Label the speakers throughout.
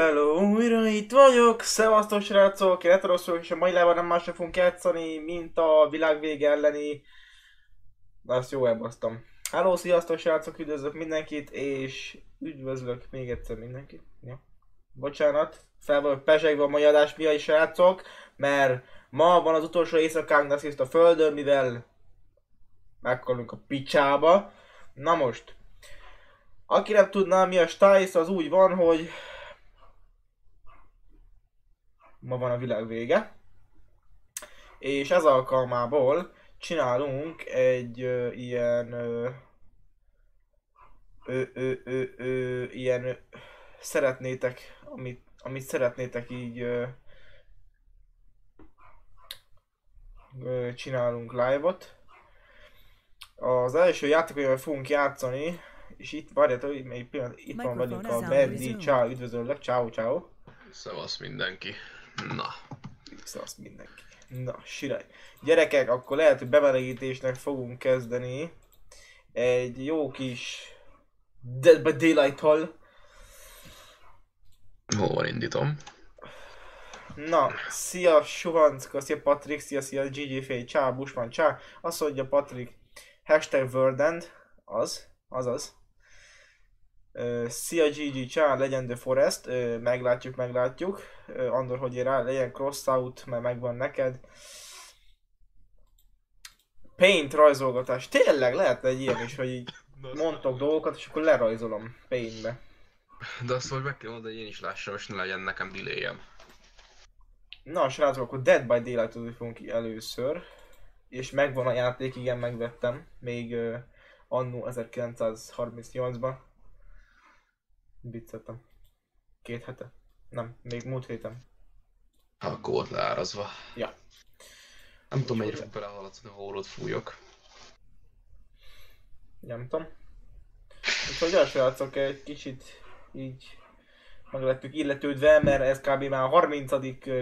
Speaker 1: Hello, újra itt vagyok, szevasztok srácok, én Eterosz vagyok, és a mai lában nem másra fogunk játszani, mint a világ vége elleni... Na, ezt jó elbasztam. Hello, sziasztok srácok, üdvözlök mindenkit, és üdvözlök még egyszer mindenkit. Ja. Bocsánat, fel vagyok pezsegve a mai adás miatt is srácok, mert ma van az utolsó éjszakánk Nassist a Földön, mivel meghalunk a picsába. Na most, aki nem tudná mi a Stice, az úgy van, hogy ma van a világ vége. És ez alkalmából csinálunk egy ö, ilyen ö, ö, ö, ö, ö, ilyen ö, szeretnétek, amit, amit szeretnétek így ö, ö, csinálunk live-ot. Az első játék, amivel fogunk játszani, és itt, várjátok, itt, egy pillanat, itt van velünk a Berdi, ciao, üdvözöllek, ciao, ciao.
Speaker 2: Szevasz mindenki. Na,
Speaker 1: Szasz mindenki. Na, sirály. Gyerekek, akkor lehet, hogy bemelegítésnek fogunk kezdeni egy jó kis Dead by Daylight-hal.
Speaker 2: hol indítom?
Speaker 1: Na, szia Suhancka, szia Patrik, szia, szia GG Fay, csá, Bushman, csá. Azt mondja Patrik, hashtag Wordend, az, azaz. Ö, szia GG, csá, legyen The Forest, meglátjuk, meglátjuk. Andor, hogy ér rá, legyen Crossout, mert megvan neked. Paint rajzolgatás, tényleg lehetne egy ilyen is, hogy így mondtok dolgokat, és akkor lerajzolom Paintbe.
Speaker 2: De azt hogy meg kell mondani, hogy én is lássam, és ne legyen nekem delayem.
Speaker 1: Na srácok, akkor Dead by Daylight-ot fogunk ki először. És megvan a játék, igen, megvettem. Még uh, annó 1938-ban. Vicceltem. Két hete? Nem, még múlt héten.
Speaker 2: Akkor volt leárazva.
Speaker 1: Ja.
Speaker 2: Nem tudom, mennyire fog belehaladni, ha órot fújok.
Speaker 1: Nem tudom. Úgyhogy a srácok egy kicsit így meg lettük illetődve, mert ez kb. már a 30.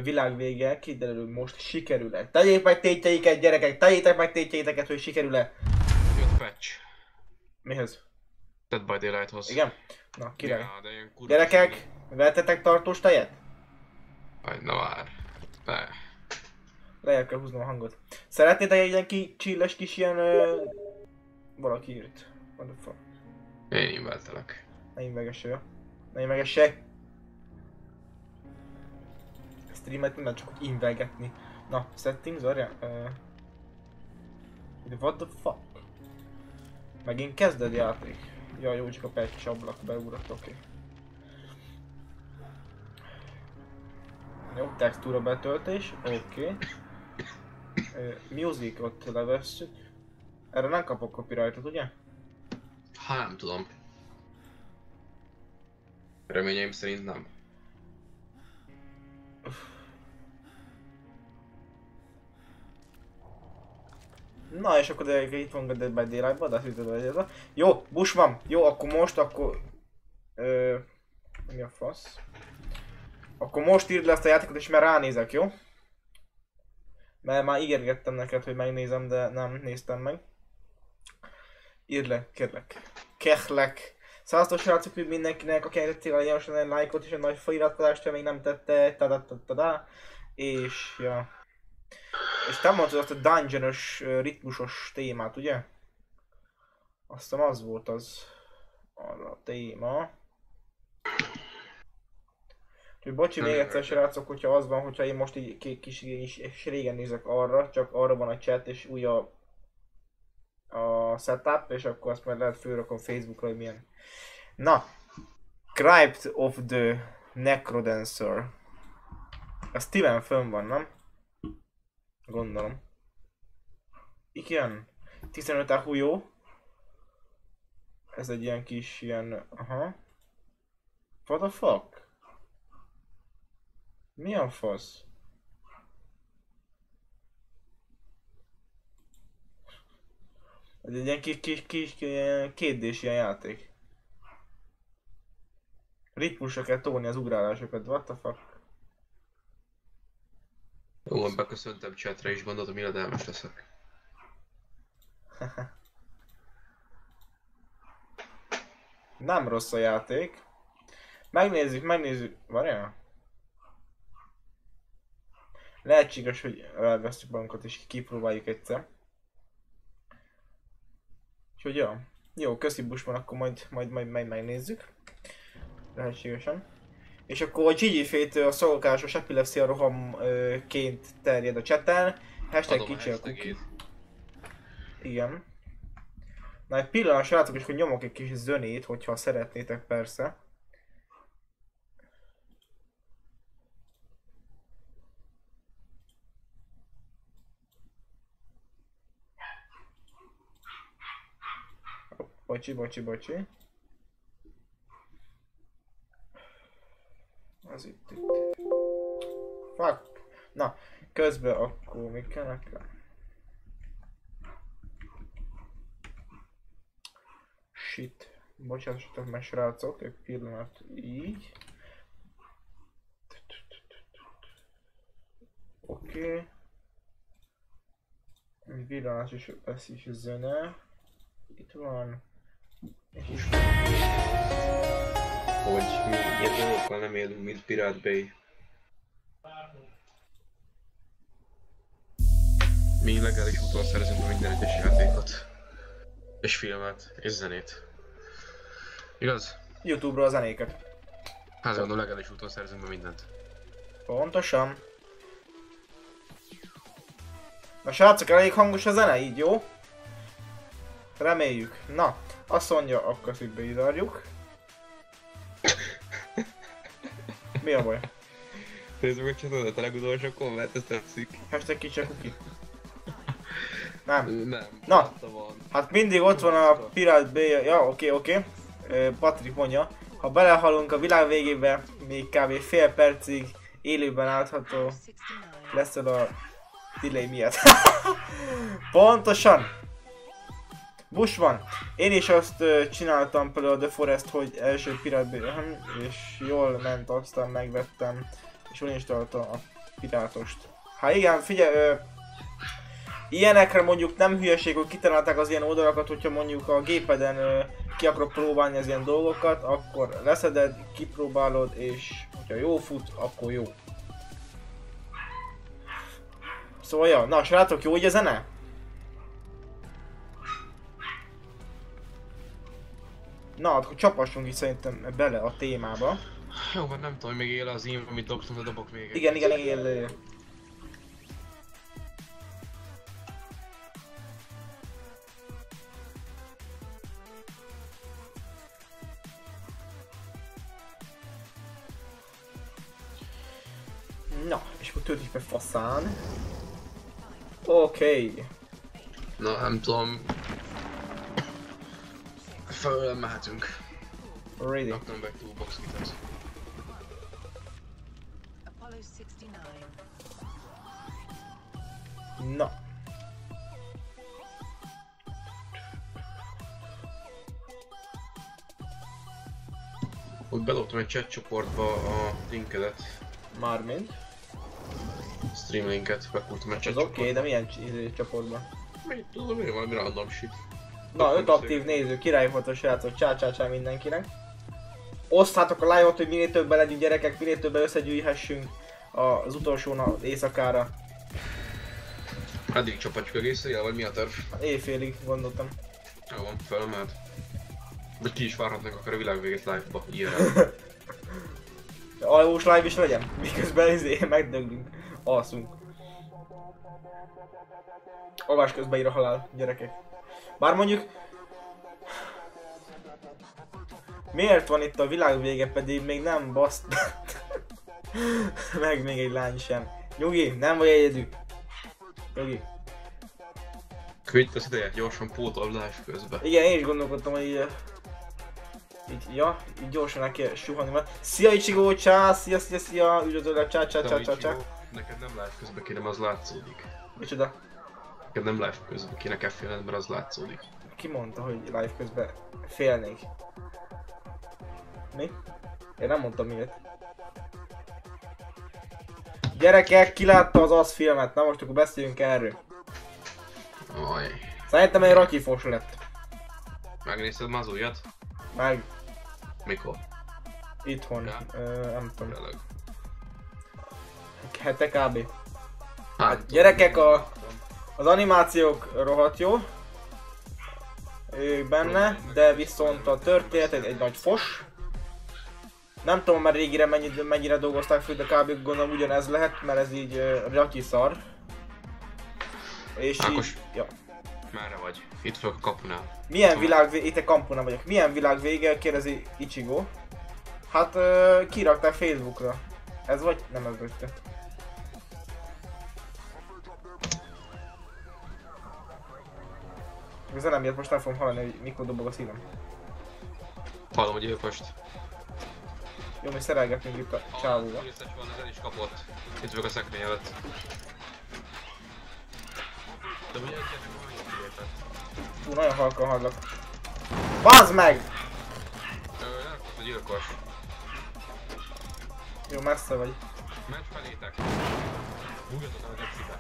Speaker 1: világvége, kiderül most sikerül-e. Tegyék meg tétjeiket gyerekek, tegyétek meg tétjeiteket, hogy sikerül-e.
Speaker 2: Jött patch.
Speaker 1: Mihez?
Speaker 2: Dead by Daylighthoz.
Speaker 1: Igen? Na, király.
Speaker 2: Ja, de ilyen kurva
Speaker 1: Gyerekek, vettetek tartós tejet?
Speaker 2: Aj, na már. Ne.
Speaker 1: Lejjebb kell húznom a hangot. Szeretnétek egy ilyen ki, csilles kis ilyen... Ö... Valaki írt. What the fuck?
Speaker 2: Én invertelek.
Speaker 1: Ne invegesse, jó? Ne invegesse! Streamet nem csak invegetni. Na, settings, várjál. Uh... What the fuck? Megint kezded játék? Ja, jó, csak a patch ablak beugrott, oké. Okay. Jó, textúra betöltés, oké. Okay. Musicot levesszük. Erre nem kapok copyrightot, ugye?
Speaker 2: Ha nem tudom. Reményeim szerint nem.
Speaker 1: Na és akkor itt van a Dead by Daylight-ban, de azt hittem, hogy ez a... Jó, busz van. Jó, akkor most, akkor... Ö... Mi a fasz? Akkor most írd le ezt a játékot, és már ránézek, jó? Mert már ígérgettem neked, hogy megnézem, de nem néztem meg. Írd le, kérlek. Kechlek. Százasztok srácok, hogy mindenkinek, aki tetszél a javaslani egy lájkot és a nagy feliratkozást, ha még nem tette, tada, tada, tada. És, ja. És te mondtad azt a dungeonos, ritmusos témát, ugye? Azt hiszem az volt az arra a téma. Úgyhogy bocsi még egyszer srácok, hogyha az van, hogyha én most így ki- kis is, és régen nézek arra, csak arra van a chat és új a, a setup, és akkor azt majd lehet fölrakom Facebookra, hogy milyen. Na, Crypt of the Necrodancer. A Steven fönn van, nem? Gondolom. Igen. 15 a jó. Ez egy ilyen kis ilyen... Aha. What the fuck? Mi a fasz? Ez egy ilyen kis, kis, kis kétdés ilyen játék. Ritmusra kell tolni az ugrálásokat, what the fuck?
Speaker 2: Van, beköszöntem chatre és gondoltam, illedelmes leszek.
Speaker 1: Nem rossz a játék. Megnézzük, megnézzük. Várjál? Lehetséges, hogy elvesztjük magunkat és kipróbáljuk egyszer. Úgyhogy jó. Jó, köszi Bushman, akkor majd, majd, majd, majd megnézzük. Lehetségesen. És akkor a Gigi fétől a szolgálásos epilepsia rohamként terjed a cseten. Hashtag
Speaker 2: Adom
Speaker 1: kicsi a
Speaker 2: hashtagét.
Speaker 1: Igen. Na egy pillanat, srácok, és akkor nyomok egy kis zönét, hogyha szeretnétek persze. Bocsi, bocsi, bocsi. Az itt, itt. Fuck. Na, közben akkor mi kell nekem? Shit. Bocsássatok meg srácok, egy pillanat így. Oké. Okay. Egy is lesz is zene. Itt van. És
Speaker 2: Hogy mi ilyen dolgokkal nem élünk, mint Pirate Bay. Mi legális úton szerzünk minden egyes játékot. És filmet, és zenét. Igaz?
Speaker 1: Youtube-ról a zenéket.
Speaker 2: Hát mondom, legális úton szerzünk be mindent.
Speaker 1: Pontosan. Na srácok, elég hangos a zene, így jó? Reméljük. Na, azt mondja, akkor ezt így Mi a baj?
Speaker 2: Meg csatornát, a legutolsó komment, ezt tetszik.
Speaker 1: Hashtag kicsi kuki. Nem.
Speaker 2: Nem.
Speaker 1: Na.
Speaker 2: Van.
Speaker 1: Hát mindig ott van a Pirate Bay, ja oké oké. Patrik mondja, ha belehalunk a világ végébe, még kb. fél percig élőben állható lesz el a delay miatt. Pontosan! Bush van. Én is azt csináltam például a The Forest, hogy első ahem, és jól ment, aztán megvettem, és uninstaltam a pirátost. Hát igen, figyelj, ö, ilyenekre mondjuk nem hülyeség, hogy kitalálták az ilyen oldalakat, hogyha mondjuk a gépeden ö, ki akarod próbálni az ilyen dolgokat, akkor leszeded, kipróbálod, és hogyha jó fut, akkor jó. Szóval, ja, na srácok, jó így a zene? Na, akkor csapassunk is szerintem bele a témába.
Speaker 2: Jó, mert nem tudom, hogy még él az én, amit dobtam, de dobok még.
Speaker 1: Igen, igen, igen. Na, és akkor töltjük be faszán. Oké. Okay.
Speaker 2: Na, nem tudom. Föl mehetünk.
Speaker 1: Ready.
Speaker 2: Raktam be toolbox kitet.
Speaker 3: Apollo 69.
Speaker 1: Na.
Speaker 2: Ott bedobtam egy chat csoportba a linkedet,
Speaker 1: Mármint.
Speaker 2: stream linket, bekúrtam egy chat
Speaker 1: oké, okay, de
Speaker 2: csoportba.
Speaker 1: milyen cs- csoportban?
Speaker 2: Mit tudom én, valami random shit.
Speaker 1: Na, öt aktív néző, király volt a srácok, csá csá csá mindenkinek. Oszthátok a live-ot, hogy minél többen legyünk gyerekek, minél többen összegyűjhessünk az utolsó nap éjszakára.
Speaker 2: Addig csapatjuk egész éjjel, vagy mi a terv?
Speaker 1: Éjfélig gondoltam.
Speaker 2: Jó van, felmehet. Vagy ki is várhatnak akár a világ végét live-ba, ilyenre.
Speaker 1: Alvós live is legyen, miközben izé megdöglünk, alszunk. Alvás közben ír a halál, gyerekek. Bár mondjuk... Miért van itt a világ vége, pedig még nem baszt... Meg még egy lány sem. Nyugi, nem vagy egyedül. Nyugi.
Speaker 2: Kvitt az ideje, gyorsan pótol live közben.
Speaker 1: Igen, én is gondolkodtam, hogy így, így, ja, így gyorsan neki suhanni van. Szia Ichigo, csá, szia, szia, szia, üdvözöllek, csá, csá, csá, csá, csá.
Speaker 2: Neked nem live közben kéne, mert az látszódik.
Speaker 1: Micsoda?
Speaker 2: Neked nem live közben kéne kell félned, mert az látszódik.
Speaker 1: Ki mondta, hogy live közben félnék? Mi? Én nem mondtam miért. Gyerekek, ki látta az az filmet? Na most akkor beszéljünk erről.
Speaker 2: Aj.
Speaker 1: Szerintem egy ratyifos lett.
Speaker 2: Megnézted már az újat?
Speaker 1: Meg
Speaker 2: Mikor?
Speaker 1: Itthon.
Speaker 2: Ja.
Speaker 1: Ö, nem tudom.
Speaker 2: Tényleg.
Speaker 1: Hete kb.
Speaker 2: Hát,
Speaker 1: gyerekek, a- Az animációk rohadt jó. Ők benne, de viszont a történet egy, egy nagy fos. Nem tudom már régire mennyire, mennyire dolgozták föl, de kb. gondolom ugyanez lehet, mert ez így uh, szar. És
Speaker 2: Ákos.
Speaker 1: így, ja.
Speaker 2: Merre vagy? Itt vagyok a kapunál.
Speaker 1: Milyen világ vége, itt a kampuna vagyok, milyen világ vége, kérdezi Ichigo. Hát uh, kirakták Facebookra. Ez vagy? Nem ez vagy te. Ez nem miatt most nem fogom hallani, hogy mikor dobog a szívem.
Speaker 2: Hallom a gyilkost.
Speaker 1: Jó, mi szerelgetünk itt a csávóval.
Speaker 2: Biztos van, az el is kapott. Itt vagyok a szekrény előtt. De ugye hogy.
Speaker 1: Hú, nagyon halkan hallak. Bazd meg!
Speaker 2: A gyilkos.
Speaker 1: Jó, messze vagy.
Speaker 2: Menj felétek. Bújjatok el a gecibe.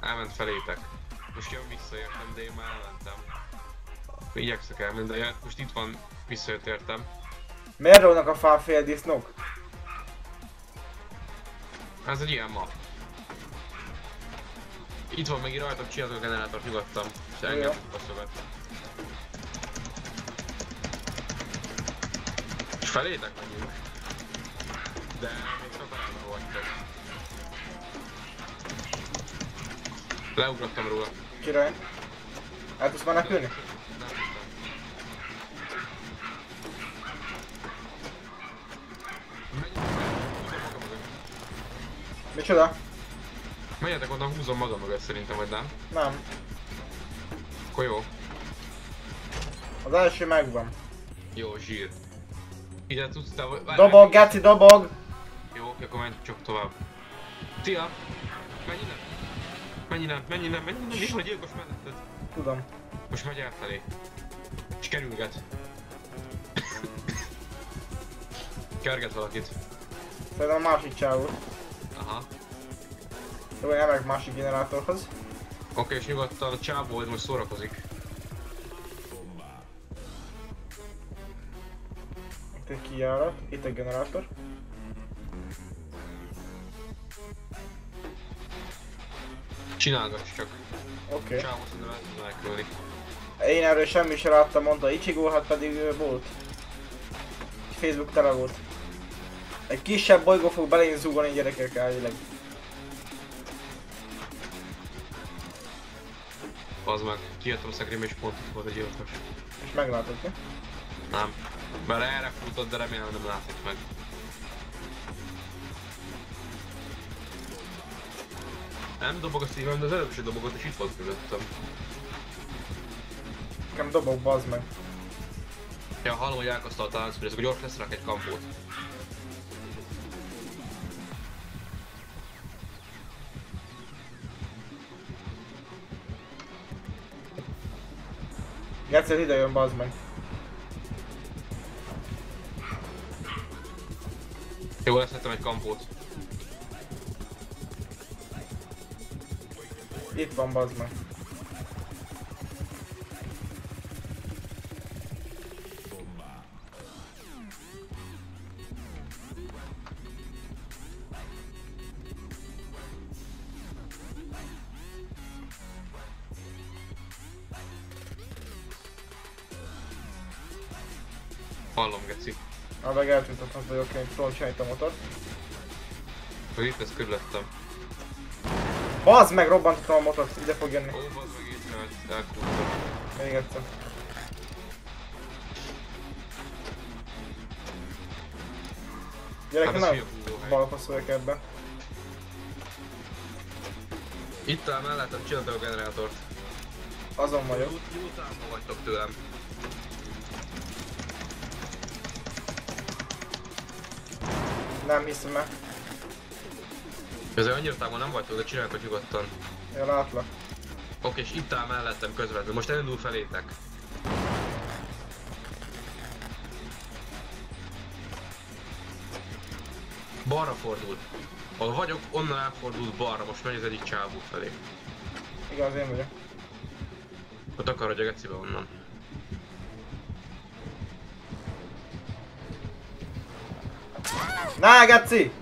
Speaker 2: Elment felétek. Most jön vissza értem, de én már elmentem. Igyekszek elmenni, de most itt van, visszajött értem.
Speaker 1: Miért rónak a fán fél disznók?
Speaker 2: Ez egy ilyen ma. Itt van megint rajtam, csináltok a generátort nyugodtan. És engem passzogat. És felétek megyünk. De még sokan vagytok. Leugrottam róla.
Speaker 1: Király. El tudsz menekülni? Micsoda?
Speaker 2: Menjetek onnan, húzom magam mögött szerintem, vagy nem?
Speaker 1: Nem.
Speaker 2: Akkor jó.
Speaker 1: Az első megvan.
Speaker 2: Jó, zsír. Ide tudsz te
Speaker 1: Dobog, geci, dobog!
Speaker 2: Jó, akkor menj csak tovább. Tia! Menj innen! Menj innen, menj innen, menj innen! Itt van gyilkos melletted.
Speaker 1: Tudom.
Speaker 2: Most megy elfelé. És kerülget. Kerget valakit.
Speaker 1: Szerintem a másik csávó.
Speaker 2: Aha.
Speaker 1: Jó, én elmegyek másik generátorhoz.
Speaker 2: Oké, és nyugodtan a csábó hogy most szórakozik.
Speaker 1: Itt egy kijárat, itt egy generátor.
Speaker 2: Csinálgass csak.
Speaker 1: Oké. Okay.
Speaker 2: Szerintem el.
Speaker 1: Én erről semmi sem láttam, mondta Ichigo, hát pedig ö, volt. Facebook tele volt. Egy kisebb bolygó fog belénk zúgani gyerekek elvileg.
Speaker 2: Az meg. Kijöttem a szekrénybe és pont itt volt a gyilkos.
Speaker 1: És meglátod, mi?
Speaker 2: Nem. Bár erre futott, de remélem nem látott meg. Nem dobog a szívem, de az előbb sem dobogott, és itt volt körülöttem.
Speaker 1: Nekem dobok, bazd meg.
Speaker 2: Ja, hallom, hogy elkezdte a táncművész, akkor gyors lesz rá egy kampót.
Speaker 1: Geci, ide jön, bazd meg.
Speaker 2: Jó, leszettem egy kampót.
Speaker 1: Itt van, bazd meg.
Speaker 2: Hallom, geci.
Speaker 1: Ah, meg eltűntött, hogy oké, okay, a motort.
Speaker 2: Hogy itt lesz körülöttem.
Speaker 1: Bazd meg, robbantottam a motort, ide fog jönni.
Speaker 2: Ó, bazd meg itt el, elkúrtam.
Speaker 1: Még egyszer. Gyerek,
Speaker 2: Hát
Speaker 1: nem balfaszoljak ebbe.
Speaker 2: Itt áll mellettem, csináltak a generátort.
Speaker 1: Azon vagyok.
Speaker 2: Jó, jó távol vagytok tőlem.
Speaker 1: Nem hiszem el.
Speaker 2: Közben annyira távol nem vagytok, de csináltok nyugodtan.
Speaker 1: Én látlak.
Speaker 2: Oké, és itt áll mellettem közvetlenül. Most elindul felétek. Balra fordul. Ahol vagyok, onnan elfordult balra, most megy az egyik csábú felé.
Speaker 1: Igaz, én vagyok.
Speaker 2: Ott akarodj a gecibe onnan.
Speaker 1: Na, geci!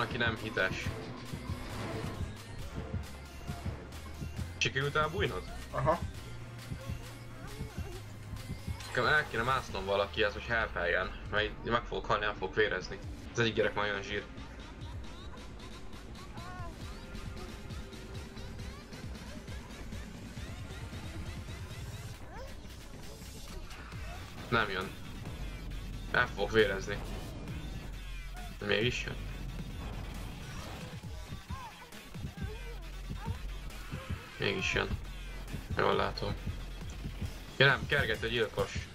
Speaker 2: Van, aki nem hites. Sikerült elbújnod?
Speaker 1: Aha.
Speaker 2: Nekem el kéne másznom valakihez, hogy helpeljen, mert meg fogok halni, el fogok vérezni. Az egyik gyerek már olyan zsír. Nem jön. El fogok vérezni. Ja nem, kerget egy gyilkos.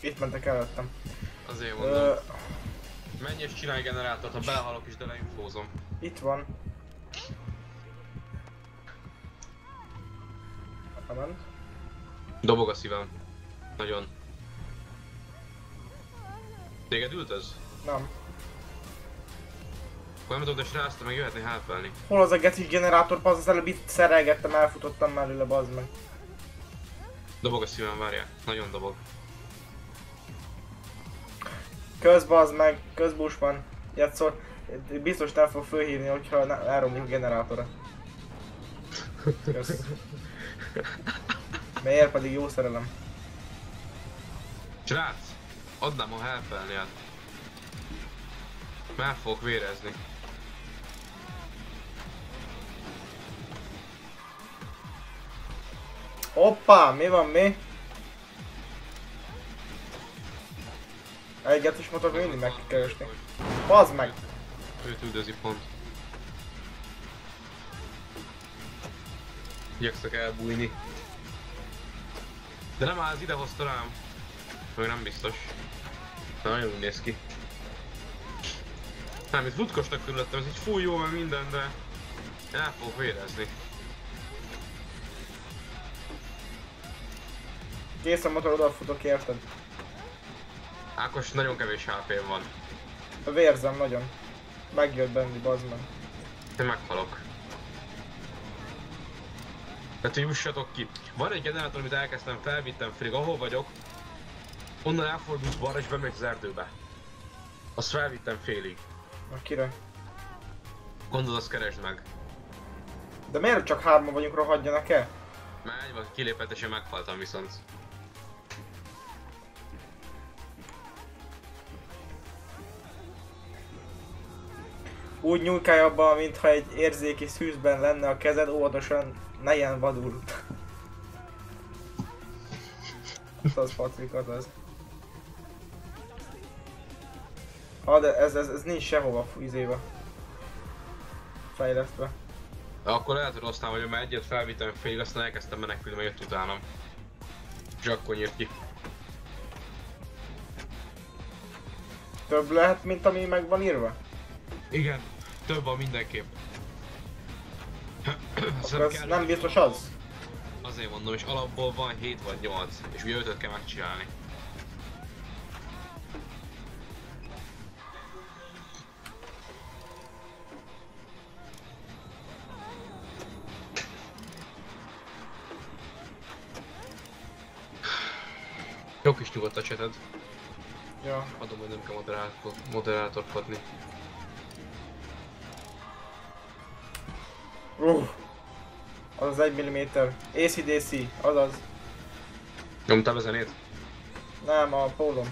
Speaker 1: Itt mentek előttem.
Speaker 2: Azért mondom.
Speaker 1: Ö,
Speaker 2: Menj és csinálj generátort, ha belhalok is, de leinfózom.
Speaker 1: itt van. Lement.
Speaker 2: Dobog a szívem. Nagyon. Téged üldöz?
Speaker 1: Nem.
Speaker 2: Tudom, de srác, te meg jöhetni helpelni.
Speaker 1: Hol az a geci generátor? Az az előbb itt szerelgettem, elfutottam mellőle, bazd meg.
Speaker 2: Dobog a szívem, várjál. Nagyon dobog.
Speaker 1: Köz bazd meg, köz Bushman. Játszol. Biztos nem fog fölhívni, hogyha elromlik a generátora. Kösz. Miért pedig jó szerelem.
Speaker 2: Srác! Adnám a helpelnél. Már fogok vérezni.
Speaker 1: Hoppá, mi van mi? Egyet is motor mindig meg kell keresni. Bazd meg!
Speaker 2: Őt üldözi pont. Igyekszek elbújni. De nem áll, ide hozta rám. Meg nem biztos. Nagyon úgy néz ki. Nem, itt futkostak körülöttem, ez így fúj jó meg minden, de... El fogok vérezni.
Speaker 1: Kész a motor, odafutok érted?
Speaker 2: Ákos nagyon kevés hp van.
Speaker 1: Vérzem nagyon. Megjött benni, bazd meg.
Speaker 2: Én meghalok. Tehát, hogy jussatok ki. Van egy generátor, amit elkezdtem, felvittem félig, ahol vagyok. Onnan elfordulsz balra és bemegy az erdőbe. Azt felvittem félig.
Speaker 1: Na kire?
Speaker 2: Gondolod, azt keresd meg.
Speaker 1: De miért csak hárman vagyunk, rohadjanak el?
Speaker 2: Menj, vagy kilépett és én meghaltam viszont.
Speaker 1: Úgy nyújkálj abban, mintha egy érzéki szűzben lenne a kezed, óvatosan ne ilyen vadul. az Patrik, az az. Ha, de ez, ez, ez nincs sehova izébe. Fejlesztve.
Speaker 2: De akkor lehet, hogy rossznál vagyok, mert egyet felvittem félig, aztán elkezdtem menekülni, mert jött utánam. És akkor nyírt ki.
Speaker 1: Több lehet, mint ami meg van írva?
Speaker 2: Igen, több van mindenképp.
Speaker 1: Akkor nem biztos az?
Speaker 2: Azért mondom, és alapból van 7 vagy 8, és ugye 5 kell megcsinálni. Jó kis nyugodt a cseted.
Speaker 1: Ja.
Speaker 2: Adom, hogy nem kell moderátor, moderátort
Speaker 1: Uh. Az az 1 mm. ACDC, azaz.
Speaker 2: Nyomtál a zenét?
Speaker 1: Nem, a pólom.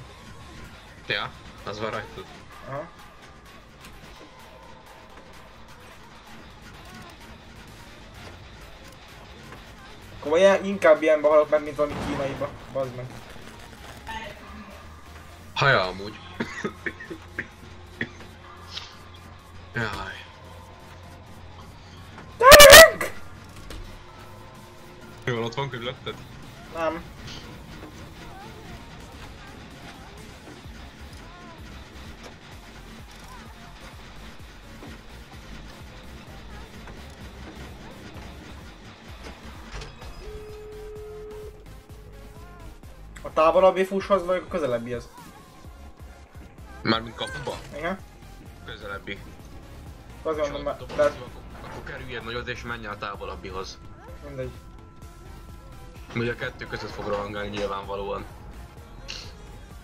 Speaker 2: Ja, az van rajtad.
Speaker 1: Aha. Akkor ilyen, inkább ilyenbe halok meg, mint valami kínaiba. Bazd meg.
Speaker 2: Haja amúgy. Jaj. Mi van, ott van körülötted?
Speaker 1: Nem. A távolabbi fúshoz vagy a közelebbihez?
Speaker 2: Mármint kapva?
Speaker 1: Igen.
Speaker 2: Közelebbi.
Speaker 1: Azért mondom, mert...
Speaker 2: Akkor kerüljed nagyot és menj a távolabbihoz.
Speaker 1: Mindegy.
Speaker 2: Ugye a kettő között fog rohangálni nyilvánvalóan.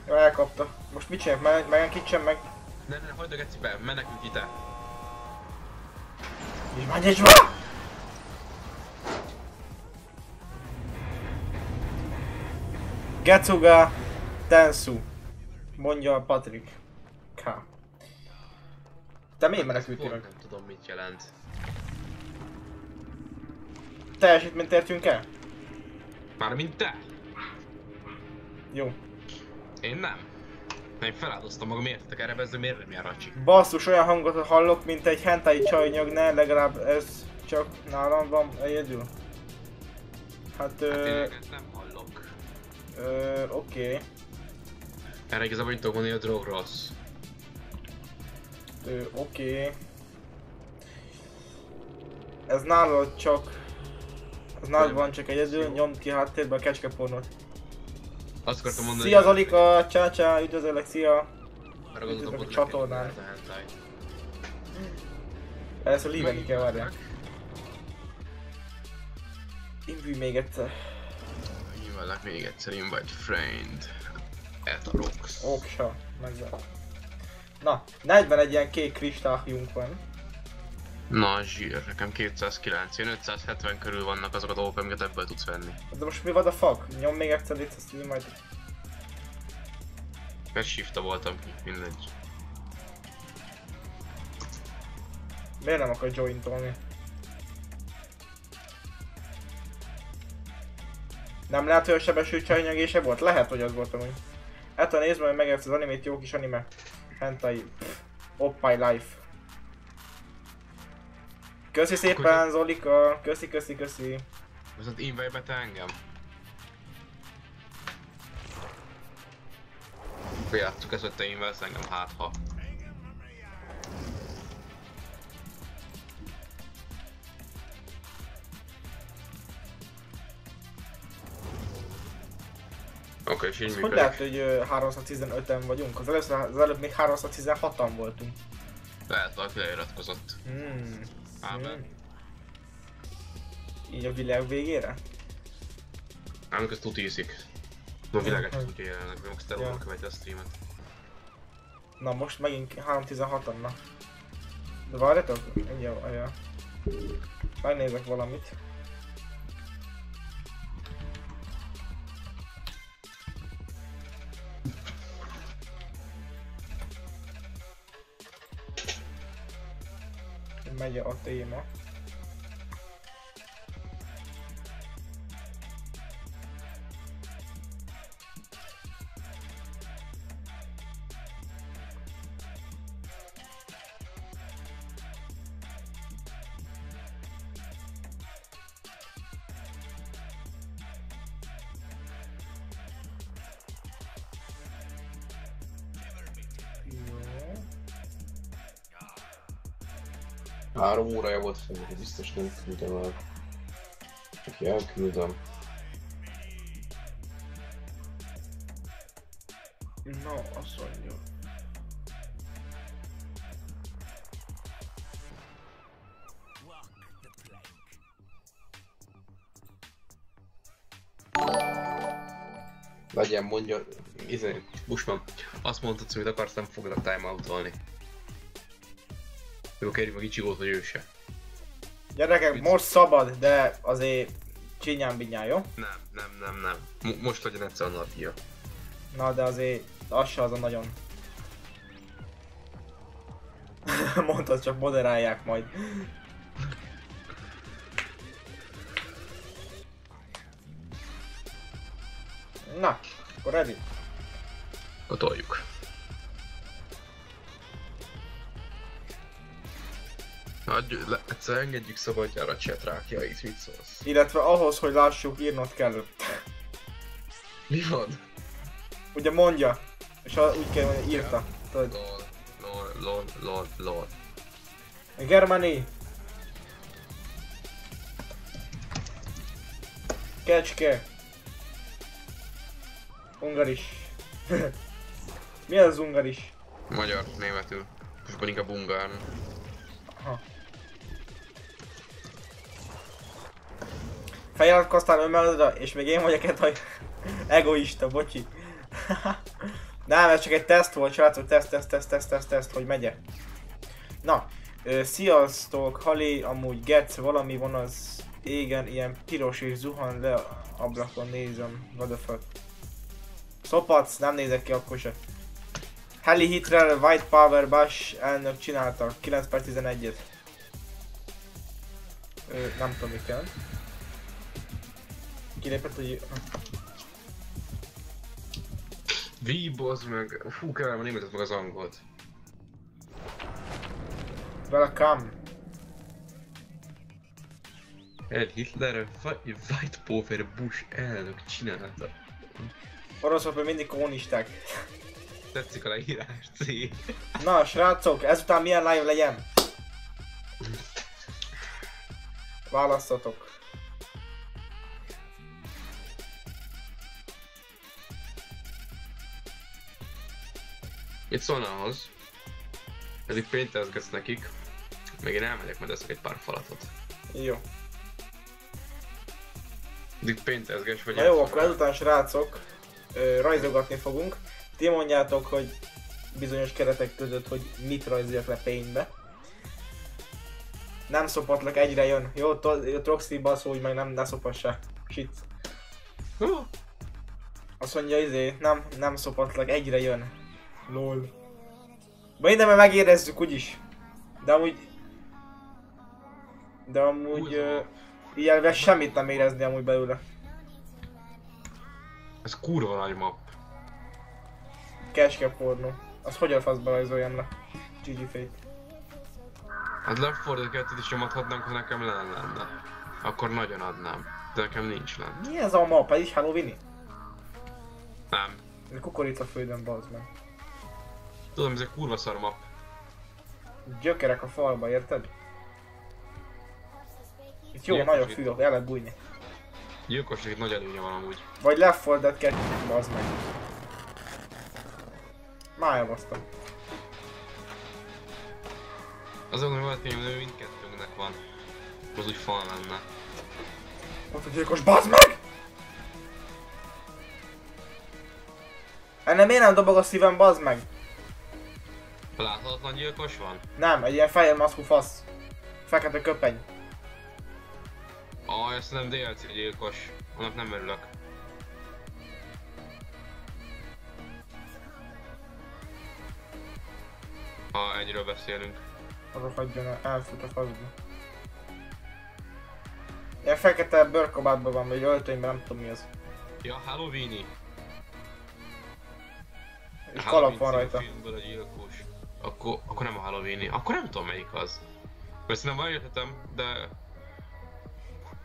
Speaker 1: Jó, elkapta. Most mit csinálják? Meg, megenkítsen meg.
Speaker 2: Ne, ne, hagyd a gecibe, menekülj ide.
Speaker 1: És menj egy már! Getsuga Tensu. Mondja Patrick. K. Te miért menekültél meg?
Speaker 2: Nem tudom mit jelent.
Speaker 1: Teljesítményt értünk el?
Speaker 2: Mármint te?
Speaker 1: Jó.
Speaker 2: Én nem. Én feláldoztam magam, értek erre bezző, miért nem jár Racsi?
Speaker 1: Basszus, olyan hangot hallok, mint egy hentai csajnyögne, legalább ez csak nálam van egyedül. Hát,
Speaker 2: Hát
Speaker 1: ö,
Speaker 2: nem hallok.
Speaker 1: ö, oké.
Speaker 2: Erre igazából itt tudok mondani, a drog rossz.
Speaker 1: Ö, oké. Ez nálad csak...
Speaker 2: Nem.
Speaker 1: van csak egyedül, nyomd ki háttérbe a kecskepornot.
Speaker 2: Azt akartam mondani,
Speaker 1: Szia Zolika, csá csá, üdvözöllek, szia! Üdvözlök a csatornán.
Speaker 2: a.
Speaker 1: Ezt a lívelni kell, várjál. Invű még egyszer.
Speaker 2: Nyilvánlak még egyszer invite friend. Etarox.
Speaker 1: Oksa, megvan. Na, 41 ilyen kék kristályunk van.
Speaker 2: Na zsír, nekem 209, én 570 körül vannak azok a dolgok, amiket ebből tudsz venni.
Speaker 1: De most mi van a fuck? Nyom még egyszer itt, azt majd...
Speaker 2: Mert shifta voltam ki, mindegy.
Speaker 1: Miért nem akar jointolni? Nem lehet, hogy a sebesült csajnyögése volt? Lehet, hogy az volt amúgy. Hát a nézd meg, megérsz az animét, jó kis anime. Hentai. Oppai Life. Köszi szépen Zolika, köszi, köszi, köszi.
Speaker 2: Viszont invite te engem. Akkor játsszuk ezt, hogy te invite engem, hát ha. Oké, okay, és így
Speaker 1: Hogy lehet, hogy ö, 315-en vagyunk? Az először, az előbb még 316-an voltunk.
Speaker 2: Lehet, valaki leiratkozott.
Speaker 1: Hmm.
Speaker 2: Ámen.
Speaker 1: Hmm. Így a világ végére?
Speaker 2: Amikor ezt tuti iszik. No, világos
Speaker 1: Mhm.
Speaker 2: tudja jelenleg, mert most te
Speaker 1: Ja.
Speaker 2: követi a streamet.
Speaker 1: Na most megint 316-an, na. De várjatok, jó, jó. Megnézek valamit. មិនយក
Speaker 2: អស់ទេណា órája volt hogy biztos nem küldem el. Aki elküldem.
Speaker 1: Na, azt mondja.
Speaker 2: Legyen mondja, izé, Bushman, azt mondtad, hogy akarsz, nem foglak timeoutolni. Jó, kérjük meg Ichigót, hogy ő se.
Speaker 1: Gyerekek,
Speaker 2: Vicc.
Speaker 1: most szabad, de azért csinyán binyán, jó?
Speaker 2: Nem, nem, nem, nem. Mo- most legyen egyszer anarchia.
Speaker 1: Na, de azért az se az a nagyon. Mondtad, csak moderálják majd. Na, akkor ready.
Speaker 2: Katoljuk. Adj, le, egyszer engedjük szabadjára a chat rákjait, mit szólsz?
Speaker 1: Illetve ahhoz, hogy lássuk, írnod kell.
Speaker 2: Mi van?
Speaker 1: Ugye mondja, és a, úgy kell, hogy írta. Tudod.
Speaker 2: Lol, lol, lol, lol, lol.
Speaker 1: Germany. Kecske. Ungaris. Mi az ungaris?
Speaker 2: Magyar, németül. Most inkább ungár.
Speaker 1: Feliratkoztál önmagadra, és még én vagyok egy egoista, bocsi. Nem, ez csak egy teszt volt, srácok, teszt, teszt, teszt, teszt, teszt, teszt, hogy megye. Na, ö, sziasztok, Hali, amúgy Getsz, valami van az égen, ilyen piros és zuhan le ablakon, nézem, what the fuck. Szopac, nem nézek ki akkor se. Heli Hitler, White Power Bash elnök csinálta, 9 per 11-et. Ö, nem tudom mi kell. Kilépett, hogy...
Speaker 2: Víboz meg... Fú, keverem a németet meg az angolt.
Speaker 1: Welcome.
Speaker 2: El Hitler, Wa- White Power Bush elnök csinálta.
Speaker 1: Oroszok még mindig kommunisták.
Speaker 2: Tetszik a leírás, C.
Speaker 1: Na, srácok, ezután milyen live legyen? Választatok.
Speaker 2: Mit szólna ahhoz? Eddig péntelzgetsz nekik. Meg én elmegyek, majd eszek egy pár falatot.
Speaker 1: Jó.
Speaker 2: Eddig péntelzges vagy
Speaker 1: Na jó, akkor ezután srácok, ö, rajzogatni fogunk. Ti mondjátok, hogy bizonyos keretek között, hogy mit rajzoljak le paintbe. Nem szopatlak, egyre jön. Jó, Troxy baszó, hogy meg nem, ne szopassá. Shit. Azt mondja, izé, nem, nem szopatlak, egyre jön. Lol. Minden mert megérezzük úgyis. De amúgy... De amúgy... Ö, ilyenvel semmit nem érezni amúgy belőle.
Speaker 2: ez kurva nagy map.
Speaker 1: Keske pornó. Az hogy a faszba rajzoljam le? GG Fate.
Speaker 2: Hát Left 4 Dead 2 is nyomathatnánk, ha nekem lenne lenne. Akkor nagyon adnám. De nekem nincs lent.
Speaker 1: Mi ez a map? Ez is Halloween?
Speaker 2: Nem.
Speaker 1: Ez kukorica fődön, bazd meg.
Speaker 2: Tudom, ez egy kurva szar map.
Speaker 1: Gyökerek a falba, érted? Itt jó,
Speaker 2: Ilyen
Speaker 1: nagy a fű, ott el lehet bújni.
Speaker 2: Gyilkosnak nagy előnye van amúgy.
Speaker 1: Vagy Left 4 Dead 2, bazd meg. Mája basztam.
Speaker 2: Azon, hogy valaki hogy mindkettőnknek van. Az úgy fan lenne.
Speaker 1: Ott a gyilkos, bazd meg! Ennek miért nem dobog a szívem, bazd meg?
Speaker 2: Láthatatlan gyilkos van?
Speaker 1: Nem, egy ilyen fehér maszkú fasz. Fekete köpeny.
Speaker 2: Ah, ezt nem DLC gyilkos. Annak nem örülök. Ha ennyiről beszélünk.
Speaker 1: Arra hagyjon el, elfut a faszba. Ilyen fekete bőrkabátban van, vagy öltönyben, nem tudom mi az.
Speaker 2: Ja, Halloweeni.
Speaker 1: És kalap van rajta.
Speaker 2: filmből a gyilkos. Akkor, akkor nem a Halloweeni. Akkor nem tudom melyik az. Persze nem eljöhetem, de...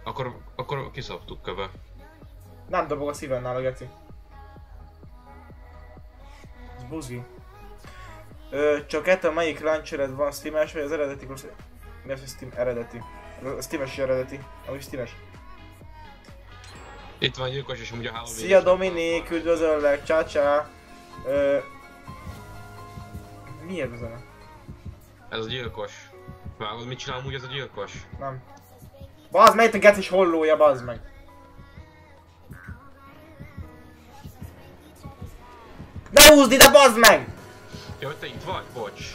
Speaker 2: Akkor, akkor kiszoptuk köve.
Speaker 1: Nem dobog a szívem nála, geci. Ez buzi. Ö, csak ettől melyik launchered van Steam-es, vagy az eredeti rossz... Mi az, hogy Steam eredeti? A Steam-es eredeti. Ami Steam-es.
Speaker 2: Itt van gyilkos és amúgy a Halloween.
Speaker 1: Szia. Dominik, üdvözöllek, csá csá. Ö... Miért a zene?
Speaker 2: Ez a gyilkos. Vágod, mit csinál amúgy ez a gyilkos?
Speaker 1: Nem. Bazd meg, itt a gecis hollója, bazd meg. Ne húzd ide, bazd meg!
Speaker 2: Hogy te itt vagy? Bocs.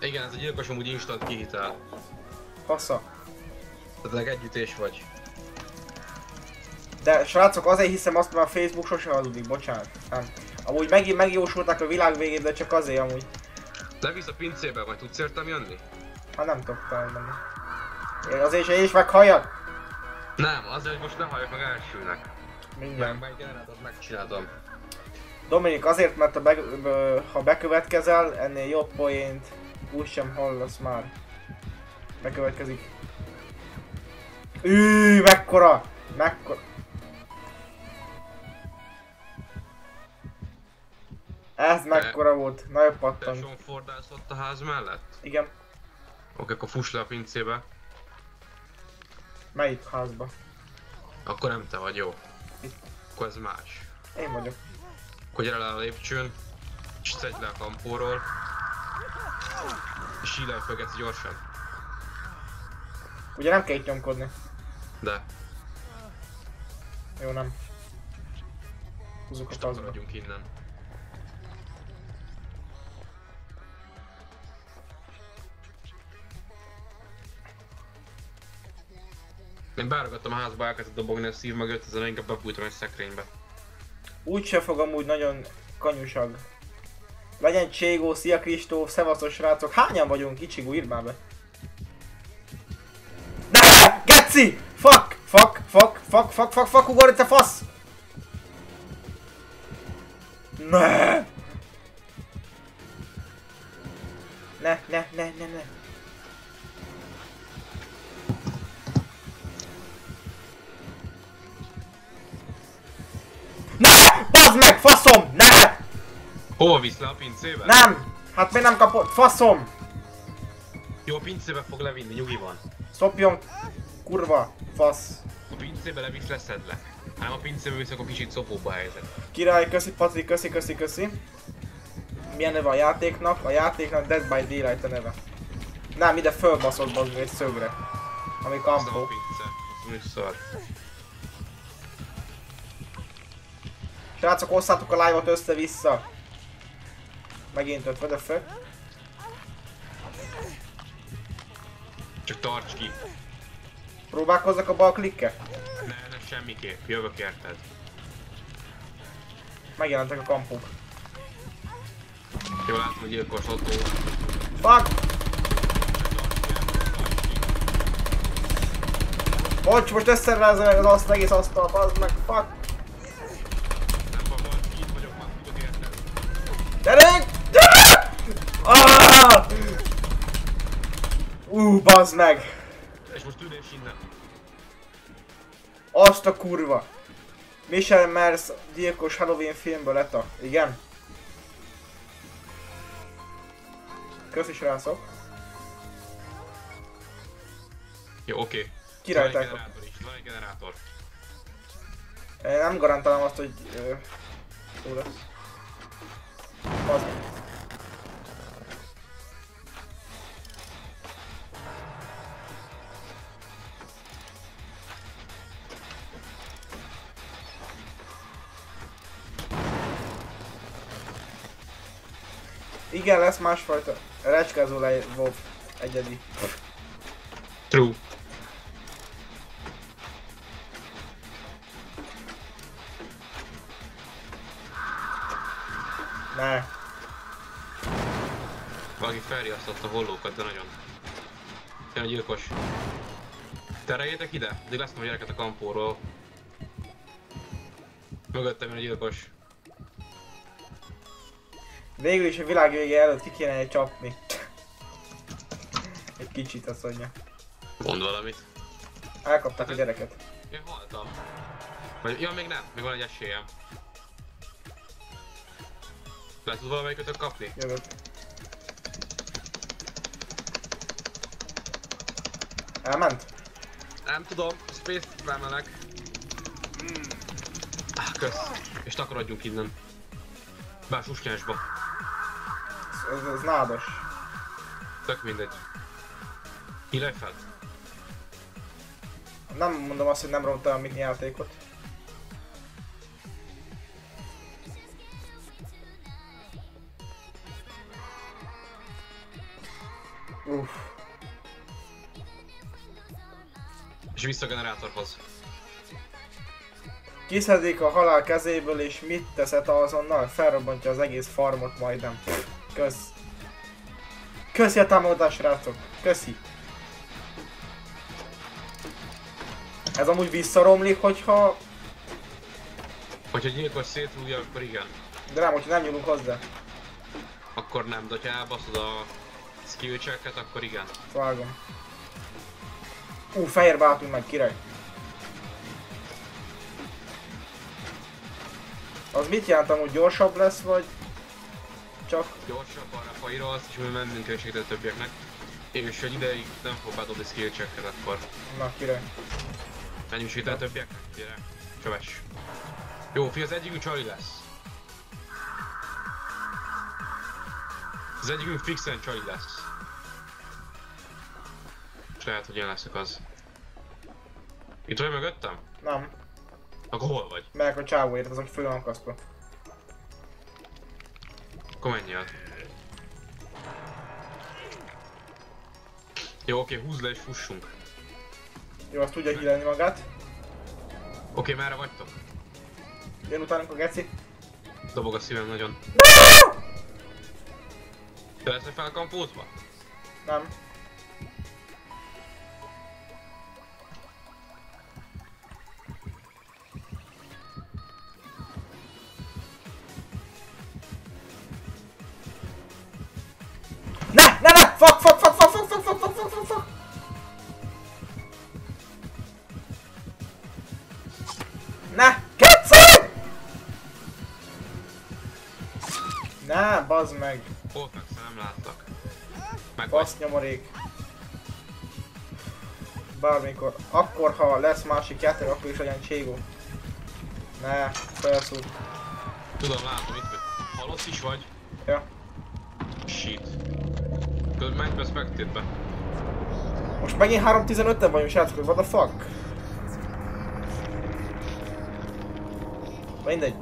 Speaker 2: Igen, ez a gyilkos amúgy instant kihitel.
Speaker 1: Fassa.
Speaker 2: Tehát legegyüttés vagy.
Speaker 1: De srácok, azért hiszem azt, mert a Facebook sose hazudik, bocsánat. Nem. Amúgy megint megjósolták a világ végét, de csak azért amúgy.
Speaker 2: Levisz a pincébe, vagy tudsz értem jönni?
Speaker 1: Hát nem tudok talán menni. Én azért is, én is meghalljak?
Speaker 2: Nem, azért, hogy most ne halljak meg elsőnek.
Speaker 1: Mindjárt.
Speaker 2: Meg generátort megcsináltam.
Speaker 1: Dominik, azért, mert a be, ha bekövetkezel, ennél jobb poént úgy sem hallasz már. Bekövetkezik. Ű, mekkora! Mekkora! Ez mekkora volt, nagyon pattant.
Speaker 2: Tesón fordászott a ház mellett?
Speaker 1: Igen,
Speaker 2: Oké, akkor fuss le a pincébe.
Speaker 1: melyik házba?
Speaker 2: Akkor nem te vagy, jó. Akkor ez más.
Speaker 1: Én vagyok.
Speaker 2: Akkor gyere le a lépcsőn, és szedj le a kampóról. És így lefögetsz gyorsan.
Speaker 1: Ugye nem kell itt nyomkodni.
Speaker 2: De,
Speaker 1: Jó, nem. Húzzuk a
Speaker 2: takarodjunk innen. Én beáragadtam a házba, elkezdett dobogni a szív mögött, ezen inkább bebújtam egy szekrénybe.
Speaker 1: Úgy se fog amúgy nagyon kanyusag. Legyen Cségó, szia Kristóf, szevaszos srácok. Hányan vagyunk? Kicsigú, írd már be. Ne! Geci! Fuck! Fuck! Fuck! Fuck! Fuck! Fuck! Fuck! Ugorj, te fasz! Ne! Ne, ne, ne, ne, ne. Ne! Bazd meg, faszom! Ne!
Speaker 2: Hova visz le a pincébe?
Speaker 1: Nem! Hát miért nem kapott? Faszom!
Speaker 2: Jó, a pincébe fog levinni, nyugi van.
Speaker 1: Szopjon! Kurva! Fasz!
Speaker 2: A pincébe levisz, leszed le. Hát nem a pincébe visz, akkor kicsit szopóba a helyzet.
Speaker 1: Király, köszi Patrik, köszi, köszi, köszi. Milyen neve a játéknak? A játéknak Dead by Daylight a neve. Nem, ide fölbaszott bazd egy szögre. Ami
Speaker 2: a
Speaker 1: kampó.
Speaker 2: pince.
Speaker 1: Srácok, osszátok a live-ot össze-vissza. Megint öt, vede föl.
Speaker 2: Csak tarts ki.
Speaker 1: Próbálkozzak a bal klikkel.
Speaker 2: Ne, ne semmiképp. Jövök érted.
Speaker 1: Megjelentek a kampók.
Speaker 2: Jó, látom, hogy gyilkos ott
Speaker 1: Fuck! Bocs, most összervezem meg az azt egész asztal, bazd meg, fuck!
Speaker 2: Nem van, van, itt vagyok, már tudod érted.
Speaker 1: Gyerünk! Gyerünk! Ah! Ú, bazd meg!
Speaker 2: És most ülés innen.
Speaker 1: Azt a kurva! Michel Mers gyilkos Halloween filmből leta. Igen? Köszi srácok.
Speaker 2: Jó, oké. Okay.
Speaker 1: Király
Speaker 2: Van egy generátor is, van egy generátor.
Speaker 1: Én Nem garantálom azt, hogy... Ö, jó lesz. Meg. Igen, lesz másfajta. Recskázó le Wolf egyedi.
Speaker 2: True.
Speaker 1: Ne.
Speaker 2: Valaki a hollókat, de nagyon. Jön a gyilkos. Tereljétek ide, de lesz a gyereket a kampóról. Mögöttem jön a gyilkos.
Speaker 1: Végül is a világ vége előtt ki kéne egy csapni. Egy kicsit mondja.
Speaker 2: Mond valamit.
Speaker 1: Elkapták a gyereket.
Speaker 2: Én haltam. Vagy, ja, még nem, még van egy esélyem. Le tud valamelyikötök kapni?
Speaker 1: Jövök. Elment?
Speaker 2: Nem tudom, space bemelek. Ah, kösz. És takarodjunk innen. A susnyásba.
Speaker 1: Ez, ez, ez nádas.
Speaker 2: Tök mindegy. Hílej fel.
Speaker 1: Nem mondom azt, hogy nem rontam a játékot. Uff.
Speaker 2: És vissza a generátorhoz.
Speaker 1: Kiszedik a halál kezéből és mit teszed azonnal? Felrobbantja az egész farmot majdnem. Kösz. Köszi a támogatást, srácok. Köszi. Ez amúgy visszaromlik, hogyha...
Speaker 2: Hogyha gyilkos szétrúgja, akkor igen.
Speaker 1: De nem, hogyha nem nyúlunk hozzá.
Speaker 2: Akkor nem, de ha elbaszod a skill checket, akkor igen.
Speaker 1: Vágom. Ú, fehérbe álltunk meg, király. Az mit jelent amúgy gyorsabb lesz, vagy csak...
Speaker 2: Gyorsabb arra fajrolsz, és mi mennünk segíteni a többieknek. És hogy ideig nem fog bedobni skill checket, akkor
Speaker 1: Na, király.
Speaker 2: menjünk segíteni a többieknek. Gyere. köves. Jó, fi, az egyikünk Csali lesz. Az egyikünk fixen Csali lesz. És lehet, hogy én leszek az. Itt vagy mögöttem?
Speaker 1: Nem.
Speaker 2: Akkor hol vagy?
Speaker 1: Melyek a csávó ért, az, aki föl van akasztva.
Speaker 2: Akkor menj el. Jó, oké, húzd le és fussunk.
Speaker 1: Jó, azt tudja hílelni magát.
Speaker 2: Oké, merre vagytok?
Speaker 1: Jön utánunk a geci.
Speaker 2: Dobog a szívem nagyon. Te leszel felkampózva?
Speaker 1: Nem. Ne! Ne! Ne! Fuck! Fuck! Fuck! Fuck! Fuck! Fuck! Fuck! Fuck! Fuck! Fuck! Fuck! Ne! Keci! Ne, bazd meg!
Speaker 2: Hol fekszel, nem látlak. Meg.
Speaker 1: Basz nyomorék. Bármikor. Akkor, ha lesz másik játék, akkor is legyen Cségó. Ne, felszúr.
Speaker 2: Tudom, látom, itt vagy. Halott is vagy?
Speaker 1: Ja.
Speaker 2: Shit. Közben menj be spectate-be.
Speaker 1: Most megint 3.15-en vagyunk, srácok, what the fuck? Mindegy.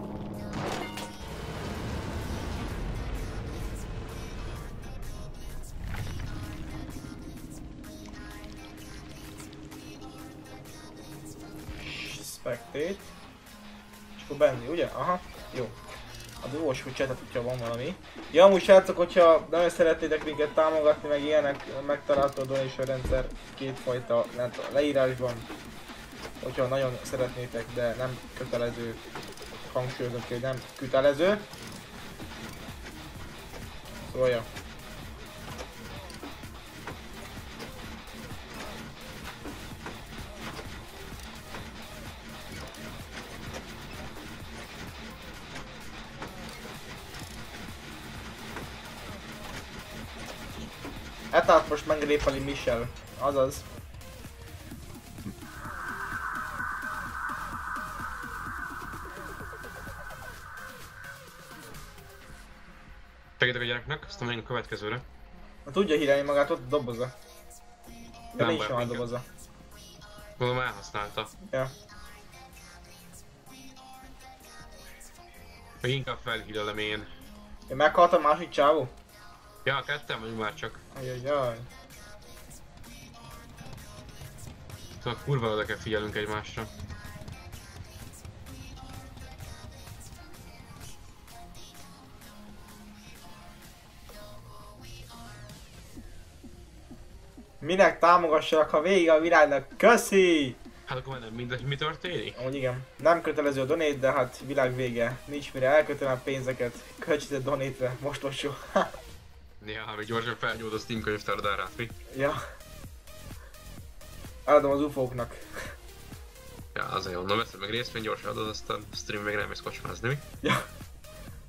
Speaker 1: Spectate. És akkor benni, ugye? Aha, jó. A duós csetet, hogyha van valami. Ja, amúgy srácok, hogyha nagyon szeretnétek minket támogatni, meg ilyenek, megtalálható a donation rendszer kétfajta lent a leírásban. Hogyha nagyon szeretnétek, de nem kötelező, hangsúlyozom ki, hogy nem kötelező. Szóval, ja. Etát most megrépeli Michel. Azaz.
Speaker 2: Segítek a gyereknek, aztán megyünk a következőre.
Speaker 1: Ha tudja hírálni magát, ott a doboza. Ja,
Speaker 2: Nem
Speaker 1: van a doboza.
Speaker 2: Gondolom elhasználta.
Speaker 1: Ja.
Speaker 2: Meg inkább felhírelem én.
Speaker 1: Ja, meghalt a másik csávó?
Speaker 2: Ja, ketten vagyunk már csak.
Speaker 1: Ajajaj.
Speaker 2: Szóval kurva oda kell figyelünk egymásra.
Speaker 1: Minek támogassanak, ha végig a világnak? Köszi!
Speaker 2: Hát akkor nem mindegy, mi történik?
Speaker 1: Amúgy igen. Nem kötelező a donate, de hát világ vége. Nincs mire elkötölem pénzeket. Költsétek a donate-re. Most jó.
Speaker 2: Ja, még gyorsan felnyúlod a Steam könyvtárnál mi?
Speaker 1: ja. Eladom az ufóknak.
Speaker 2: Ja, azért onnan veszed meg részvény, gyorsan adod, aztán a stream meg nem mész kocsmázni, mi?
Speaker 1: Ja.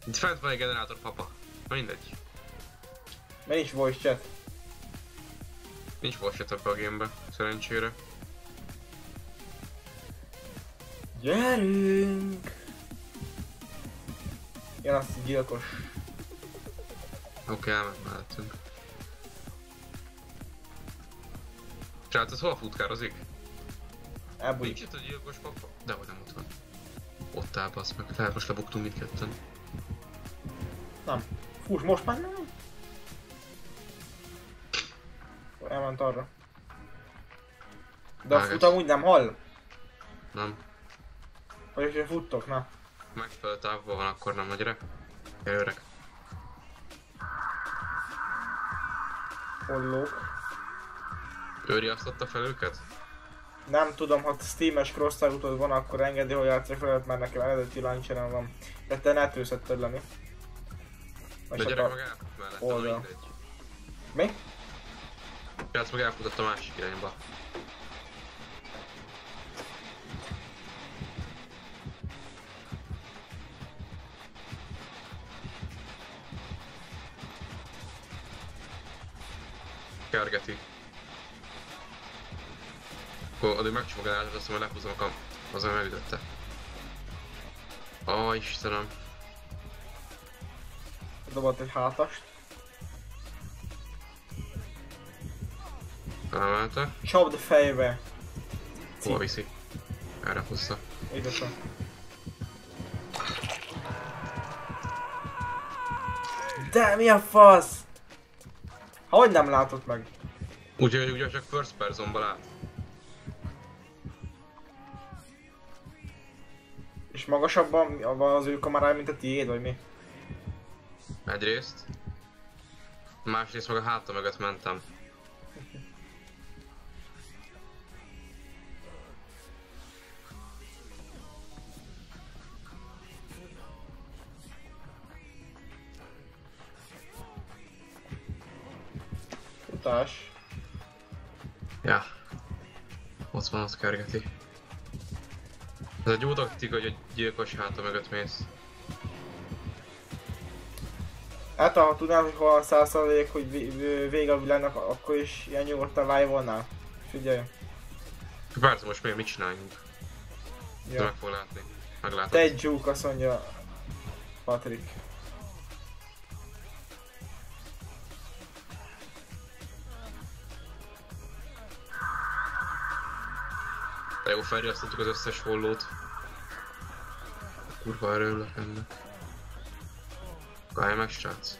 Speaker 2: Itt fent van egy generátor, papa. Na mindegy.
Speaker 1: Mert nincs voice chat.
Speaker 2: Nincs voice chat a gamebe, szerencsére.
Speaker 1: Gyerünk! Jön azt a gyilkos.
Speaker 2: Oké, okay, elment mellettünk. Srác, ez hol futkározik?
Speaker 1: Elbújik.
Speaker 2: Nincs itt a gyilkos papa? De hogy nem ott van. Ott áll, basz meg. Lehet most lebuktunk mindketten.
Speaker 1: Nem. Fús, most már nem. Elment arra. De a
Speaker 2: Vágás.
Speaker 1: fut amúgy nem hall?
Speaker 2: Nem.
Speaker 1: Vagy hogyha futtok, na.
Speaker 2: Megfelelő távol van, akkor nem a gyerek. Gyere,
Speaker 1: Hollók.
Speaker 2: Ő riasztotta fel őket?
Speaker 1: Nem tudom, ha Steam-es cross van, akkor engedi, hogy játszok fel, mert nekem eredeti launcherem van. De te ne tőszedted lenni.
Speaker 2: De
Speaker 1: Vagy
Speaker 2: a gyerek
Speaker 1: csak
Speaker 2: meg elfut mellette.
Speaker 1: Mi?
Speaker 2: Srác meg elfutott a másik irányba. Kergeti. Akkor addig megcsomagolásod, azt majd lehúzom a kam... Azon megütötte. Ó, Istenem.
Speaker 1: Dobott egy hátast.
Speaker 2: Elemelte.
Speaker 1: Csapd fejbe.
Speaker 2: Hova viszi? Erre hozza.
Speaker 1: Édesem. De mi a fasz? Hogy nem látott meg?
Speaker 2: Úgyhogy ugye csak first personba lát.
Speaker 1: És magasabban van az ő kamerája, mint a tiéd, vagy mi?
Speaker 2: Egyrészt. Másrészt meg a háta mögött mentem.
Speaker 1: Futás.
Speaker 2: Ja. Ott van, ott kergeti. Ez egy jó taktika, hogy egy gyilkos háta mögött mész.
Speaker 1: Hát ha tudnád, hogy hol a hogy vé- vé- vége a világnak, akkor is ilyen nyugodtan live volnál. Figyelj.
Speaker 2: Persze, most még mit csináljunk? Ja.
Speaker 1: Ja.
Speaker 2: Meg fog látni. Meglátod.
Speaker 1: Te egy azt mondja Patrik.
Speaker 2: De jó, felriasztottuk az összes hollót. Kurva örülök ennek. Állj meg, srác.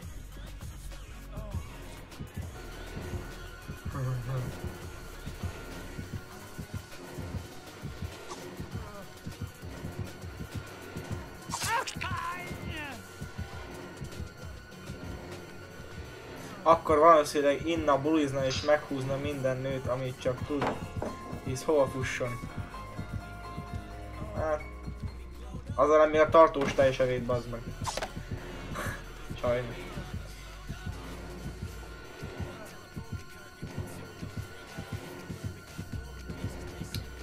Speaker 1: Akkor valószínűleg inna, bulizna és meghúzna minden nőt, amit csak tud. Hisz hova fusson? Hát... Azzal nem még a tartós teljesevét bazd meg. Sajnos.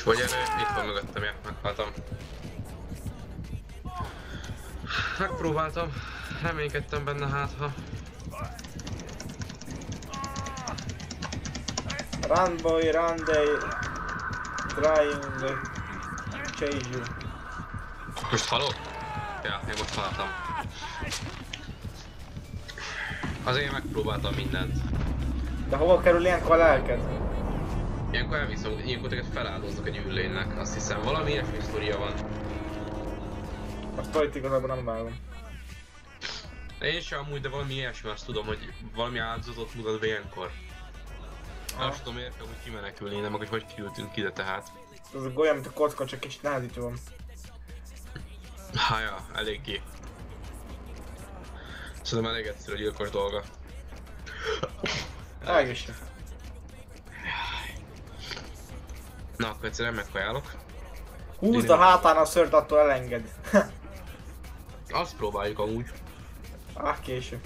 Speaker 2: Vagy erre itt van mögöttem, ja, meghaltam. Megpróbáltam, reménykedtem benne hát ha.
Speaker 1: Run boy, run they trying to chase you.
Speaker 2: Most halok? Ja, én most haltam. Azért megpróbáltam mindent.
Speaker 1: De hova kerül ilyenkor a lelked?
Speaker 2: Ilyenkor elviszem, ilyenkor téged feláldoznak egy űrlénynek. Azt hiszem, valami ilyesmi sztoria van.
Speaker 1: A sztorit igazából nem vágom.
Speaker 2: Én sem amúgy, de valami ilyesmi, azt tudom, hogy valami áldozatot mutat be ilyenkor. Nem tudom miért kell úgy kimenekülni, nem hogy hogy kiültünk ide tehát.
Speaker 1: Ez a golya, mint a kocka, csak kicsit nehezítő van.
Speaker 2: Hája, eléggé. Szerintem elég egyszerű a gyilkos dolga.
Speaker 1: Egészség.
Speaker 2: Na, akkor egyszerűen megkajálok.
Speaker 1: Húzd a hátán a szört, attól elenged.
Speaker 2: Azt próbáljuk amúgy.
Speaker 1: ah, késő.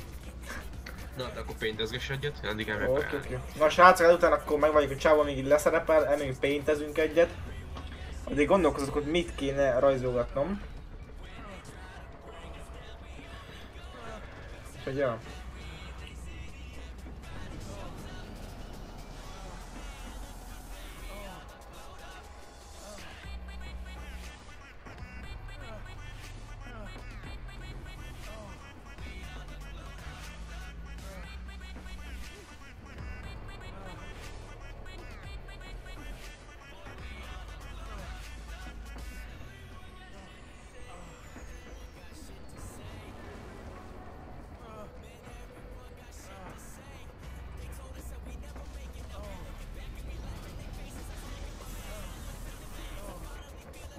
Speaker 2: Na, de akkor péntezgess egyet, addig el
Speaker 1: oké.
Speaker 2: megkajálni.
Speaker 1: Na srácok, ezután akkor megvagyjuk a csávó, még így leszerepel, elmegyünk paintezünk egyet. Addig gondolkozok, hogy mit kéne rajzolgatnom. Úgyhogy ja.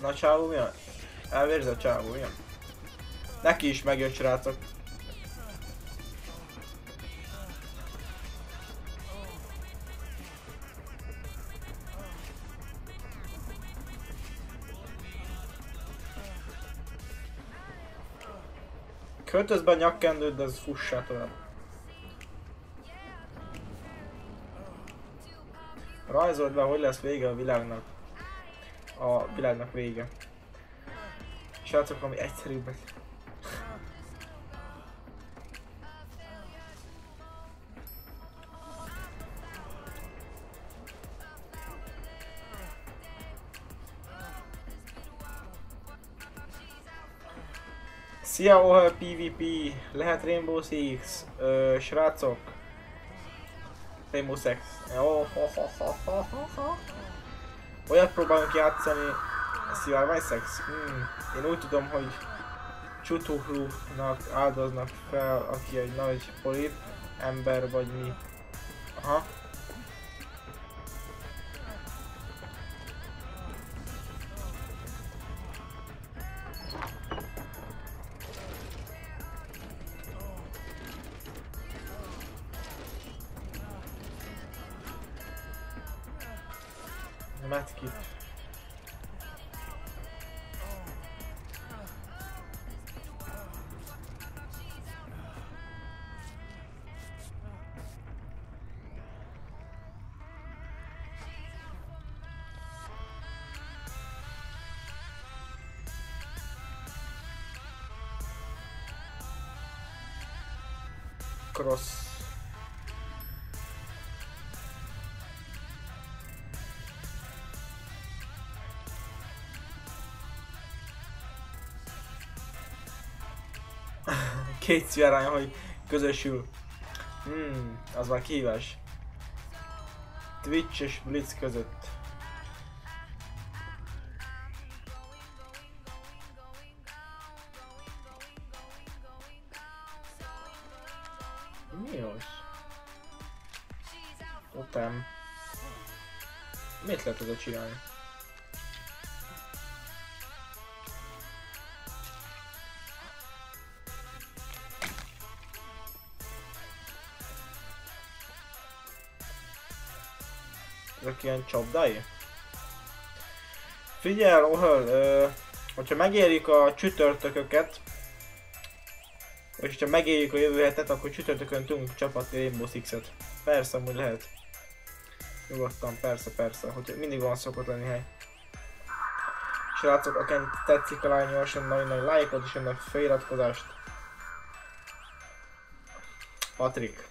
Speaker 1: Na csávó mi? Elvérzi a csávó, igen? Neki is megjött srácok. Költöz be a nyakkendőt, de ez fussá tovább. Rajzold be, hogy lesz vége a világnak. A világnak vége. Srácok, ami egyszerűbbek. Szia, OHL PvP, lehet Rainbow Six, ö, srácok. Rainbow Six. Jó, ha, ha, ha, ha, ha, ha. Olyat próbálunk játszani, szivárvány szex? Hmm. Én úgy tudom, hogy Csutuhrunak áldoznak fel, aki egy nagy polit, ember vagy mi. Aha. Cross. Két szívarány, hogy közösül. Hmm, az már kihívás. Twitch és Blitz között. Csinálni? Ezek ilyen csapdái? Figyel, Ohel, ö, hogyha megérik a csütörtököket, és hogyha megéljük a jövő hetet, akkor csütörtökön tudunk csapatni Rainbow Six-et. Persze, amúgy lehet. Nyugodtan, persze, persze, hogy mindig van szokott lenni hely. Srácok, akinek tetszik a lány, gyorsan nagyon nagy lájkot és ennek feliratkozást. Patrik.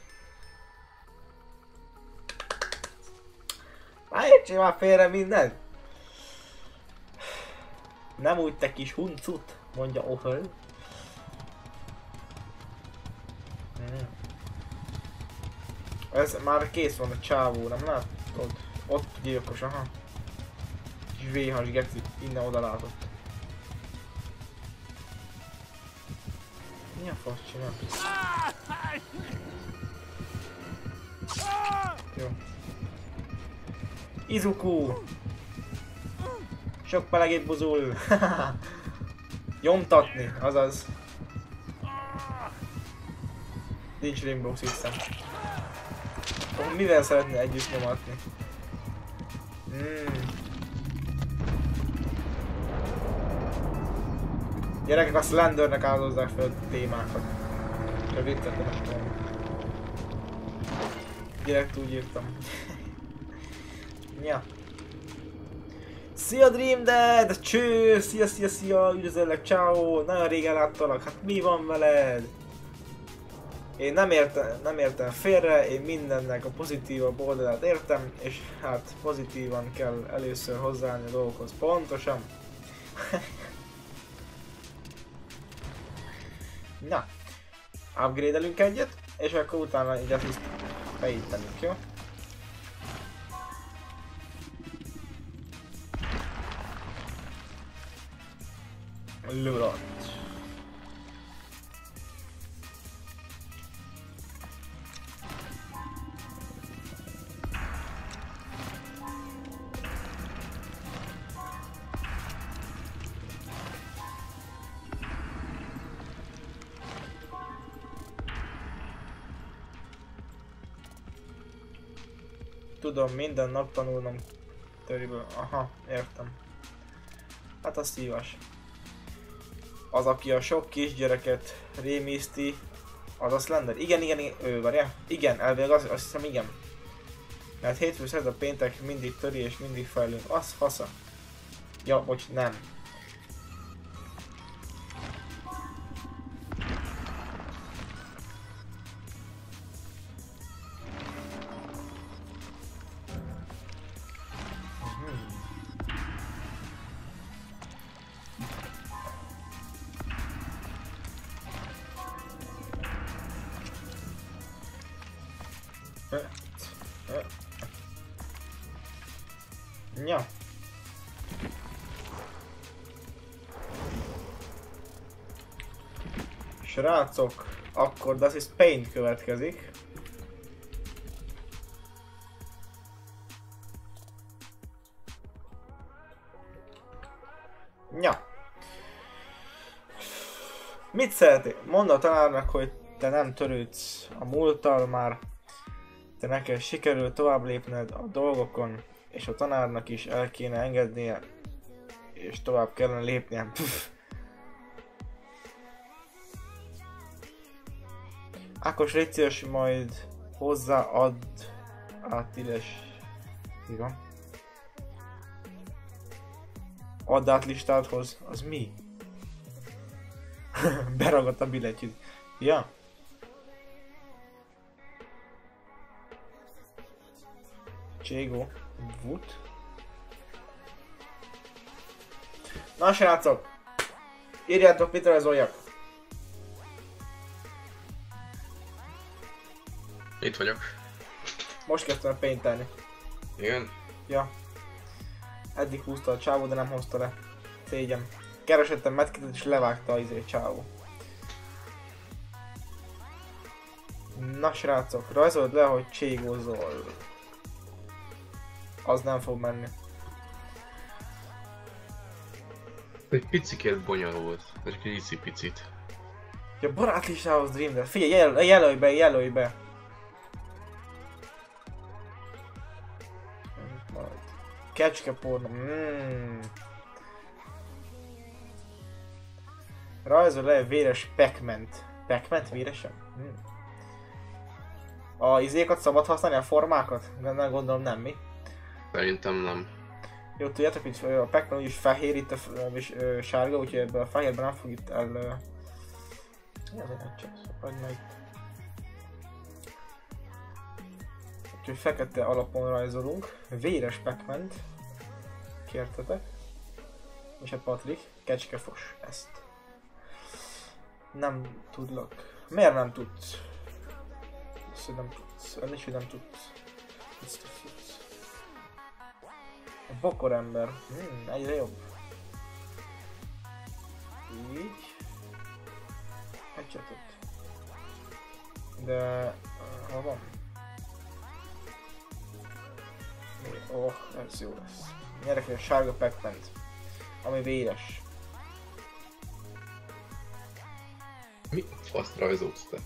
Speaker 1: Állítsi már félre mindent! Nem úgy te kis huncut, mondja. Hmm. Ez már kész van a csávó, nem látod? Ott gyilkos, aha. Kis véhas geci, innen oda látott. Mi a fasz csinál? Jó. Izuku! Sok pelegét buzul! Nyomtatni, azaz. Nincs Rainbow six Akkor mivel szeretné együtt nyomatni? Mm. Gyerekek a Slendernek áldozzák fel témákat. Rövidítettem nem tudom. Direkt úgy írtam. ja. Szia Dream Dad! Cső! Szia, szia, szia! Üdvözöllek, ciao! Nagyon régen láttalak, hát mi van veled? Én nem értem, nem értem félre, én mindennek a pozitívabb oldalát értem, és hát pozitívan kell először hozzáállni a dolgokhoz. Pontosan. Na, upgrade egyet, és akkor utána így ezt beítenünk, jó? Lurat. Tudom, minden nap tanulnom töriből. Aha, értem. Hát az szívas. Az, aki a sok kisgyereket rémiszti, az a Slender. Igen, igen, igen, ő várja. Igen, elvileg az, azt hiszem igen. Mert hétfő, a péntek mindig töri és mindig fejlünk. Az hasza. Ja, bocs, nem. Srácok, akkor Das is Paint következik. Ja. Mit szeretnél? Mondd a tanárnak, hogy te nem törődsz a múlttal már. Te neked sikerül tovább lépned a dolgokon, és a tanárnak is el kéne engednie, és tovább kellene lépnie. Pff. Ákos, légy szíves, majd hozzáad át ides... Mi van? Add át listádhoz, az mi? Beragadt a billetjét. Ja. Cségó. Wood. Na srácok! Írjátok, mit rajzoljak.
Speaker 2: Itt vagyok.
Speaker 1: Most kezdtem paintelni.
Speaker 2: Igen.
Speaker 1: Ja. Eddig húzta a csávó, de nem hozta le. Szégyen. Keresettem medkitet és levágta az izé csávó. Na srácok, rajzold le, hogy cségózol. Az nem fog menni.
Speaker 2: Egy picikét bonyolult. Egy ici picit.
Speaker 1: Ja, barátlistához Dream Death. Figyelj, jel jelölj be, jelölj be. Kecske porno. Mm. Rajzol le véres pekment. Pekment véresen? Mm. A izékat szabad használni, a formákat? Nem, nem gondolom nem, mi?
Speaker 2: Szerintem nem.
Speaker 1: Jó, tudjátok, hogy a Pac-Man úgyis fehér itt a és ö, sárga, úgyhogy ebben a fehérben nem fog itt el... Mi az egy csak? Vagy meg... Úgyhogy fekete alapon rajzolunk. Véres pac Kértetek. És a Patrik. Kecskefos. Ezt. Nem tudlak. Miért nem tudsz? Azt, hogy nem tudsz. Is, hogy nem tudsz. Tudsz. A bokorember. Hmm, egyre jobb. Így. Ecsetet. De... Hol van? Mi- Oh, ez jó lesz. Nyerek egy sárga pac Ami véres.
Speaker 2: Mi faszt rajzolsz te?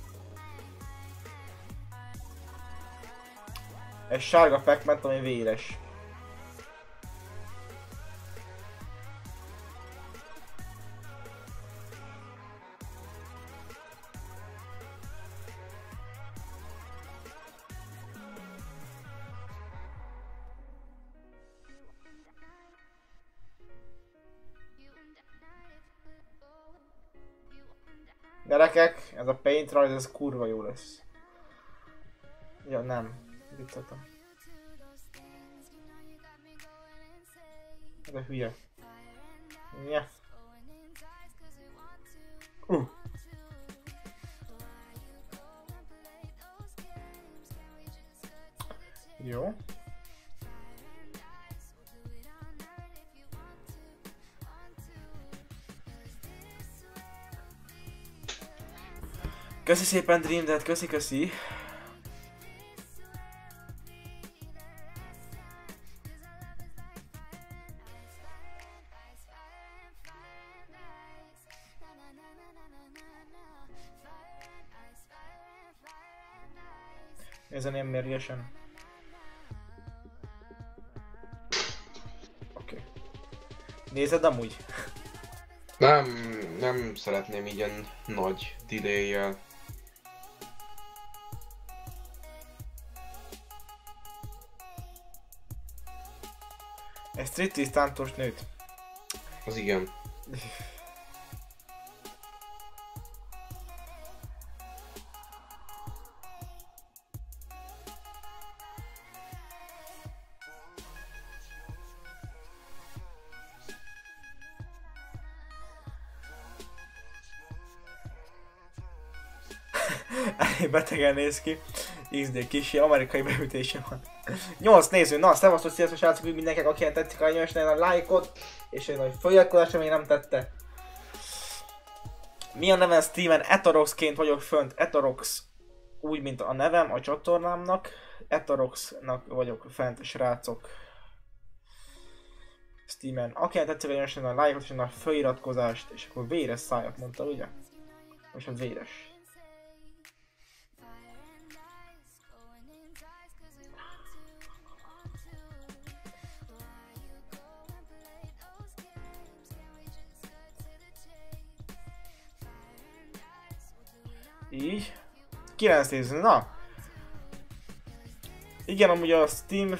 Speaker 1: Egy sárga pac ami véres. Gyerekek, ez a paint rajz, ez kurva jó lesz. Ja, nem. Viccetem. De hülye. Ja. Szépen Dream Dead, köszi köszi. Ezen ilyen mérgesen. Oké. Okay. Nézed amúgy?
Speaker 2: Nem, nem szeretném ilyen nagy delay
Speaker 1: Egy striptease táncos nőt.
Speaker 2: Az igen.
Speaker 1: Elég betegen néz ki. XD kis amerikai beütése van. 8 néző, na szevasztok, sziasztok srácok, mindenkinek, akinek tetszik a nyomás, a lájkot, és egy nagy feliratkozás, ami nem tette. Mi a nevem Steven? Etoroxként vagyok fönt, Etorox úgy, mint a nevem a csatornámnak. Etoroxnak vagyok fent, srácok. Steamen. Akinek tetszik nyomás, a lájkot, és a feliratkozást, és akkor véres szájat mondta, ugye? Most a véres. 9 néző, na. Igen, amúgy a Steam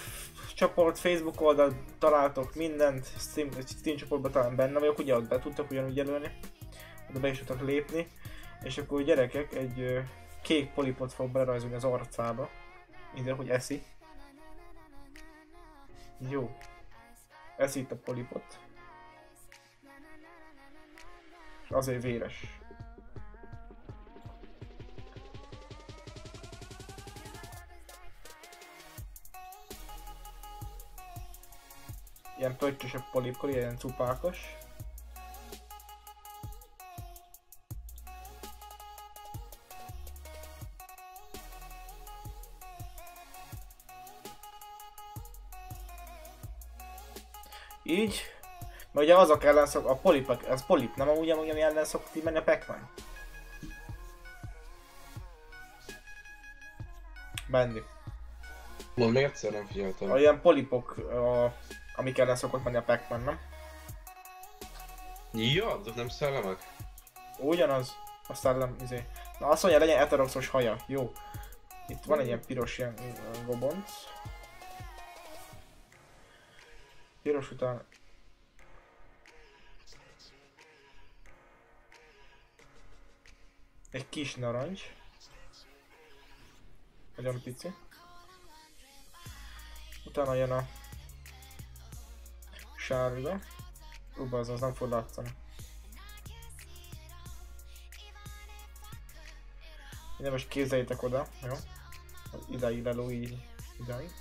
Speaker 1: csoport, Facebook oldal találtok mindent, Steam, Steam csoportban talán benne vagyok, ugye ott be tudtak ugyanúgy jelölni, oda be is tudtak lépni, és akkor gyerekek egy kék polipot fog belerajzolni az arcába, minden, hogy eszi. Jó. Eszi itt a polipot. És azért véres. Ilyen pöttyösebb polipkor, ilyen cupákos. Így. Mert ugye azok ellen szok, a polipek, az polip, nem amúgy amúgy ami ellen szokott így menni a Pac-Man? Benni.
Speaker 2: Mondd még egyszer, nem figyeltem.
Speaker 1: A ilyen polipok, a, amik ellen szokott menni a Pac-Man, nem?
Speaker 2: Ja, azok nem szellemek?
Speaker 1: Ugyanaz. A szellem, izé. Na azt mondja, legyen eteroxos haja. Jó. Itt van egy ilyen piros ilyen gobonc. Piros után... Egy kis narancs. Nagyon pici. Utána jön a sárga. Ú, az, az nem fog látszani. Ide most képzeljétek oda, jó? Az idáig leló így, idáig.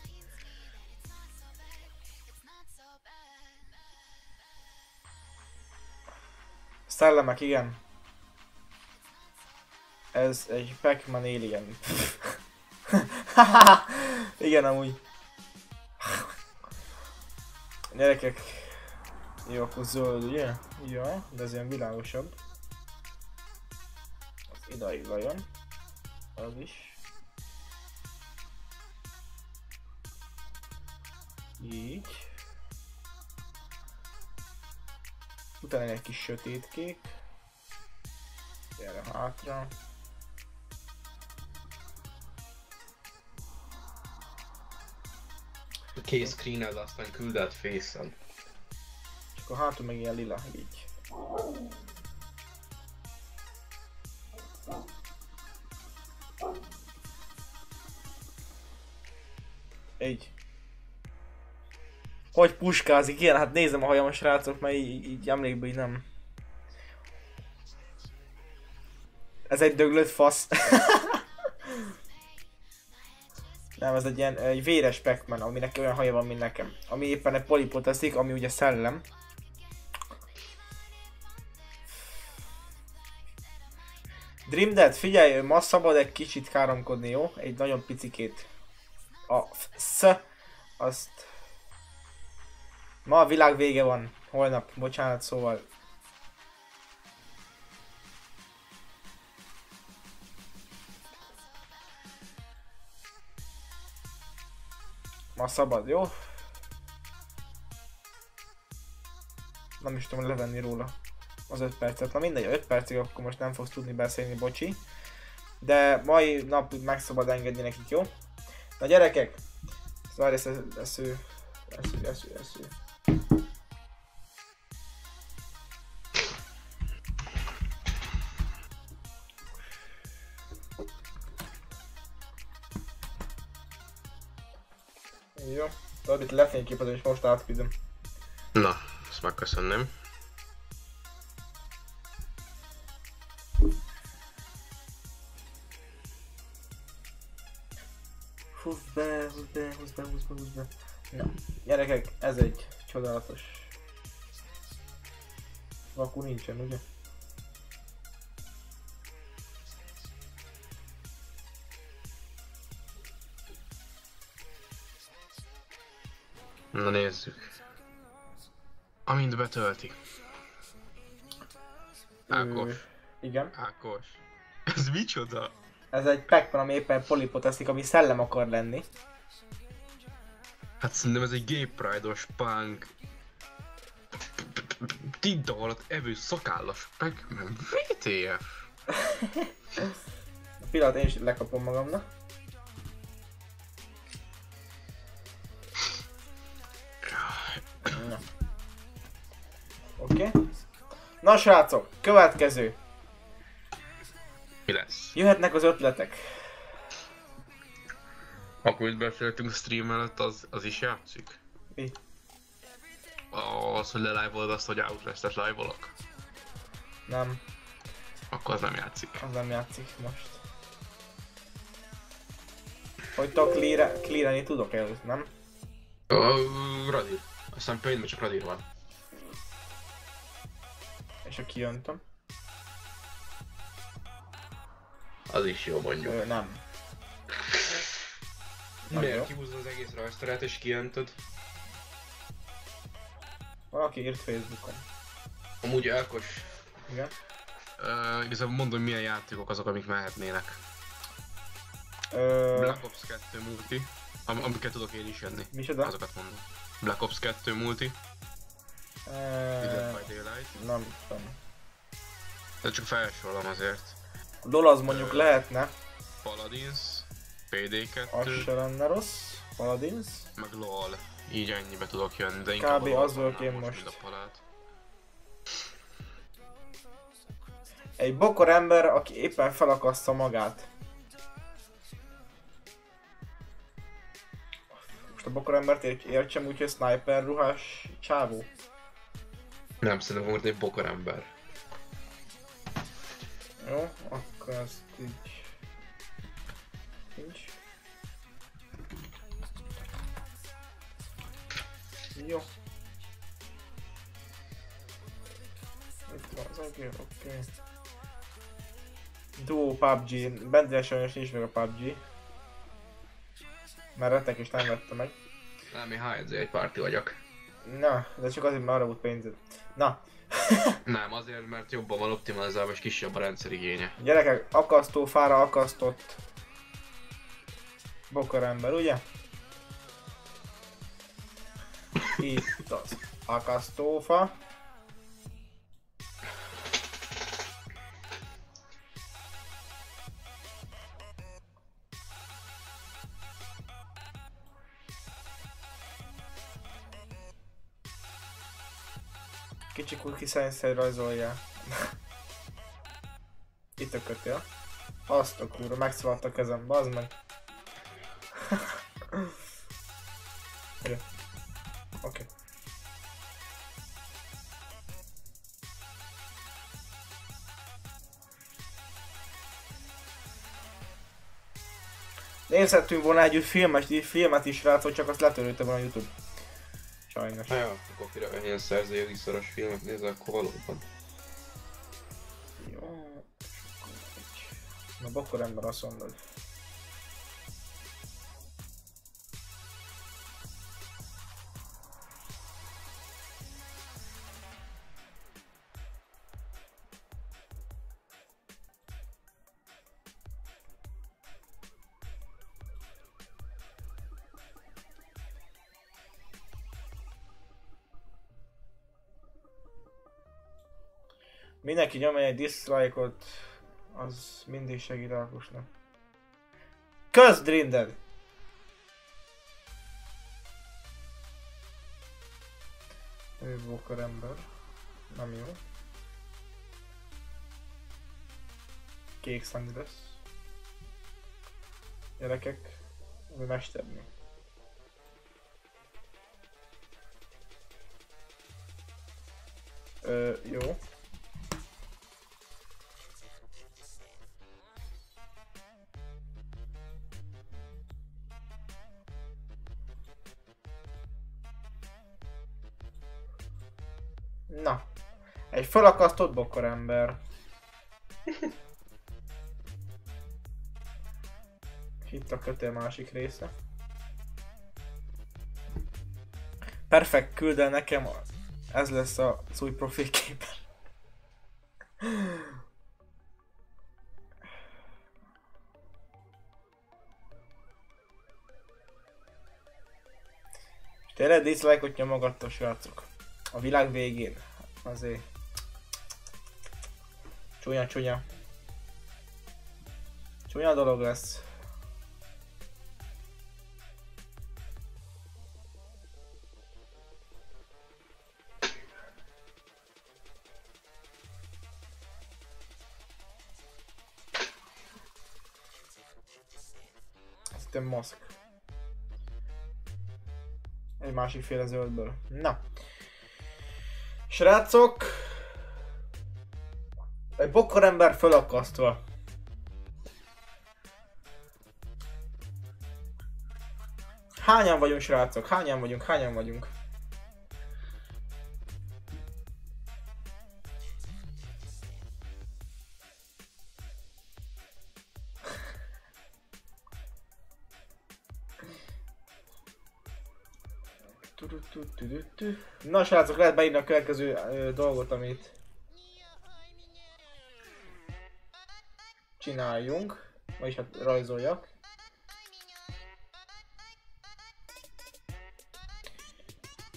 Speaker 1: Szellemek, igen. Ez egy Pac-Man Alien. igen, amúgy. Gyerekek. Jó, akkor zöld, ugye? Ja, de ez ilyen világosabb. Az idáig lejön. Az is. Így. Utána egy kis sötétkék. Erre hátra.
Speaker 2: Kész screened, aztán küldött face-en.
Speaker 1: Akkor hátul meg ilyen lila, így. Így. Hogy puskázik, ilyen, hát nézem a hajam a srácok, mert így, így emlékből így nem. Ez egy döglött fasz. nem, ez egy ilyen egy véres Pac-Man, aminek olyan haja van, mint nekem. Ami éppen egy polipot eszik, ami ugye szellem. Dream Dead, figyelj, ma szabad egy kicsit káromkodni, jó? Egy nagyon picikét. A sz, azt... Ma a világ vége van. Holnap, bocsánat, szóval... Ma szabad, jó? Nem is tudom levenni róla az 5 percet. Na mindegy, 5 percig akkor most nem fogsz tudni beszélni, bocsi. De mai nap meg szabad engedni nekik, jó? Na gyerekek! Várj, esző, esző, esző, esző, esző. Jó, tudod itt lefényképezem és most átküldöm.
Speaker 2: Na, ezt megköszönném.
Speaker 1: Húzd be, húzd be, húzd be, húzd be, húzd be. Na, gyerekek, ez egy csodálatos. Vakú nincsen, ugye?
Speaker 2: Na nézzük. Amint betölti. Ákos.
Speaker 1: Ö, igen.
Speaker 2: Ákos. Ez micsoda?
Speaker 1: Ez egy pack van, ami éppen polipot eszik, ami szellem akar lenni.
Speaker 2: Hát szerintem ez egy gay pride-os punk tinta alatt evő szakállas VTF.
Speaker 1: A pillanat én is lekapom magamnak. Na. Oké. Okay. Na srácok, következő.
Speaker 2: Mi lesz?
Speaker 1: Jöhetnek az ötletek.
Speaker 2: Akkor itt beszéltünk stream előtt, az, az is játszik?
Speaker 1: Mi?
Speaker 2: Az, hogy lelive azt, hogy Outlast-et live
Speaker 1: Nem,
Speaker 2: akkor az nem játszik.
Speaker 1: az nem játszik most. Hogy tudok clear- clearelni tudok előtt, nem?
Speaker 2: Uh, Radír. Aztán paint csak Radír van.
Speaker 1: És a kijöntöm.
Speaker 2: Az is jó mondjuk.
Speaker 1: Ö, nem. Nem.
Speaker 2: Miért kihúzod az egész rajzterát és kiöntöd?
Speaker 1: Valaki írt Facebookon.
Speaker 2: Amúgy Elkos,
Speaker 1: Igen.
Speaker 2: uh, igazából mondom milyen játékok azok, amik mehetnének.
Speaker 1: Ö,
Speaker 2: Black Ops 2 multi, am- amiket tudok én is jönni.
Speaker 1: micsoda?
Speaker 2: Azokat mondom. Black Ops 2 multi,
Speaker 1: Ö,
Speaker 2: Dead by Daylight.
Speaker 1: nem tudom.
Speaker 2: De csak felsorolom azért.
Speaker 1: A LOL az mondjuk lehetne,
Speaker 2: Paladins, PD2,
Speaker 1: az se lenne rossz. Paladins.
Speaker 2: meg LOL. Így ennyibe tudok jönni, de inkább
Speaker 1: Kb. az vagyok én most.
Speaker 2: a palát.
Speaker 1: Egy bokor ember, aki éppen felakasztja magát. Most a bokor embert ért- értsem úgy, hogy sniper ruhás csávó.
Speaker 2: Nem, szerintem volt egy bokor ember.
Speaker 1: Jó, akkor ezt így... Nincs. Jó. Itt van az oké. Okay. Duo PUBG, benne sajnos nincs meg a PUBG. Mert rettek és nem vette meg.
Speaker 2: Nem, én HZ egy párti vagyok.
Speaker 1: Na, de csak azért, mert arra volt pénzed. Na,
Speaker 2: Nem, azért, mert jobban van optimalizálva és kisebb a rendszerigénye.
Speaker 1: Gyerekek, akasztó fára akasztott bokarember, ugye? Itt az akasztófa. Sensei rajzolja. Itt a kötél. Azt a kurva, megszaladt a kezem, bazd meg. Oké. Nézhettünk volna együtt filmet, filmet is rá, hogy csak azt letörölte volna a Youtube. Sajnos.
Speaker 2: Ha jó, akkor kire ilyen szerzőjogi szoros filmet nézel, akkor valóban.
Speaker 1: Jó. akkor egy. Na, bokor ember azt mondod. Mindenki nyomja egy dislike-ot, az mindig segít Ákosnak. Kösz, Drinded! Ő bokor ember. Nem jó. Kék sunglass. Gyerekek, ő mesternő. Ö, jó. Egy felakasztott bokorember. Itt a kötél másik része. Perfekt, küld el nekem, a- ez lesz a az új profilkép. És Tényleg dislike-ot nyomogattok, srácok. A világ végén. Azért. Csúnya, csúnya. Dolog lesz. Egy maszk. Egy másik féle zöldből. Na. Srácok! Egy bokorember fölakasztva. Hányan vagyunk srácok? Hányan vagyunk? Hányan vagyunk? Na srácok, lehet beírni a következő ö, dolgot, amit csináljunk. Vagyis hát rajzoljak.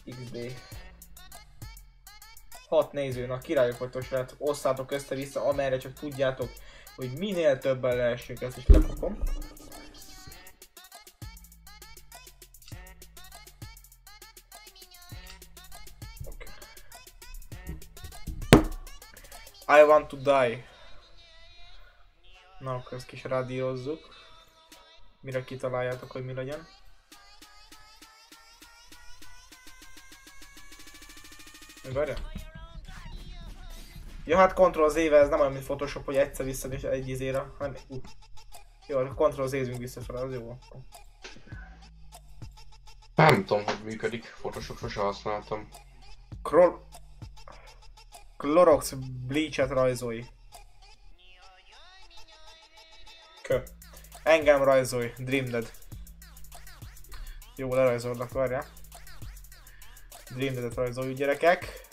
Speaker 1: XD. 6 néző, na királyok vagytok srácok, osszátok össze-vissza, amerre csak tudjátok, hogy minél többen lehessünk, ezt is. Oké. I want to die. Na, akkor ezt kis rádiózzuk. Mire kitaláljátok, hogy mi legyen. Várja. Ja, hát Ctrl z ez nem olyan, mint Photoshop, hogy egyszer vissza és egy izére, hanem... Uh. Jó, Ctrl z visszafele, az jó.
Speaker 2: Nem tudom, hogy működik. Photoshop sose használtam.
Speaker 1: Krol... Clorox Bleach-et rajzolj. Engem rajzolj, Dream Dead. Jó, lerajzolnak, várjál. Dream Dead-et rajzoljuk gyerekek.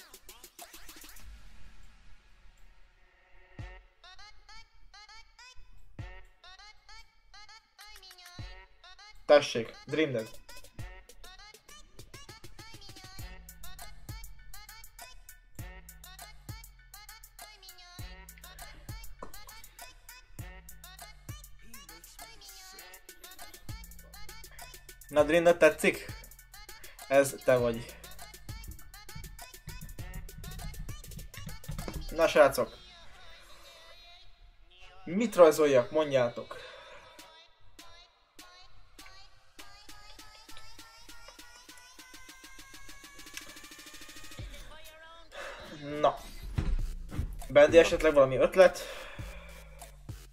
Speaker 1: Tessék, Dream Dead. Na Dream Dead tetszik? Ez te vagy. Na srácok. Mit rajzoljak, mondjátok. Na. Bendi esetleg valami ötlet?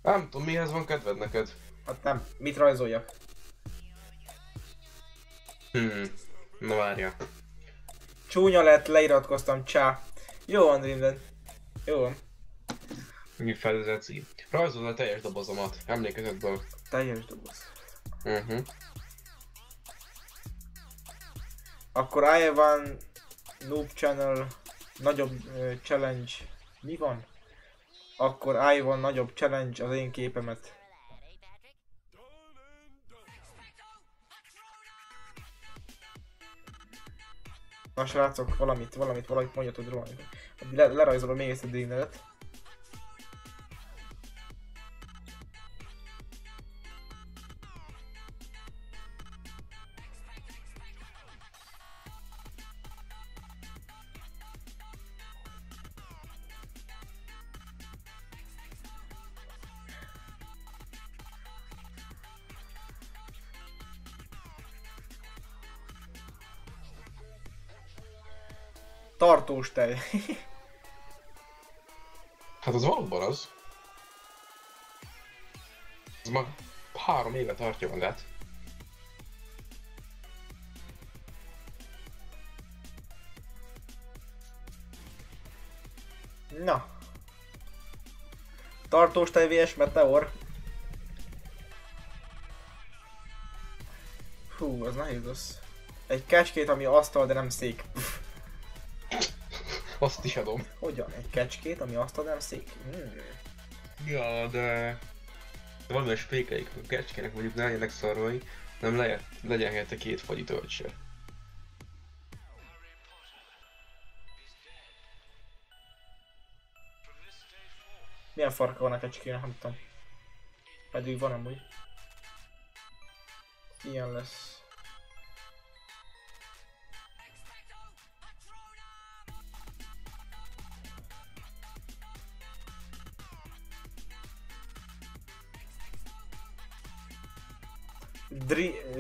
Speaker 2: Nem tudom, mihez van kedved neked?
Speaker 1: Hát nem. Mit rajzoljak?
Speaker 2: Hmm. Na várja.
Speaker 1: Csúnya lett, leiratkoztam, csá. Jó van, Dead. Jó van.
Speaker 2: Mi felezett cím? Rajzolod a teljes dobozomat. Emlékezetből.
Speaker 1: Teljes doboz.
Speaker 2: Uh-huh.
Speaker 1: Akkor I van Noob Channel nagyobb ö, challenge. Mi van? Akkor I van nagyobb challenge az én képemet. Na srácok, valamit, valamit, valamit mondjatok róla. Le, lerajzolom még ezt a dégnelet. Tartós tej.
Speaker 2: Hát az valóban az. Ez már három éve tartja magát.
Speaker 1: Na. Tartós tej vs Meteor. Hú, az nehéz lesz. Egy kecskét, ami asztal, de nem szék.
Speaker 2: Azt is adom.
Speaker 1: hogyan? Egy kecskét, ami asztal, de nem szék. Hmm.
Speaker 2: Ja, de... Valamilyen spékeik a kecskének mondjuk ne legyenek szarvai, nem le, legyen helyette két fagyi töltse.
Speaker 1: Milyen farka van a kecskének, nem tudom. Pedig van amúgy. Ilyen lesz.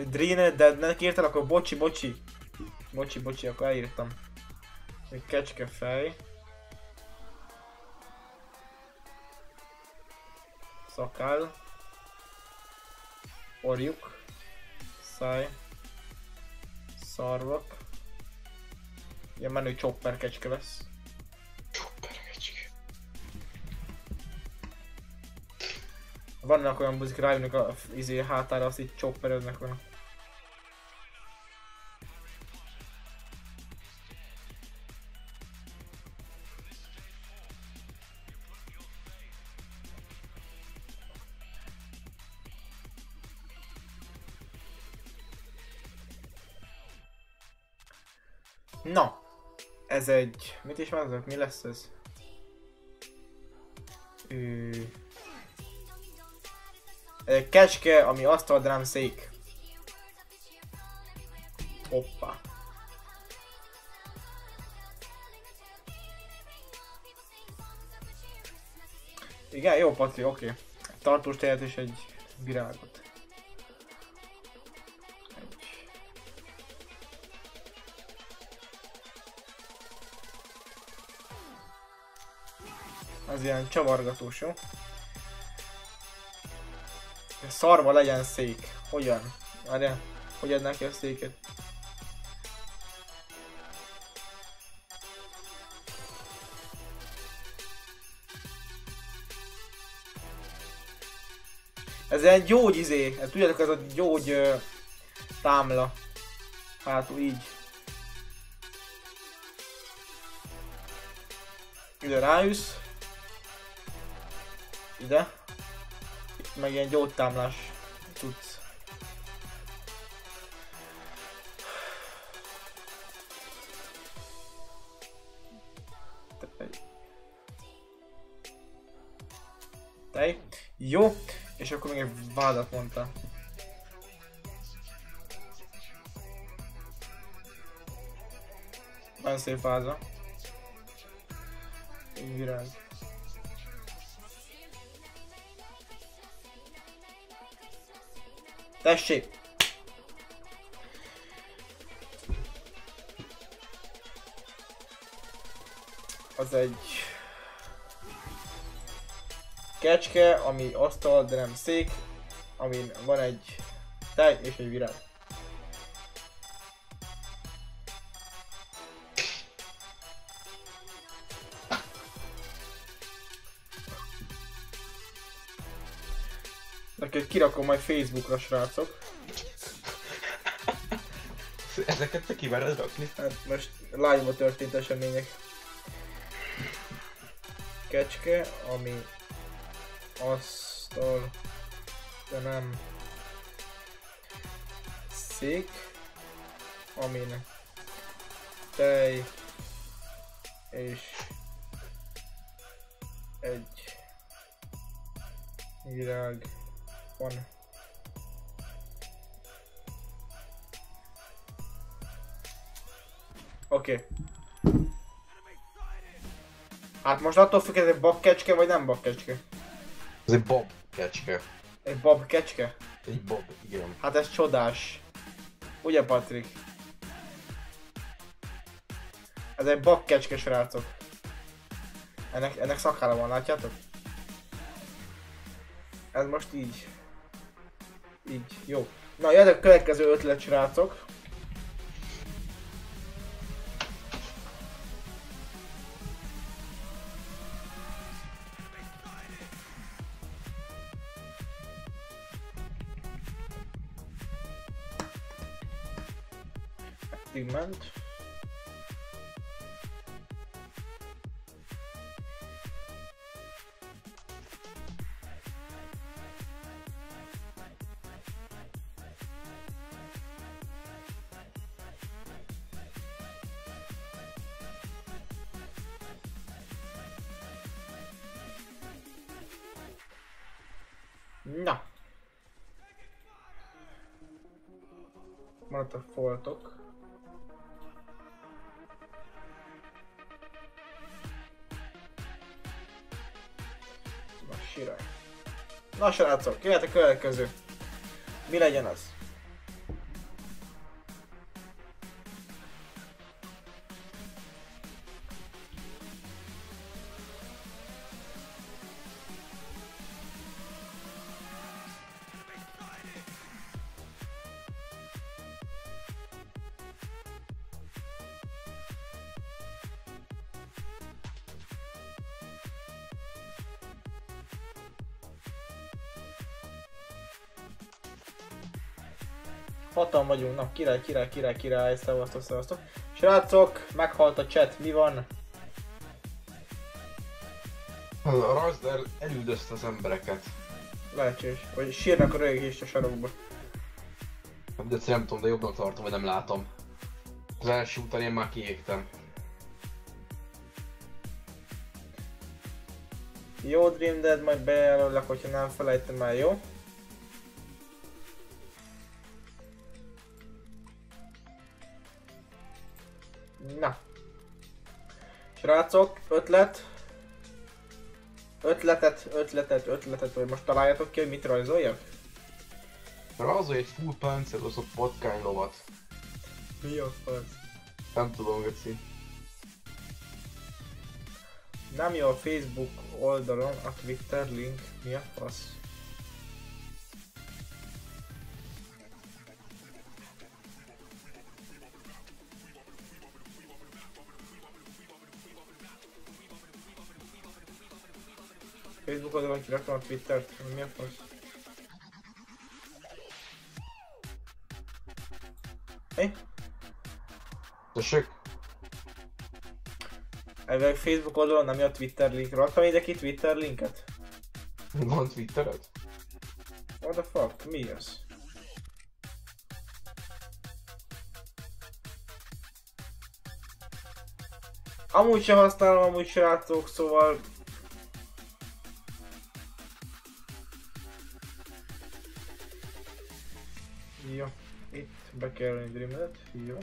Speaker 1: Dri Drine Deadnek írtál, akkor bocsi, bocsi. Bocsi, bocsi, akkor elírtam. Egy kecske fej. Szakál. Orjuk. Száj. Szarvak. Ilyen menő chopper kecske lesz.
Speaker 2: Csupper kecske.
Speaker 1: Vannak olyan buzik rájönnek a izé hátára, azt így chopperöznek vele. Ez egy... Mit is mondok? Mi lesz ez? Ö... Egy kecske, ami asztal, nem szék. Hoppá. Igen, jó Patri, oké. Okay. Tartós tejet és egy virágot. Az ilyen csavargatós, jó? Szarva legyen szék. Hogyan? Várjál, hogy adnák ki a széket? Ez egy gyógy izé, ez tudjátok ez a gyógy ö, támla. Hátul így. Ide ráülsz. Ide. Itt meg ilyen gyógytámlás tudsz. Tej. Jó. És akkor még egy vádat mondta. Nagyon szép váza. Virág. Tessék! Az egy... Kecske, ami asztal, de nem szék, amin van egy tej és egy virág. Kirakom majd Facebookra, srácok.
Speaker 2: Ezeket te kimered rakni?
Speaker 1: Hát most live-ba történt események. Kecske, ami asztal, de nem szék, amin tej és egy virág van. Oké. Okay. Hát most attól függ, ez egy bakkecske vagy nem bakkecske?
Speaker 2: Ez egy bob kecske.
Speaker 1: Egy babkecske?
Speaker 2: Egy bob, igen.
Speaker 1: Hát ez csodás. Ugye Patrik? Ez egy bakkecske srácok. Ennek, ennek szakála van, látjátok? Ez most így. Így, jó. Na, jön a következő ötlet, srácok. Ment. Maradtak foltok. Na, sirály. Na srácok, jöhet a következő. Mi legyen az? Vagyunk, na király, király, király, király, szevasztok, szevasztok. Srácok, meghalt a chat, mi van?
Speaker 2: A Razdel elüldözte az embereket.
Speaker 1: Lehetséges. Vagy sírnak a rögést a sarokba.
Speaker 2: De egyszer nem tudom, de jobbnak tartom, vagy nem látom. Az első után én már kiégtem.
Speaker 1: Jó Dream Dead, majd bejelöllek, hogyha nem felejtem el, jó? Srácok, ötlet. Ötletet, ötletet, ötletet, hogy most találjátok ki, hogy mit rajzoljak?
Speaker 2: Rajzolj egy full páncélozott patkány lovat.
Speaker 1: Mi a fasz?
Speaker 2: Nem tudom, Göci.
Speaker 1: Nem jó a Facebook oldalon a Twitter link, mi a fasz? Facebook oldalon kiraktam a Twittert, mi a fasz? Mi?
Speaker 2: Tessék?
Speaker 1: Elvileg Facebook oldalon nem jött Twitter link. Raktam ide ki Twitter linket?
Speaker 2: Van Twittered?
Speaker 1: What the fuck? Mi az? Amúgy sem használom, amúgy srácok, szóval... be kell jönni Dreamlet, jó.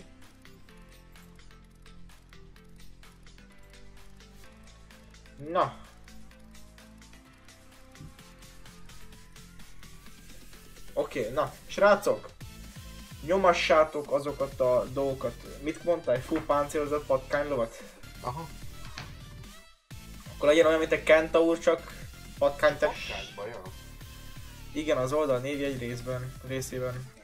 Speaker 1: Na. Oké, okay, na, srácok! Nyomassátok azokat a dolgokat. Mit mondtál? Full páncélozott patkánylovat?
Speaker 2: Aha.
Speaker 1: Akkor legyen olyan, mint a Kentaur, csak patkánytes. Igen, az oldal névjegy részben, részében.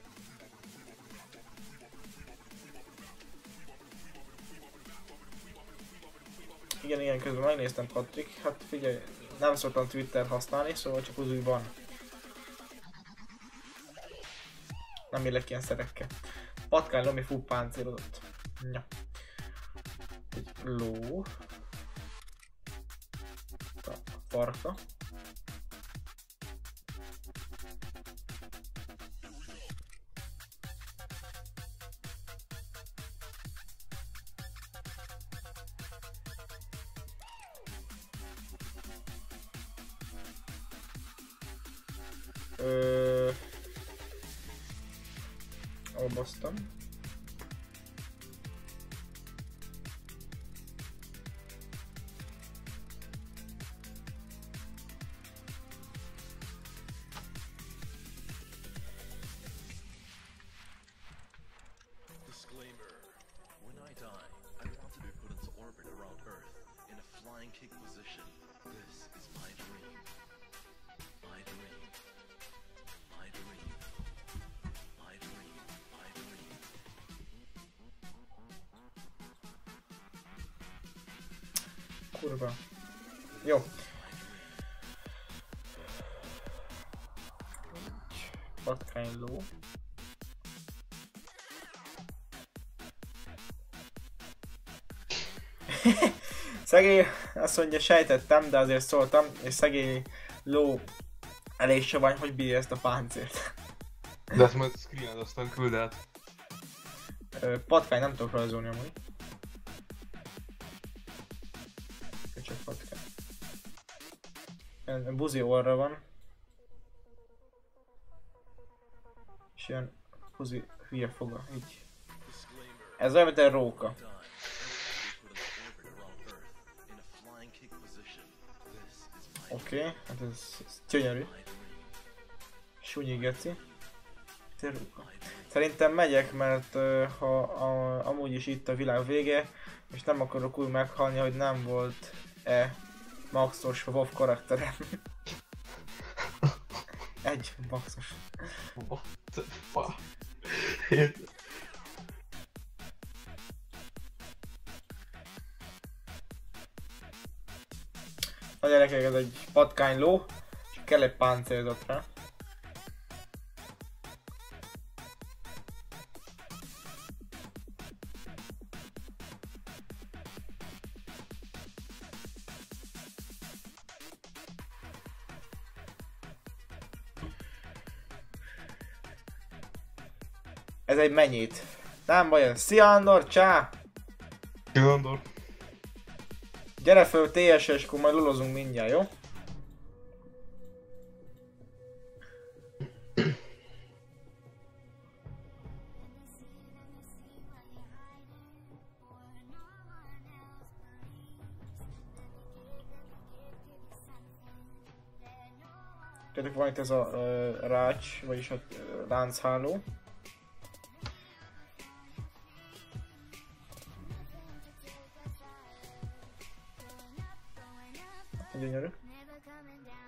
Speaker 1: Igen, igen, közben megnéztem Patrik. Hát figyelj, nem szoktam Twitter használni, szóval csak úgy van. Nem illek ilyen szerekkel. Patkány Lomi full páncélozott. Ja. Egy ló. A farka. szegény, azt mondja, sejtettem, de azért szóltam, és szegény ló elég sovány, hogy bírja ezt a páncélt.
Speaker 2: De ezt majd screened, aztán küld át.
Speaker 1: Patkány nem tudok rajzolni amúgy. Köcsög patkány. Buzi orra van. És ilyen buzi hülye foga, így. Ez olyan, mint egy róka. Oké, okay, hát ez, ez gyönyörű. Sunyi geci. Te róka. Szerintem megyek, mert ö, ha a, amúgy is itt a világ vége, és nem akarok úgy meghalni, hogy nem volt e maxos WoW karakterem. Egy maxos.
Speaker 2: What the fuck?
Speaker 1: A gyerekek, ez egy patkány ló, és kell egy páncélzat rá. Ez egy mennyit. Nem baj. Szia Andor, csá!
Speaker 2: Andor.
Speaker 1: Gyere föl TS, és akkor majd lulozunk mindjárt, jó? Tehát van itt ez a uh, rács, vagyis a uh, láncháló.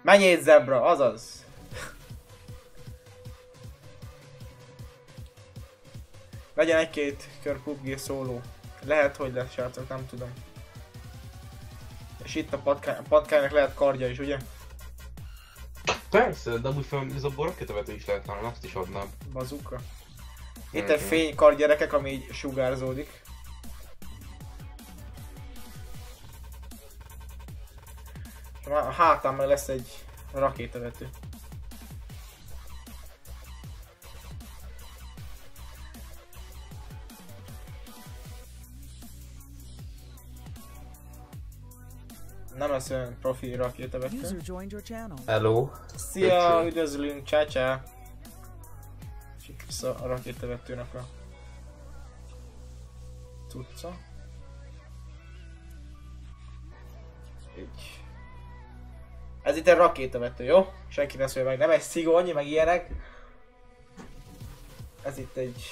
Speaker 1: Menj itt zebra, azaz! Legyen egy-két kör PUBG szóló. Lehet, hogy lesz srácok, nem tudom. És itt a patkány, patkánynak lehet kardja is, ugye?
Speaker 2: Persze, de amúgy fel, ez a rakétavető is lehet talán, azt is adnám.
Speaker 1: Bazuka. Itt
Speaker 2: Mhm.
Speaker 1: egy fénykard gyerekek, ami így sugárzódik. A hátán meg lesz egy rakétavető. Nem lesz olyan profi rakétavető.
Speaker 4: Hello.
Speaker 1: Szia, üdvözlünk, csá csá. Vissza a rakétavetőnek a cucca. Ez itt egy rakétavető, jó? Senki ne szólja meg, nem egy szigony, meg ilyenek. Ez itt egy...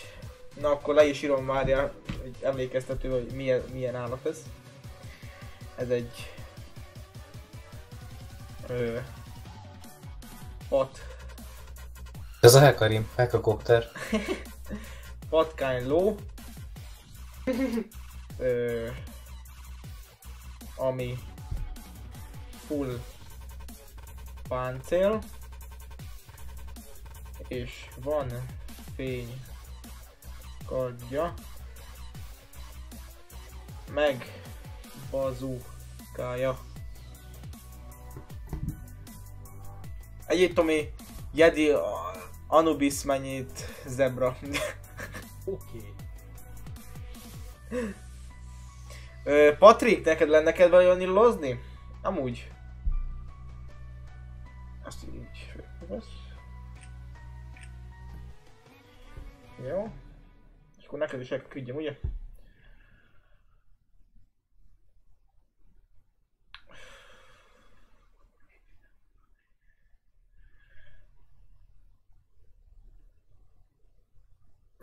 Speaker 1: Na akkor le is írom várja, egy emlékeztető, hogy milyen, milyen állat ez. Ez egy... Ö, pat,
Speaker 4: Ez a Hekarim, Hekakopter.
Speaker 1: patkány ló, ö, ami full páncél, és van fény kardja, meg bazúkája. Egyiptomi Jedi Anubis mennyit zebra.
Speaker 4: Oké.
Speaker 1: Ö, Patrik, neked lenne kedve jönni lozni? Amúgy. Fölvesz. Jó. És akkor neked is elküldjem, ugye?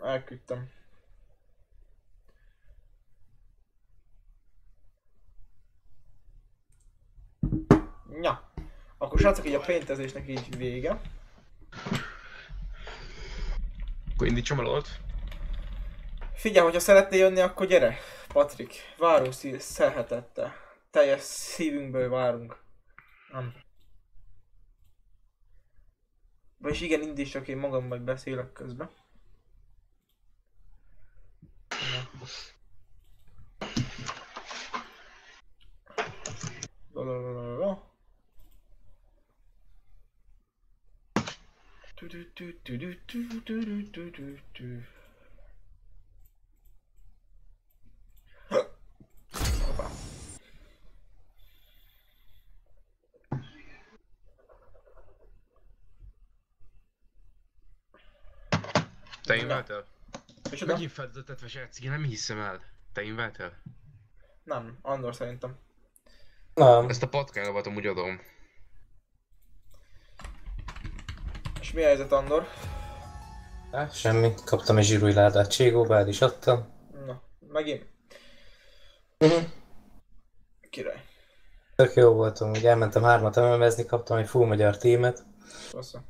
Speaker 1: Elküldtem. Ja. Akkor srácok, így a péntezésnek így vége.
Speaker 2: Akkor indítsam el ott.
Speaker 1: Figyelj, hogyha szeretnél jönni, akkor gyere, Patrik. Várunk szeretettel. Teljes szívünkből várunk. Nem. Vagyis igen, indíts, csak én magam majd beszélek közben. Na. Hoppá.
Speaker 2: Te
Speaker 1: Na.
Speaker 2: inveltél?
Speaker 1: Micsoda?
Speaker 2: Megint feltöltetve se én nem hiszem el. Te inveltél?
Speaker 1: Nem, Andor szerintem.
Speaker 4: Nem,
Speaker 2: Ezt a patkánomat amúgy adom.
Speaker 1: És mi a helyzet Andor?
Speaker 4: Á, semmi. Kaptam egy zsírúj ládát Cségóba, el is adtam.
Speaker 1: Na, megint.
Speaker 4: Mhm.
Speaker 1: Király.
Speaker 4: Tök jó voltam, úgy elmentem hármat ememezni, kaptam egy full magyar tímet.
Speaker 1: Bassza.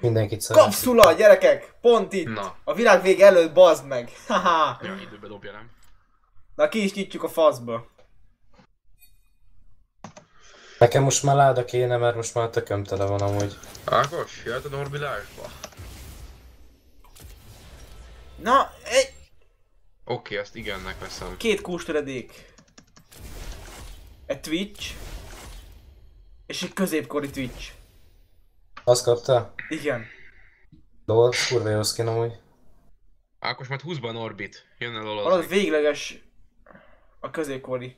Speaker 4: Mindenkit szeretem.
Speaker 1: Kapszula, gyerekek! Pont itt!
Speaker 2: Na.
Speaker 1: A világ vége előtt bazd meg! Haha!
Speaker 2: Ja, időbe dobja nem.
Speaker 1: Na ki is nyitjuk a faszba.
Speaker 4: Nekem most már láda kéne, mert most már a tököm tele van amúgy.
Speaker 2: Ákos, jöhet a Norbi live-ba?
Speaker 1: Na, egy,
Speaker 2: Oké, ezt igennek veszem.
Speaker 1: két kústöredék. Egy Twitch. És egy középkori Twitch.
Speaker 4: Azt kapta?
Speaker 1: Igen.
Speaker 4: Lol, kurva jó skin amúgy.
Speaker 2: Ákos, majd húzd be a Norbit. Jön el
Speaker 1: Valami
Speaker 2: olazni.
Speaker 1: végleges a középkori.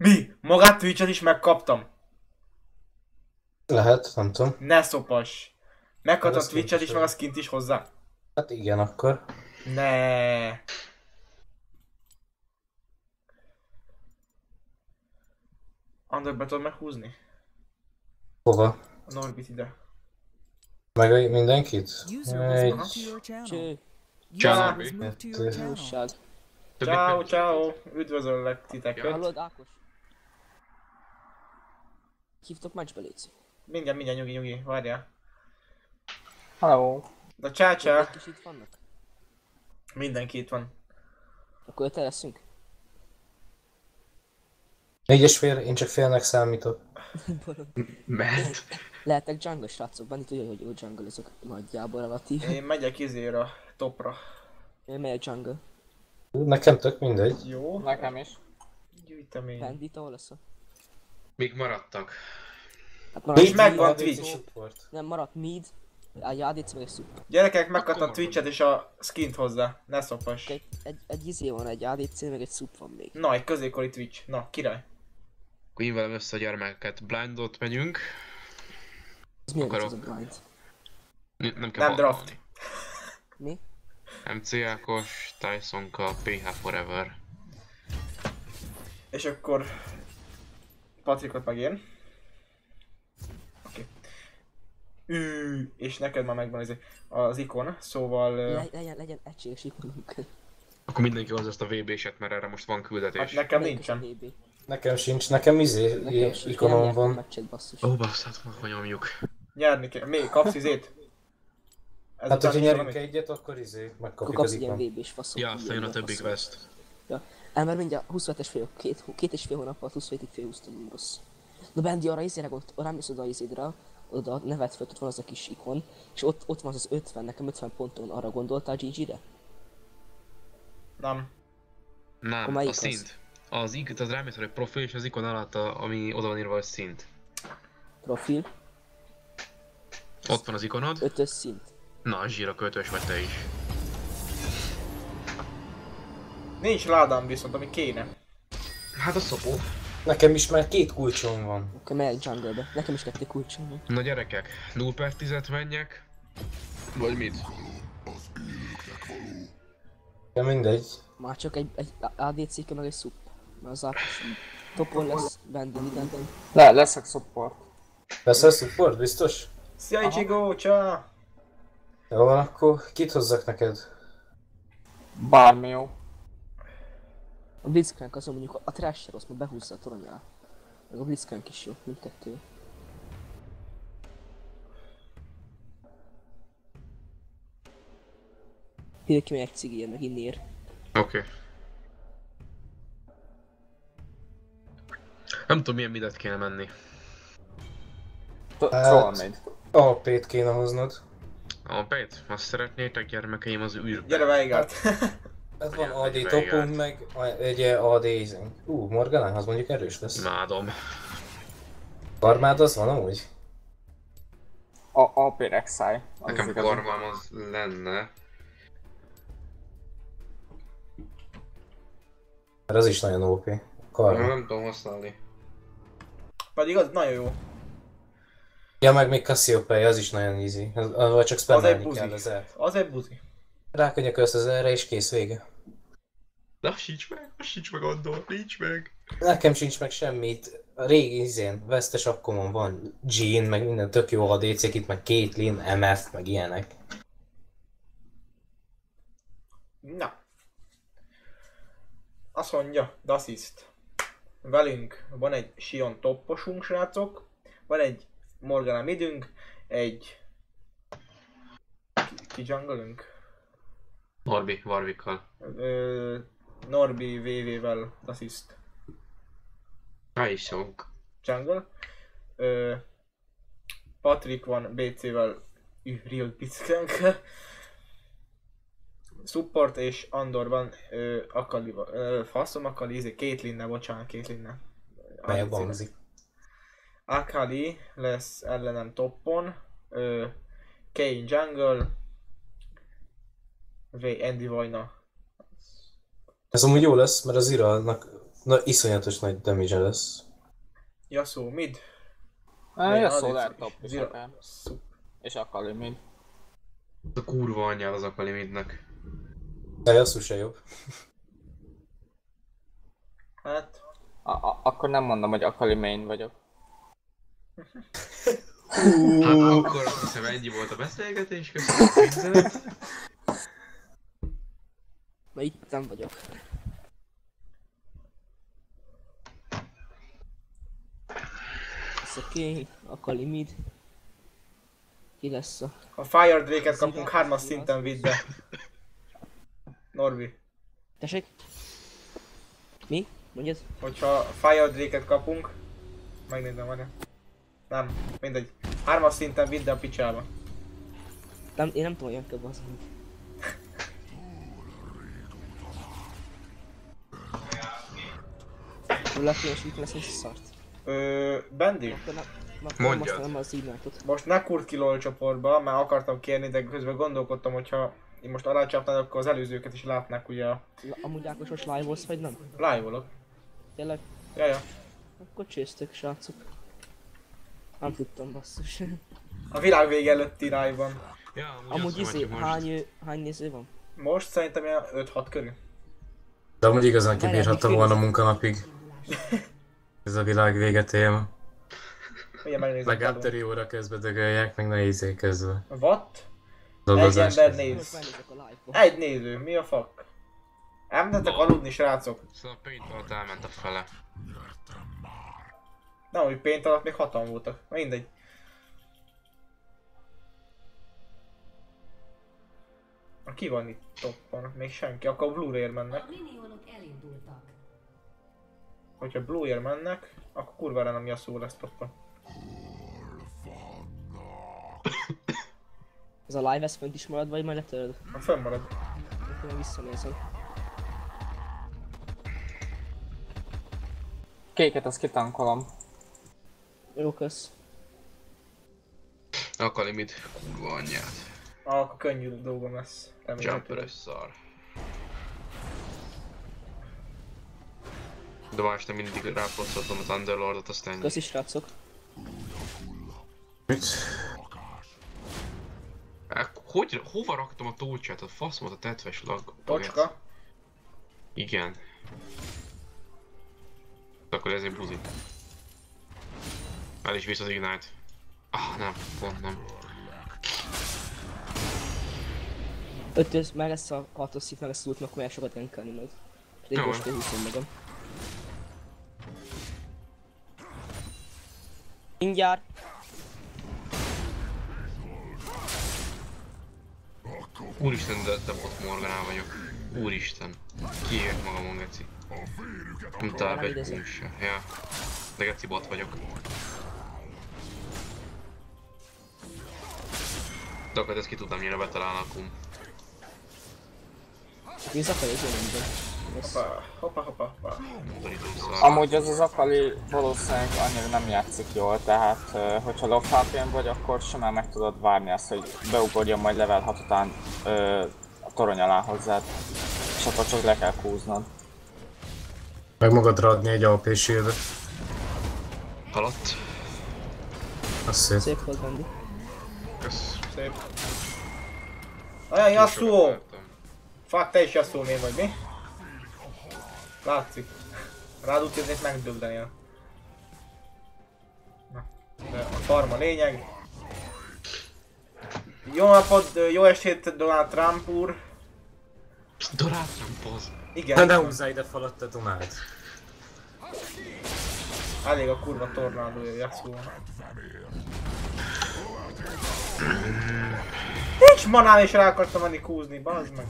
Speaker 1: Mi? Magát Twitch-et is megkaptam?
Speaker 4: Lehet, nem tudom.
Speaker 1: Ne szopas. Megkaptam
Speaker 4: Az
Speaker 1: Twitch-et is, meg a skint is hozzá.
Speaker 4: Hát igen, akkor.
Speaker 1: Ne. Andor be tudod meghúzni?
Speaker 4: Hova?
Speaker 1: A Norbit ide.
Speaker 4: Meg a- mindenkit? Egy...
Speaker 2: Ciao,
Speaker 1: ciao. Üdvözöllek titeket.
Speaker 5: Hallod, Ákos? Hívtok meccsbe, Léci.
Speaker 1: Mindjárt, mindjárt, nyugi, nyugi, várjál.
Speaker 6: Hello.
Speaker 1: De csá, csá.
Speaker 5: Itt vannak?
Speaker 1: Mindenki itt van.
Speaker 5: Akkor öte leszünk?
Speaker 4: Négyes fél, én csak félnek számítok.
Speaker 2: Mert?
Speaker 5: Lehetek jungle srácok, Benni tudja, hogy jó jungle ezek nagyjából relatív.
Speaker 1: Én megyek izére, topra.
Speaker 5: Én melyek jungle?
Speaker 4: Nekem tök mindegy.
Speaker 1: Jó.
Speaker 6: Nekem is.
Speaker 1: Gyűjtemény.
Speaker 5: Bandit, ahol lesz?
Speaker 2: Még maradtak.
Speaker 5: Hát maradt
Speaker 1: És megvan Twitch.
Speaker 4: Support.
Speaker 5: Nem, maradt Mid, egy ADC meg szuper.
Speaker 1: Gyerekek, megkaptam
Speaker 2: Akkor
Speaker 1: Twitch-et és a skint hozzá. Ne szopas.
Speaker 5: Egy, egy, egy izé van, egy ADC meg egy szup van még.
Speaker 1: Na, egy középkori Twitch. Na, király.
Speaker 2: Akkor én velem össze a gyermekeket. Blindot megyünk.
Speaker 5: Ez
Speaker 2: Akarok.
Speaker 5: ez a blind?
Speaker 2: N- Nem kell
Speaker 1: Nem draft.
Speaker 5: Mi?
Speaker 2: MC Ákos, Tysonka, PH Forever.
Speaker 1: És akkor... Patrikot meg én. Oké. Ű, és neked már megvan az, az ikon, szóval...
Speaker 5: Le, legyen, legyen egységes ikonunk.
Speaker 2: Akkor mindenki hozza ezt a VB-set, mert erre most van küldetés.
Speaker 1: Hát nekem
Speaker 5: az
Speaker 1: nincsen.
Speaker 4: Nekem sincs, nekem izé,
Speaker 5: Nekem
Speaker 4: ikonom van.
Speaker 5: meccset, basszus.
Speaker 2: Ó, bassz, hát akkor nyomjuk.
Speaker 1: Nyerni kell. Mi? Kapsz izét? Ez
Speaker 4: Hát, hogyha nyerünk egyet, akkor izé,
Speaker 5: Akkor
Speaker 4: megkapjuk
Speaker 5: kapsz
Speaker 4: az
Speaker 5: ilyen. VB-s faszom.
Speaker 2: Ja, aztán jön a többi quest.
Speaker 5: El, mert mindjárt 27-es fél, két, két és fél hónap alatt 27-ig félhúztam, rossz. Na Bendi arra izére gondolt, arra mész oda izédre, oda nevet föl, ott van az a kis ikon, és ott, ott van az az 50, nekem 50 ponton, arra gondoltál GG-re?
Speaker 1: Nem.
Speaker 2: Nem,
Speaker 5: Akkor
Speaker 2: a
Speaker 5: melyik az?
Speaker 2: szint. Az, ik- az rámész, hogy profil, és az ikon alatt, a, ami oda van írva, hogy szint.
Speaker 5: Profil,
Speaker 2: Ott van az ikonod.
Speaker 5: 5-ös szint.
Speaker 2: Na, zsíra költős vagy te is.
Speaker 1: Nincs ládám viszont, ami kéne.
Speaker 2: Hát a szopó.
Speaker 4: Nekem is már két kulcsom van.
Speaker 5: Akkor megyek jungle-be. Nekem is kettő kulcsom van.
Speaker 2: Na gyerekek, 0 per 10-et menjek. Vagy mit?
Speaker 4: Ja, mindegy.
Speaker 5: Már csak egy, egy ADC meg egy szup. Mert az Ákos topon lesz, Bendi minden.
Speaker 6: Le, leszek support.
Speaker 4: Leszel support, biztos?
Speaker 1: Szia Ichigo, csá!
Speaker 4: Jó akkor kit hozzak neked?
Speaker 6: Bármi jó.
Speaker 5: A Blitzcrank azon mondjuk a trash se rossz, mert behúzza a toronyá. Meg a Blitzcrank is jó, mindkettő. Hívja ki még egy cigér, meg inni ér.
Speaker 2: Oké. Okay. Nem tudom milyen midet kéne menni.
Speaker 4: Hát-
Speaker 6: Troll mid.
Speaker 4: AP-t kéne hoznod.
Speaker 2: A Pét, azt szeretnétek gyermekeim az űrbe?
Speaker 1: Gyere Weigert!
Speaker 4: Hát van AD topunk, meg a- egy AD izünk. Ú, Morgana, az mondjuk erős lesz.
Speaker 2: Imádom.
Speaker 4: Karmád az van amúgy?
Speaker 6: A, a Pirexai. Az
Speaker 2: Nekem karmám az lenne.
Speaker 4: Mert az is nagyon OP. Karma.
Speaker 2: nem tudom használni.
Speaker 1: Pedig az nagyon jó.
Speaker 4: Ja, meg még Cassiopeia, az is nagyon easy. Az, az csak spammelni kell az el.
Speaker 1: Az egy buzi.
Speaker 4: Rákönnyek össze az erre és kész vége.
Speaker 2: Lassíts meg, lassíts meg Andor, nincs meg.
Speaker 4: Nekem sincs meg semmit. A régi izén, vesztes akkomon van Jean, meg minden tök jó ADC itt, meg Caitlyn, MF, meg ilyenek.
Speaker 1: Na. Azt mondja, Dassist. Velünk van egy Sion topposunk, srácok. Van egy Morgana midünk, egy... Ki- Ki junglünk?
Speaker 2: Norbi, Warwickkal.
Speaker 1: Ö, Norbi VV-vel Dassist
Speaker 2: Ráissunk.
Speaker 1: jungle. Ö, Patrick van BC-vel Real Pizzkenk. Support és Andor van ö, Akali, ö, faszom Akali, izé, Caitlyn-nel, bocsánat, ADC-vel.
Speaker 4: bangzik.
Speaker 1: Akali lesz ellenem toppon, ö, Kane jungle, V Andy Vajna.
Speaker 4: Ez amúgy jó lesz, mert az Iralnak na, iszonyatos nagy damage lesz.
Speaker 1: Yasuo mid.
Speaker 6: Ah, ja,
Speaker 1: ADC,
Speaker 6: Solar top is akár. És Akali mind.
Speaker 2: A kurva anyjál az akalimidnek.
Speaker 4: De Yasuo se jobb.
Speaker 1: Hát,
Speaker 6: A, a, akkor nem mondom, hogy Akali main vagyok.
Speaker 2: Hát akkor hiszem ennyi volt a beszélgetés, köszönöm
Speaker 5: Na itt nem vagyok. Ez oké, Akali mid. Ki lesz a...
Speaker 1: ha Fire Drake-et kapunk, hármas szinten vidd be. Norbi.
Speaker 5: Tessék? Mi? Mondjad?
Speaker 1: Hogyha Fire Drake-et kapunk, megnézem, várja. Nem, mindegy. Hármas szinten vidd a picsába.
Speaker 5: Nem, én nem tudom, olyan kell Lucky és itt lesz egy szart.
Speaker 1: Ö, Bendi,
Speaker 2: Mondjad.
Speaker 5: nem az Ignitot.
Speaker 1: most ne kurd ki LOL csoportba, mert akartam kérni, de közben gondolkodtam, hogyha én most alácsapnál, akkor az előzőket is látnák ugye a
Speaker 5: La- Amúgy Ákos most live vagy nem?
Speaker 1: live-olok.
Speaker 5: Tényleg?
Speaker 1: Jaja.
Speaker 5: Akkor csésztök, srácok. Nem tudtam, basszus.
Speaker 1: A világ vége előtti live-ban.
Speaker 2: Ja, amúgy,
Speaker 5: Amúgy izé,
Speaker 2: most-
Speaker 5: hány, hány néző van?
Speaker 1: Most szerintem ilyen 5-6 körül.
Speaker 4: De amúgy igazán kibírhatta volna munkanapig. Ez a világ vége téma. Legalább töri óra közben dögöljek, meg ne izé közben.
Speaker 1: Watt? Egy ember néz.
Speaker 5: a.
Speaker 1: Egy néző, mi a fuck? Elmentetek aludni, srácok.
Speaker 2: Szóval a paint alatt elment a fele.
Speaker 1: Nem, hogy pént alatt még hatan voltak. Mindegy. Na, Ki van itt toppon? Még senki. Akkor Blue-ért mennek.
Speaker 3: minionok elindultak.
Speaker 1: Hogyha Blue-ért mennek, akkor kurvára nem Yasuo lesz toppon.
Speaker 5: Ez a live ez fönt is marad, vagy majd letöröd?
Speaker 1: Ha fönnmarad.
Speaker 5: Akkor én visszanézem.
Speaker 6: Kéket azt kitankolom.
Speaker 5: Jó, kösz.
Speaker 2: Akalimid, kurva anyját.
Speaker 1: Ah, akkor könnyű dolgom lesz.
Speaker 2: Jumperes szar. De ma este mindig ráposztoltam az Underlordot, aztán
Speaker 5: Köszi, srácok.
Speaker 4: Mit?
Speaker 2: Hogy, hova raktam a tócsát? A faszomat a tetves lag.
Speaker 1: Tocska.
Speaker 2: Igen. Akkor ezért buzi. El is visz az Ignite. Ah, nem, pont nem.
Speaker 5: Ötös, meg lesz a hatos szív, meg lesz ult, akkor el sokat renkelni majd. Pedig most húzom magam. Mindjárt.
Speaker 2: Úristen, de, de bot Morganál vagyok. Úristen. Kiégek magamon, geci. Nem talál egy se. Ja. De geci bot vagyok. De akkor ezt ki tudnám nyilván betalálni a kum.
Speaker 5: Nézd, akkor
Speaker 1: Hoppá, hoppá, hoppá, hoppá.
Speaker 6: Amúgy az az Akali valószínűleg annyira nem játszik jól, tehát hogyha low hp vagy, akkor simán meg tudod várni azt, hogy beugorjon majd level 6 után ö, a torony alá hozzád, és akkor csak le kell kúznod.
Speaker 4: Meg magadra adni egy AP shieldet.
Speaker 2: Halott.
Speaker 4: Azt szép.
Speaker 5: Szép volt, Bandi.
Speaker 2: Kösz.
Speaker 1: Szép. Olyan Yasuo! Fuck, te is Yasuo név vagy, mi? Látszik. Rád úgy tűnik megdöglenél. Na, de a farma lényeg. Jó napot, jó estét Donald Trump úr.
Speaker 2: Donald Trump az.
Speaker 1: Igen,
Speaker 4: Ne, ne húzzál ide falat, te Donald.
Speaker 1: elég a kurva tornádója Yasuo. Nincs manám és rá akartam menni kúzni, bazd meg.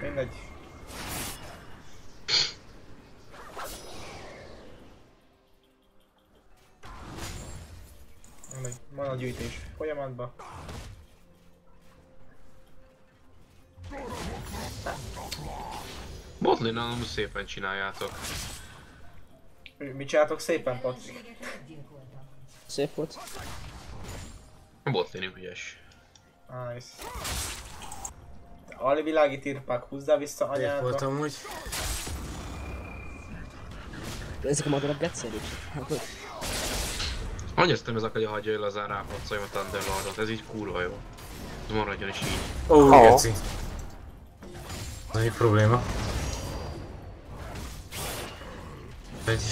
Speaker 1: Mindegy. Mindegy, van a gyűjtés folyamatban.
Speaker 2: Botlane amúgy szépen csináljátok.
Speaker 1: Mi- Mit csináltok szépen, Patrik?
Speaker 5: Szép volt.
Speaker 2: A botlane ügyes.
Speaker 1: Nice. Alvilági tirpák, húzzál vissza
Speaker 4: Szép
Speaker 1: anyádba.
Speaker 4: volt amúgy.
Speaker 5: Ezek a madarak getszerűk. Hogy
Speaker 2: Annyira nem ez akadja hagyja el az rápacoljon a Thunderlordot, ez így kurva jó. Ez maradjon is így.
Speaker 4: Ó,
Speaker 6: Ó.
Speaker 4: geci. Nagy probléma. Egy...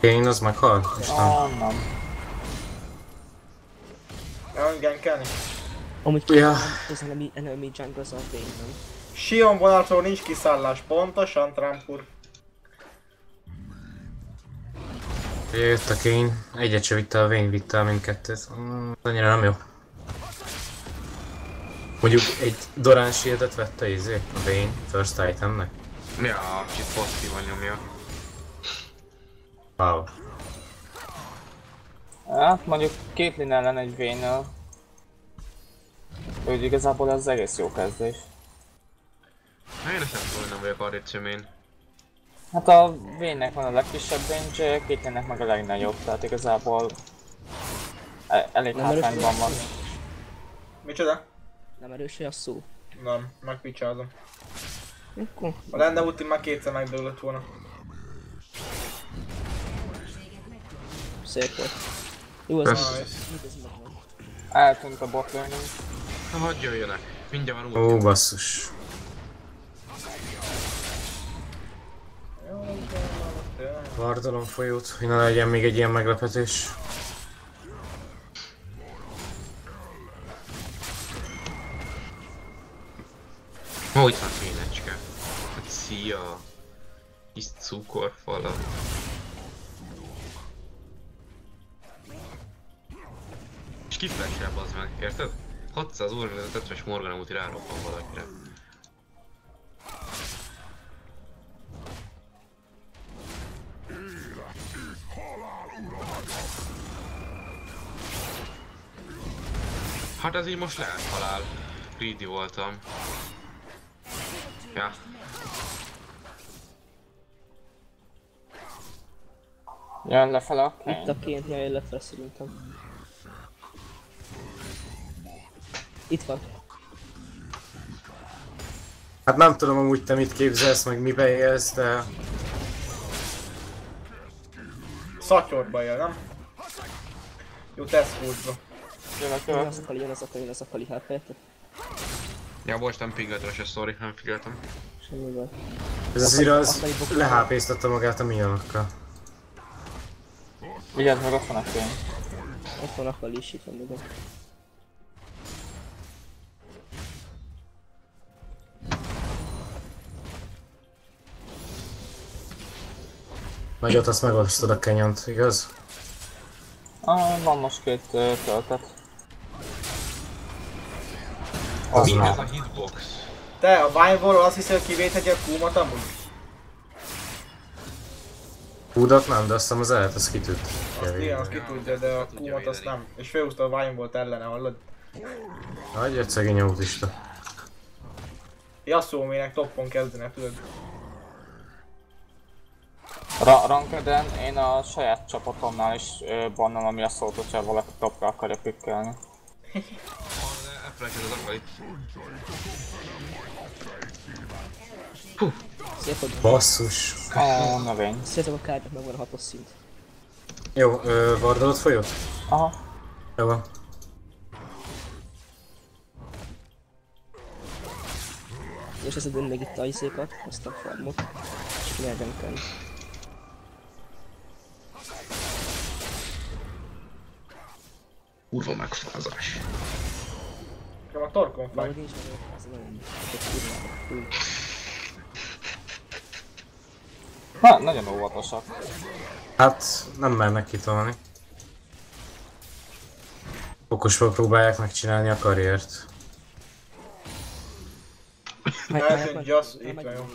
Speaker 4: Kane az meghal? Most nem.
Speaker 6: Ah, nem.
Speaker 1: Nem genkelni.
Speaker 5: Amúgy
Speaker 4: Ja.
Speaker 5: az enemy, enemy jungle az a Vayne, nem?
Speaker 1: Sion vonaltól nincs kiszállás, pontosan, Trump úr.
Speaker 4: Jött a Kane, egyet se vitte a Vayne, vitte el mindkettőt. Mm, annyira nem jó. Mondjuk egy Dorán shieldet vette izé, a Vayne, First Titannek.
Speaker 2: Ja, kicsit passzívan nyomja.
Speaker 4: Wow.
Speaker 6: Hát mondjuk két lin ellen egy vayne Úgy igazából ez egész jó kezdés.
Speaker 2: Én nem tudom, hogy nem vagyok arra címén.
Speaker 6: Hát a Vayne-nek van a legkisebb range két linnek meg a legnagyobb, tehát igazából e- elég
Speaker 5: Nem
Speaker 6: hátrányban van.
Speaker 1: Micsoda?
Speaker 5: Nem erős a szó.
Speaker 1: Nem, megpicsázom.
Speaker 5: Akkor
Speaker 1: Ha lenne ulti, már kétszer megdőlött volna.
Speaker 5: szép volt. Jó, ez.
Speaker 6: Eltűnt a bot lane
Speaker 2: Na hadd jöjjönek. Mindjárt van
Speaker 4: Ó,
Speaker 2: út.
Speaker 4: basszus. Vardalom folyót, hogy ne legyen még egy ilyen meglepetés.
Speaker 2: Itt van fénecske. Hát szia. Kis cukorfala. És kiflessel az meg, érted? 600 organizált 50-es Morgana úti rároppan valakire. Hát ez így most lehet halál. Greedy voltam. Ja.
Speaker 6: Jön lefele a
Speaker 5: Itt
Speaker 6: Kane.
Speaker 5: a ként jaj, illetve szerintem. Itt van.
Speaker 4: Hát nem tudom amúgy te mit képzelsz, meg mibe élsz, de...
Speaker 1: Szatyorba él, nem? Jó, tesz kulcsba.
Speaker 6: Jövök,
Speaker 5: Jön az akali, jön az akali, jön az akali, hát érted?
Speaker 2: Ja, most nem pingletre se, sorry, nem figyeltem.
Speaker 5: Semmi baj.
Speaker 4: Ez az
Speaker 5: bokor.
Speaker 4: lehápésztatta magát a minyonokkal.
Speaker 6: Vigyázz meg, ott van a Kane.
Speaker 5: Ott van akali is, itt van még.
Speaker 4: Nagyot azt megosztod a kenyont, igaz?
Speaker 6: Ah, van most két uh, töltet.
Speaker 4: Az
Speaker 2: Mi
Speaker 4: már.
Speaker 2: ez a hitbox?
Speaker 1: Te, a Vinewall azt hiszi, hogy kivétheti a Kumot amúgy?
Speaker 4: Húdat nem, de azt hiszem az ehet, az kitűnt.
Speaker 1: Azt igen, azt ki tudja, de a Kumot azt nem. És főhúzta a Vinewall ellene, hallod?
Speaker 4: Hagyj egy szegény autista.
Speaker 1: Yasuo mének toppon kezdene, tudod.
Speaker 6: Ra Rankeden én a saját csapatomnál is ö, bannolom a szót, hogyha valaki topra akarja pikkelni.
Speaker 2: Az akari.
Speaker 5: Szép,
Speaker 4: Basszus.
Speaker 6: Ó, növény.
Speaker 5: Szerintem a kártyák megvan a hatos szint.
Speaker 4: Jó, ö, vardolod folyott?
Speaker 6: Aha.
Speaker 4: Jó van.
Speaker 5: És ezt még itt a izékat, azt a farmot. És nyerden kell.
Speaker 2: Kurva megfázás.
Speaker 1: Nekem a torkon fáj.
Speaker 5: Nincs meg, nagyon...
Speaker 6: Na, nagyon óvatosak.
Speaker 4: Hát nem mernek kitolni. Okosból próbálják megcsinálni a karriert.
Speaker 1: Itt van, jó.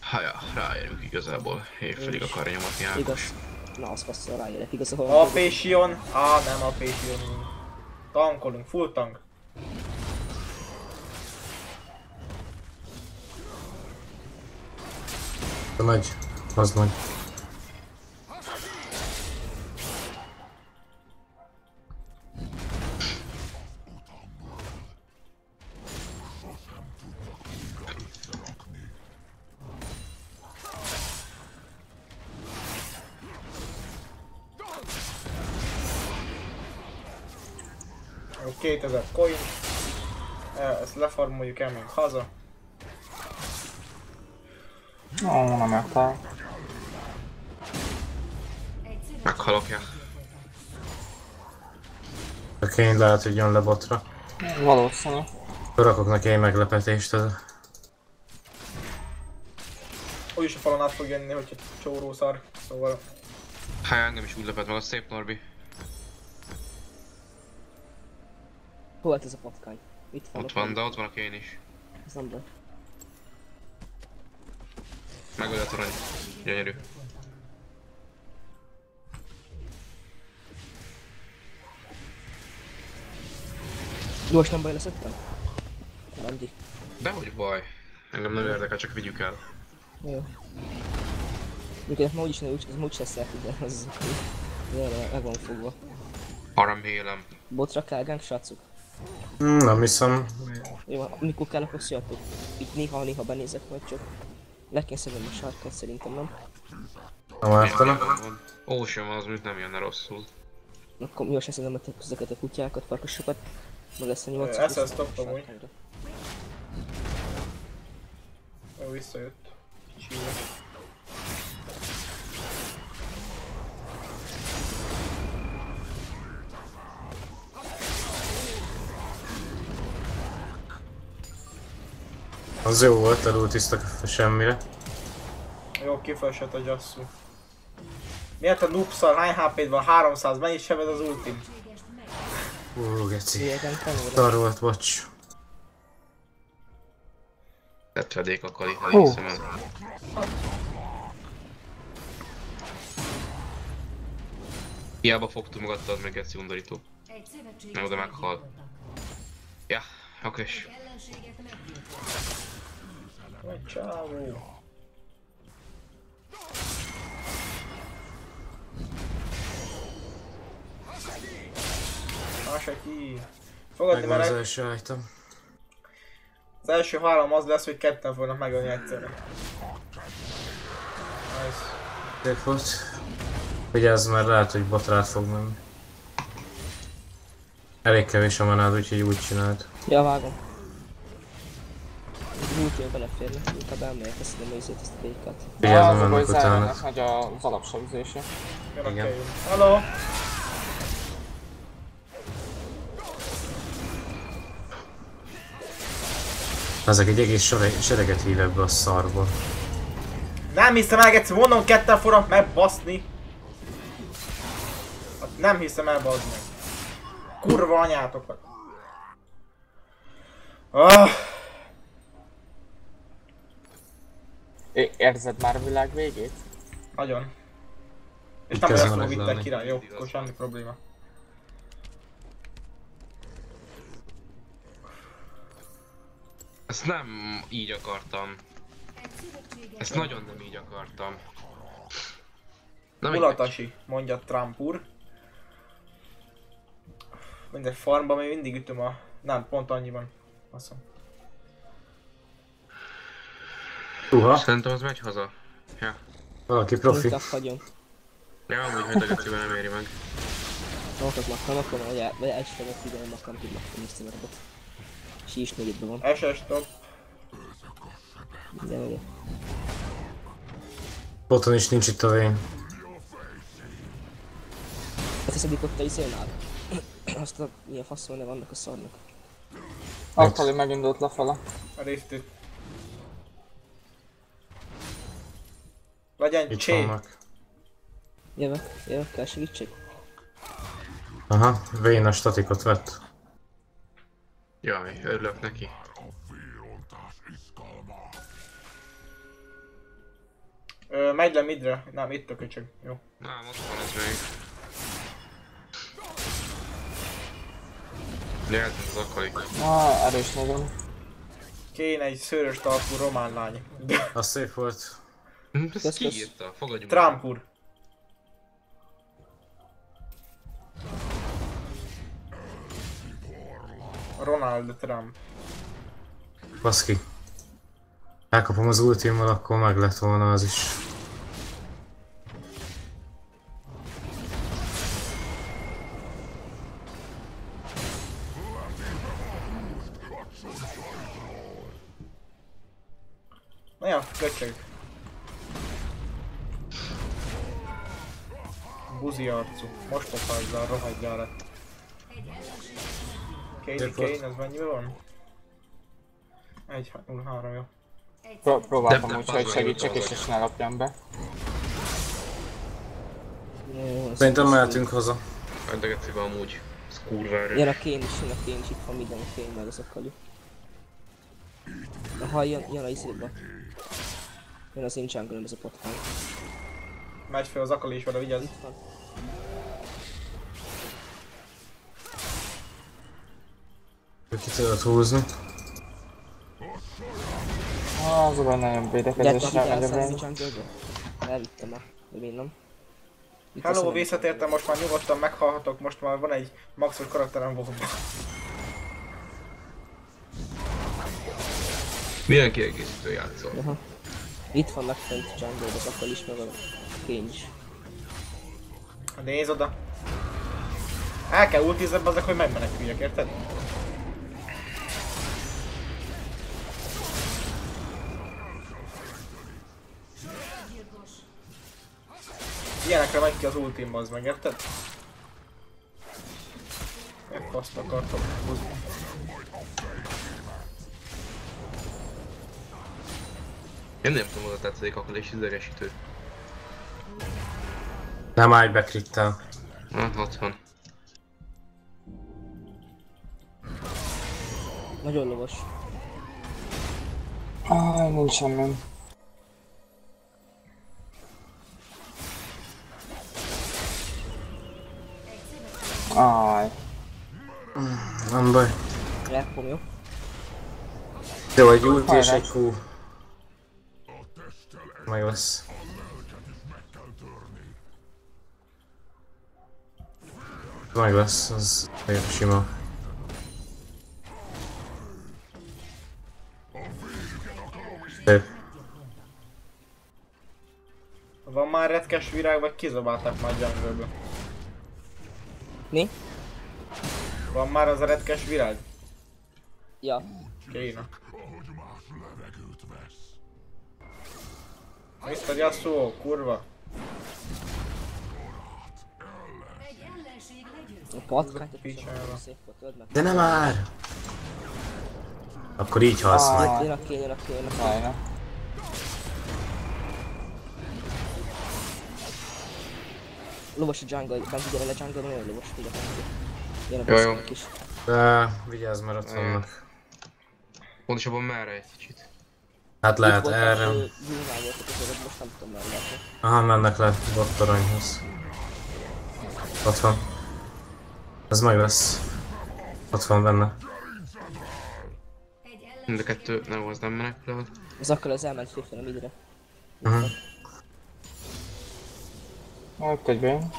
Speaker 2: Haja, ráérünk igazából. Évfélig akarja nyomatni Ákos.
Speaker 5: Igaz. Na, az basszol ráérek, igaz, ahol...
Speaker 1: A Patreon. Á, nem a Patreon. Tankolunk, full tank.
Speaker 4: Nagy, az nagy.
Speaker 1: 2000 coin. Eh, Ezt lefarmoljuk, elmegyünk haza.
Speaker 6: Ó, nem értem.
Speaker 2: Meghalok ja.
Speaker 4: A kény lehet, hogy jön le botra.
Speaker 6: Valószínű.
Speaker 4: Rakok neki egy meglepetést, ez
Speaker 1: Úgyis a falon át fog jönni, hogyha csóró szar. Szóval...
Speaker 2: Haja, engem is úgy lepett meg a szép Norbi.
Speaker 5: Hol volt ez a patkány? Itt van.
Speaker 2: Ott van, de ott van a kén is.
Speaker 5: Ez nem baj.
Speaker 2: Megöl a torony. Gyönyörű.
Speaker 5: Gyors nem baj leszettem? Rendi.
Speaker 2: De hogy baj. Engem nem érdekel, csak vigyük el.
Speaker 5: Jó. Működnek ma úgyis, úgy, ez ma úgyis lesz de az. De meg van fogva.
Speaker 2: Arra mélem.
Speaker 5: Botra kágánk, srácok.
Speaker 4: Hmm, nem hiszem.
Speaker 5: Jó, amikor kell, akkor szóljatok. Itt néha-néha benézek majd csak. Le kell szednem a sárkát, szerintem nem.
Speaker 4: Nem.
Speaker 2: Van. Ocean van, az mint nem jönne rosszul.
Speaker 5: Akkor mi most eszedem a ezeket a kutyákat, farkasokat. Meg lesz a 8
Speaker 1: Ö, ezt stop amúgy. Jó, visszajött. Csíve.
Speaker 4: Az jó volt, elultiztak semmire.
Speaker 1: Jó, kifelsett a Jassu. Miért a noobszal hány HP-d van? 300, mennyi sebed az ultim?
Speaker 4: Ú, geci. Szar volt, bocs.
Speaker 2: Tett fedék a kali,
Speaker 6: Hú.
Speaker 2: hiszem el. Hiába fogtuk magadtad meg egy undorító. Nem oda meghal. Ja, okés.
Speaker 1: Vagy csávó. Más ki. Fogadni,
Speaker 4: Megvan az első item.
Speaker 1: az első három az lesz, hogy ketten fognak megölni egyszerre. Nice.
Speaker 4: Szép volt. Vigyázz, mert lehet, hogy botrát fog menni. Elég kevés a manád, úgyhogy úgy csináld.
Speaker 5: Ja, vágom. Úgy jön beleférni, inkább elmegyek, ezt nem nézzét, ezt a békát.
Speaker 4: Vigyázz,
Speaker 6: az a
Speaker 4: utána.
Speaker 6: Megy az alapsebzése.
Speaker 4: Igen.
Speaker 1: Hello!
Speaker 4: Ezek egy egész sereget hív ebbe a szarba.
Speaker 1: Nem hiszem el, egyszer mondom ketten fognak megbaszni. Hát nem hiszem el, bazd meg. Kurva anyátokat. Ah,
Speaker 6: É- Érzed már a világ végét?
Speaker 1: nagyon. És nem lesz
Speaker 4: el
Speaker 1: vittek király, jó, akkor semmi probléma.
Speaker 2: Ezt nem így akartam. Ezt nagyon nem így akartam. Na.
Speaker 1: Mulatasi, mondja Trump úr. Mindegy farmban még mindig ütöm a... Nem, pont annyi van. Azt mondom.
Speaker 4: Uha,
Speaker 2: Szerintem az megy haza. Ja.
Speaker 4: valaki profi.
Speaker 5: Inkább hagyom.
Speaker 2: Ja, amúgy hajtagacsiben nem éri meg.
Speaker 5: Rakok makkan, akkor vagy el, vagy elsőre figyelni makkan, tud makkan nézni maradok. És így is négyedben van.
Speaker 1: SS top.
Speaker 5: De meg.
Speaker 4: Boton is nincs itt a vén.
Speaker 5: Hát hiszedik ott a izénál. Azt a milyen faszolni vannak a szarnak.
Speaker 6: Akali megindult lefele.
Speaker 1: A résztét. Legyen
Speaker 4: Itt
Speaker 1: csé.
Speaker 4: vannak.
Speaker 5: Jövök, jövök, kell segítség.
Speaker 4: Aha, vén a statikot vett.
Speaker 2: Jaj, örülök neki.
Speaker 1: Ö, megy le midre. Nem, itt a köcsög. Jó.
Speaker 2: Na, most van ez még. Lehet, ez az akali.
Speaker 6: Ah, erős nagyon.
Speaker 1: Kéne egy szőrös talpú román lány.
Speaker 4: Az szép volt.
Speaker 2: Hm, Ezt
Speaker 5: Kösz,
Speaker 2: ki írta? Fogadjunk.
Speaker 1: Trump úr. Ronald Trump.
Speaker 4: Baszki. Elkapom az ultimmal, akkor meg lett volna az is.
Speaker 1: Most pofázzal, rohadjál le. Katie. Kane, az mennyi van? 1 0 3 jó.
Speaker 6: Pró- próbáltam úgy, hogy segítsek és, és ne lopjam be.
Speaker 4: Szerintem mehetünk haza.
Speaker 2: Hajtagaciben amúgy. Ez kurva erős.
Speaker 5: Jön a kén is, jön a kén is, itt van minden a kén meg az akali. Aha, jön, jön a izéba. Jön az én jungle ez a pothány.
Speaker 1: Megy fel az akali is vele, vigyázz.
Speaker 5: Itt van.
Speaker 4: Ki tudod húzni.
Speaker 6: Ah, az a baj nagyon védekezésre
Speaker 5: vigyázz,
Speaker 6: megy a
Speaker 5: ez
Speaker 6: brain.
Speaker 5: a jungle Elvittem nem. Itt
Speaker 1: Hello, visszatértem, most már nyugodtan meghalhatok, most már van egy maxos karakterem wow
Speaker 2: Milyen kiegészítő játszol?
Speaker 5: Aha. Itt vannak fent jungle akali is, meg a kén is.
Speaker 1: Nézd oda. El kell ultizni azok, hogy megmeneküljek, érted? Ilyenekre megy ki az ultim, az meg, érted? Egy faszt akartam húzni.
Speaker 2: Én nem tudom, oda tetszik akkor és idegesítő.
Speaker 4: Nem állj be krittel.
Speaker 2: Na, 60.
Speaker 5: Nagyon lovas.
Speaker 6: Ah, nincs semmi. Aj,
Speaker 4: Nem baj.
Speaker 5: Elkom, jó?
Speaker 4: Jó, egy ulti és egy Q. Meg lesz. Meg lesz, az nagyon sima. Szép.
Speaker 1: Van már retkes virág, vagy kizabálták már jungle
Speaker 5: Mi?
Speaker 1: Van már az a retkes virág?
Speaker 5: Ja.
Speaker 1: Kéne. Mr. Yasuo, kurva.
Speaker 5: A meg.
Speaker 4: De nem már! Akkor így halsz
Speaker 6: Ah.
Speaker 4: meg.
Speaker 5: Jön a kén, jön a kén, jön a kén. Lovas a jungle, bent gyere le jungle, nagyon lovas, ugye Jön a
Speaker 2: Jó, jó.
Speaker 5: is.
Speaker 4: De vigyázz, mert ott vannak.
Speaker 2: Pontosabban merre egy kicsit.
Speaker 4: Hát lehet
Speaker 5: Itt
Speaker 4: erre.
Speaker 5: voltak most nem tudom már látni.
Speaker 4: Aha, mennek le bot toronyhoz. Ott van. Ez meg lesz. Ott van benne.
Speaker 2: Mind a kettő, nem, az nem menekül.
Speaker 5: Az akkor az elment félfele midre.
Speaker 4: Aha.
Speaker 6: Ott egy bén.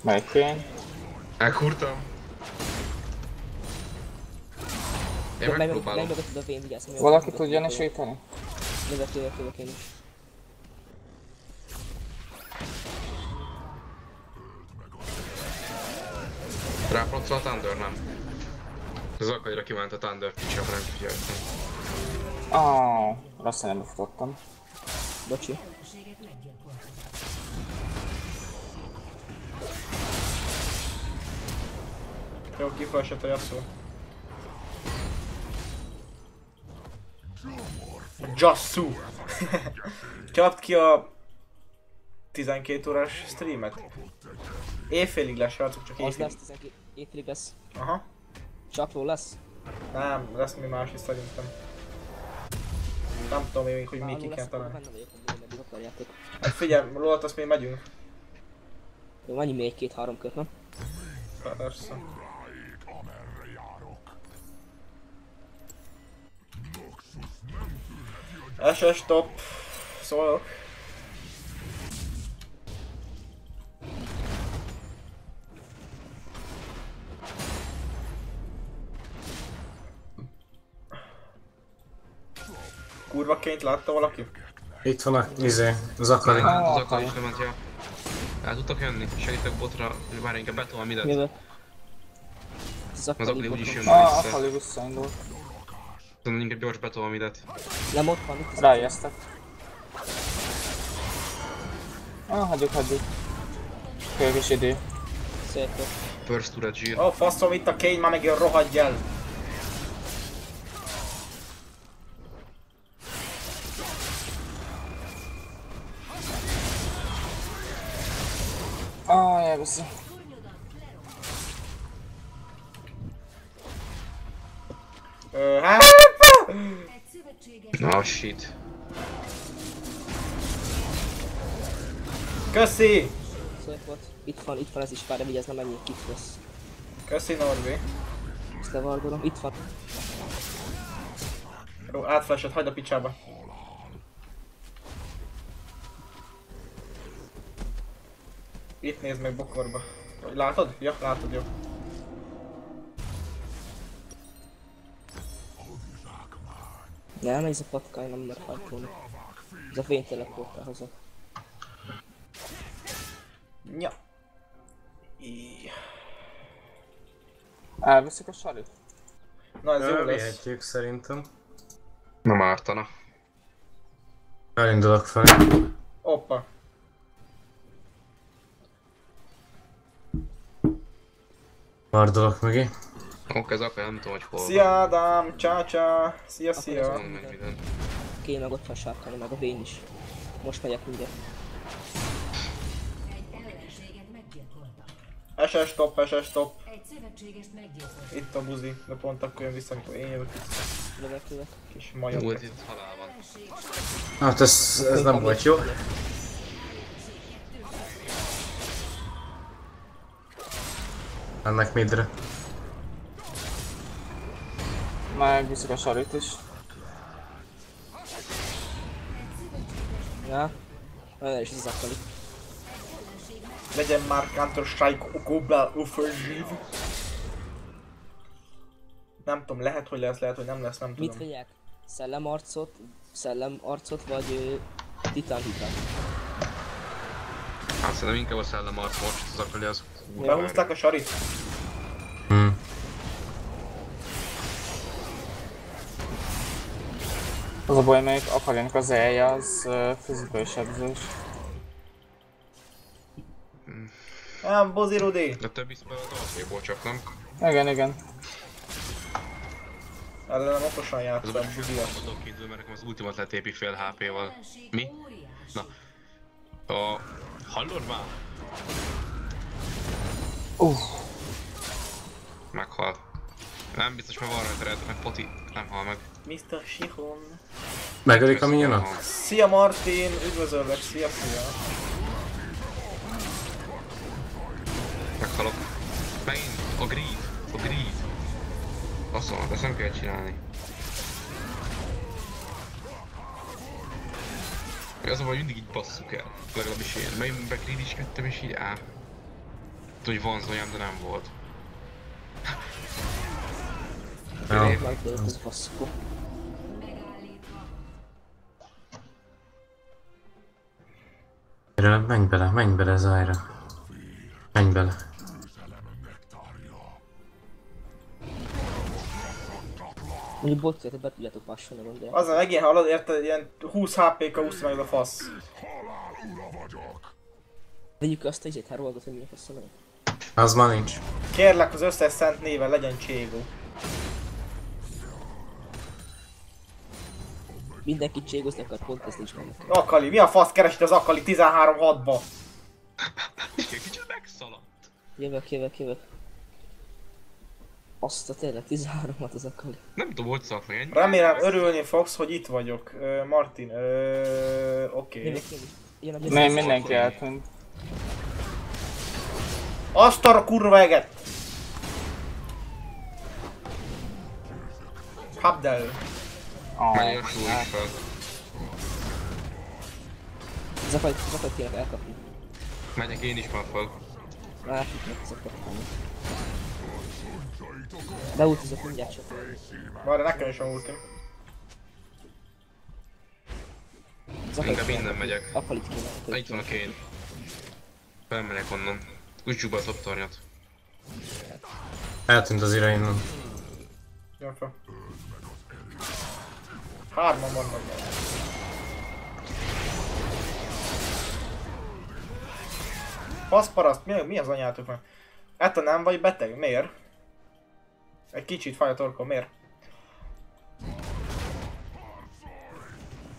Speaker 6: Megy kény.
Speaker 2: Elkurtam. Én
Speaker 5: Meg-
Speaker 2: megpróbálom.
Speaker 5: A vén, vigyázz.
Speaker 6: Valaki tudja nesíteni?
Speaker 5: Növetővel tudok én is.
Speaker 2: Ráfrontszol a Thunder, nem? Az akaira kiment a Thunder kicsi, akkor nem figyeltem.
Speaker 6: Ah, rossz irányba futottam.
Speaker 5: Bocsi.
Speaker 1: Jó, kifelsett a Yasuo. Jassu! Csapt ki a 12 órás streamet. Éjfélig lesz, srácok, csak
Speaker 5: Az
Speaker 1: éjfélig.
Speaker 5: lesz 12 évfélig lesz.
Speaker 1: Aha.
Speaker 5: Csapló lesz.
Speaker 1: Nem, lesz mi más is szerintem. Nem tudom még, hogy mi ki kell találni. Hát figyelj, róla azt még megyünk.
Speaker 5: Jó, annyi még két-három kört, nem?
Speaker 1: Persze. SS top. Szólok. Kurvaként látta valaki?
Speaker 4: Itt van a, izé, az akari.
Speaker 2: Hát az
Speaker 6: Ah,
Speaker 2: akar is lement, ja. El tudtak jönni, segítek botra, hogy már inkább betolom.
Speaker 5: Ez
Speaker 2: Az akli úgyis jön
Speaker 6: Ah,
Speaker 2: vissza.
Speaker 6: Akali visszaindult.
Speaker 2: Tudom, inkább gyors betolom ide.
Speaker 5: Nem ott van, itt az
Speaker 6: Ráijesztek. Ah, hagyjuk, hagyjuk. Kövés idő.
Speaker 5: Szép. jó.
Speaker 2: First turret zsír.
Speaker 1: Ó, faszom, itt a Kane, már megint rohadj el!
Speaker 6: Ah, jelviszi.
Speaker 1: Hát...
Speaker 2: Ah, shit.
Speaker 1: Köszi!
Speaker 5: Szép volt. Itt van, itt van ez is, várj, vigyázz, nem ennyi kit lesz.
Speaker 1: Köszi Norbi.
Speaker 5: Ezt levargolom, itt van.
Speaker 1: Jó, átflesett, hagyd a picsába. Itt nézd meg bokorba. Látod? Ja, látod, jó.
Speaker 5: Nem, ez a patkány nem mer fajtolni. Ez a fény teleportál hozzá.
Speaker 1: Ja. I...
Speaker 6: Elviszik a sarit?
Speaker 1: Na ez jó lesz.
Speaker 4: Elvihetjük szerintem.
Speaker 2: Nem ártana.
Speaker 4: Elindulok fel.
Speaker 1: Oppa.
Speaker 4: Mardolok mögé.
Speaker 2: Oké, ez akar, nem tudom, hogy hol
Speaker 1: Szia Ádám, csá csá. Szia,
Speaker 5: Akkor
Speaker 1: szia.
Speaker 5: Kéne meg ott van sárkány, meg a vény is. Most megyek mindjárt.
Speaker 1: SS top, SS top. Itt a buzi, de pont akkor jön vissza, amikor én jövök.
Speaker 5: Lövök.
Speaker 1: Kis majom.
Speaker 2: ez itt halál van.
Speaker 4: Hát ez, ez nem volt jó. Ennek midre.
Speaker 6: Megviszik a sarit is.
Speaker 5: Ja. Olyan is az akali.
Speaker 1: Legyen már Counter Strike Global Offensive. Nem tudom, lehet, hogy lesz, lehet, hogy nem lesz, nem
Speaker 5: Mit
Speaker 1: tudom.
Speaker 5: vegyek? Szellemarcot, szellemarcot vagy ö, titán hitát?
Speaker 2: Hát szerintem inkább a szellem arc most, az akali az.
Speaker 1: Behúzták a sarit?
Speaker 6: Az a baj, melyik Akalinak az elje, az uh, fizikai sebzés.
Speaker 1: Nem, Bozi Rudi.
Speaker 2: De többi spell az alapjából csak nem.
Speaker 6: Igen, igen.
Speaker 1: Ellenem okosan
Speaker 2: Az a
Speaker 1: játszom, buzias.
Speaker 2: hogy tudok kidő, mert nekem az ultimat letépi fél HP-val. Mi? Na. A... Hallod már?
Speaker 6: Uh,
Speaker 2: Meghal. Nem biztos, mert van rajta meg poti. Nem hal meg.
Speaker 1: Mr. Sihon.
Speaker 4: Megölik a
Speaker 2: minionot?
Speaker 1: Szia Martin, üdvözöllek, szia szia.
Speaker 2: Meghalok. Megint a greed, a greed. Faszolnak, ezt nem kell csinálni. Az a baj, mindig így basszuk el. Legalábbis én. Megint begridiskedtem és így á. Tudod, hogy van zonyám, de nem volt.
Speaker 4: Ja.
Speaker 5: Like,
Speaker 4: Gyere, menj bele, menj bele Zajra. Menj bele.
Speaker 5: Mondjuk bot be tudjátok másolni, gondolom.
Speaker 1: Az a megint hallod, érted, ilyen 20 HP-ka úszta meg a fasz.
Speaker 5: Vegyük azt a izét Haroldot, hogy mi a fasz.
Speaker 4: Az ma nincs.
Speaker 1: Kérlek az összes szent néven legyen Cségó.
Speaker 5: Mindenkit cségozni akar, pont ez nincs benne.
Speaker 1: Akali, mi a fasz keresít az Akali 13-6-ba?
Speaker 2: Igen, kicsit megszaladt.
Speaker 5: Jövök, jövök, jövök. Azt a tényleg 13-at az akali.
Speaker 2: Nem tudom, hogy meg ennyi.
Speaker 1: Remélem örülni fogsz, hogy itt vagyok. Ö, Martin, ö, oké.
Speaker 5: A
Speaker 6: Mi,
Speaker 5: biztos.
Speaker 6: mindenki eltűnt.
Speaker 1: Azt a kurva eget! Kapd
Speaker 2: Menj a
Speaker 6: hát,
Speaker 2: fel.
Speaker 5: Az akalit, az akalit kéne elkapni.
Speaker 2: Megyek én is már fel.
Speaker 5: Már itt meg ezek kapni. Beultizok mindjárt csak.
Speaker 1: Várj, nekem is van.
Speaker 5: Az akalit
Speaker 2: Inkább innen megyek.
Speaker 5: Akalit kéne.
Speaker 2: Itt van a kén. Felmegyek onnan. Úgy be a top tornyot.
Speaker 4: Eltűnt az innen.
Speaker 1: Jön fel. Hárman vannak. Faszparaszt, mi, mi az anyátok van? Etta nem vagy beteg? Miért? Egy kicsit fáj a torkom, miért?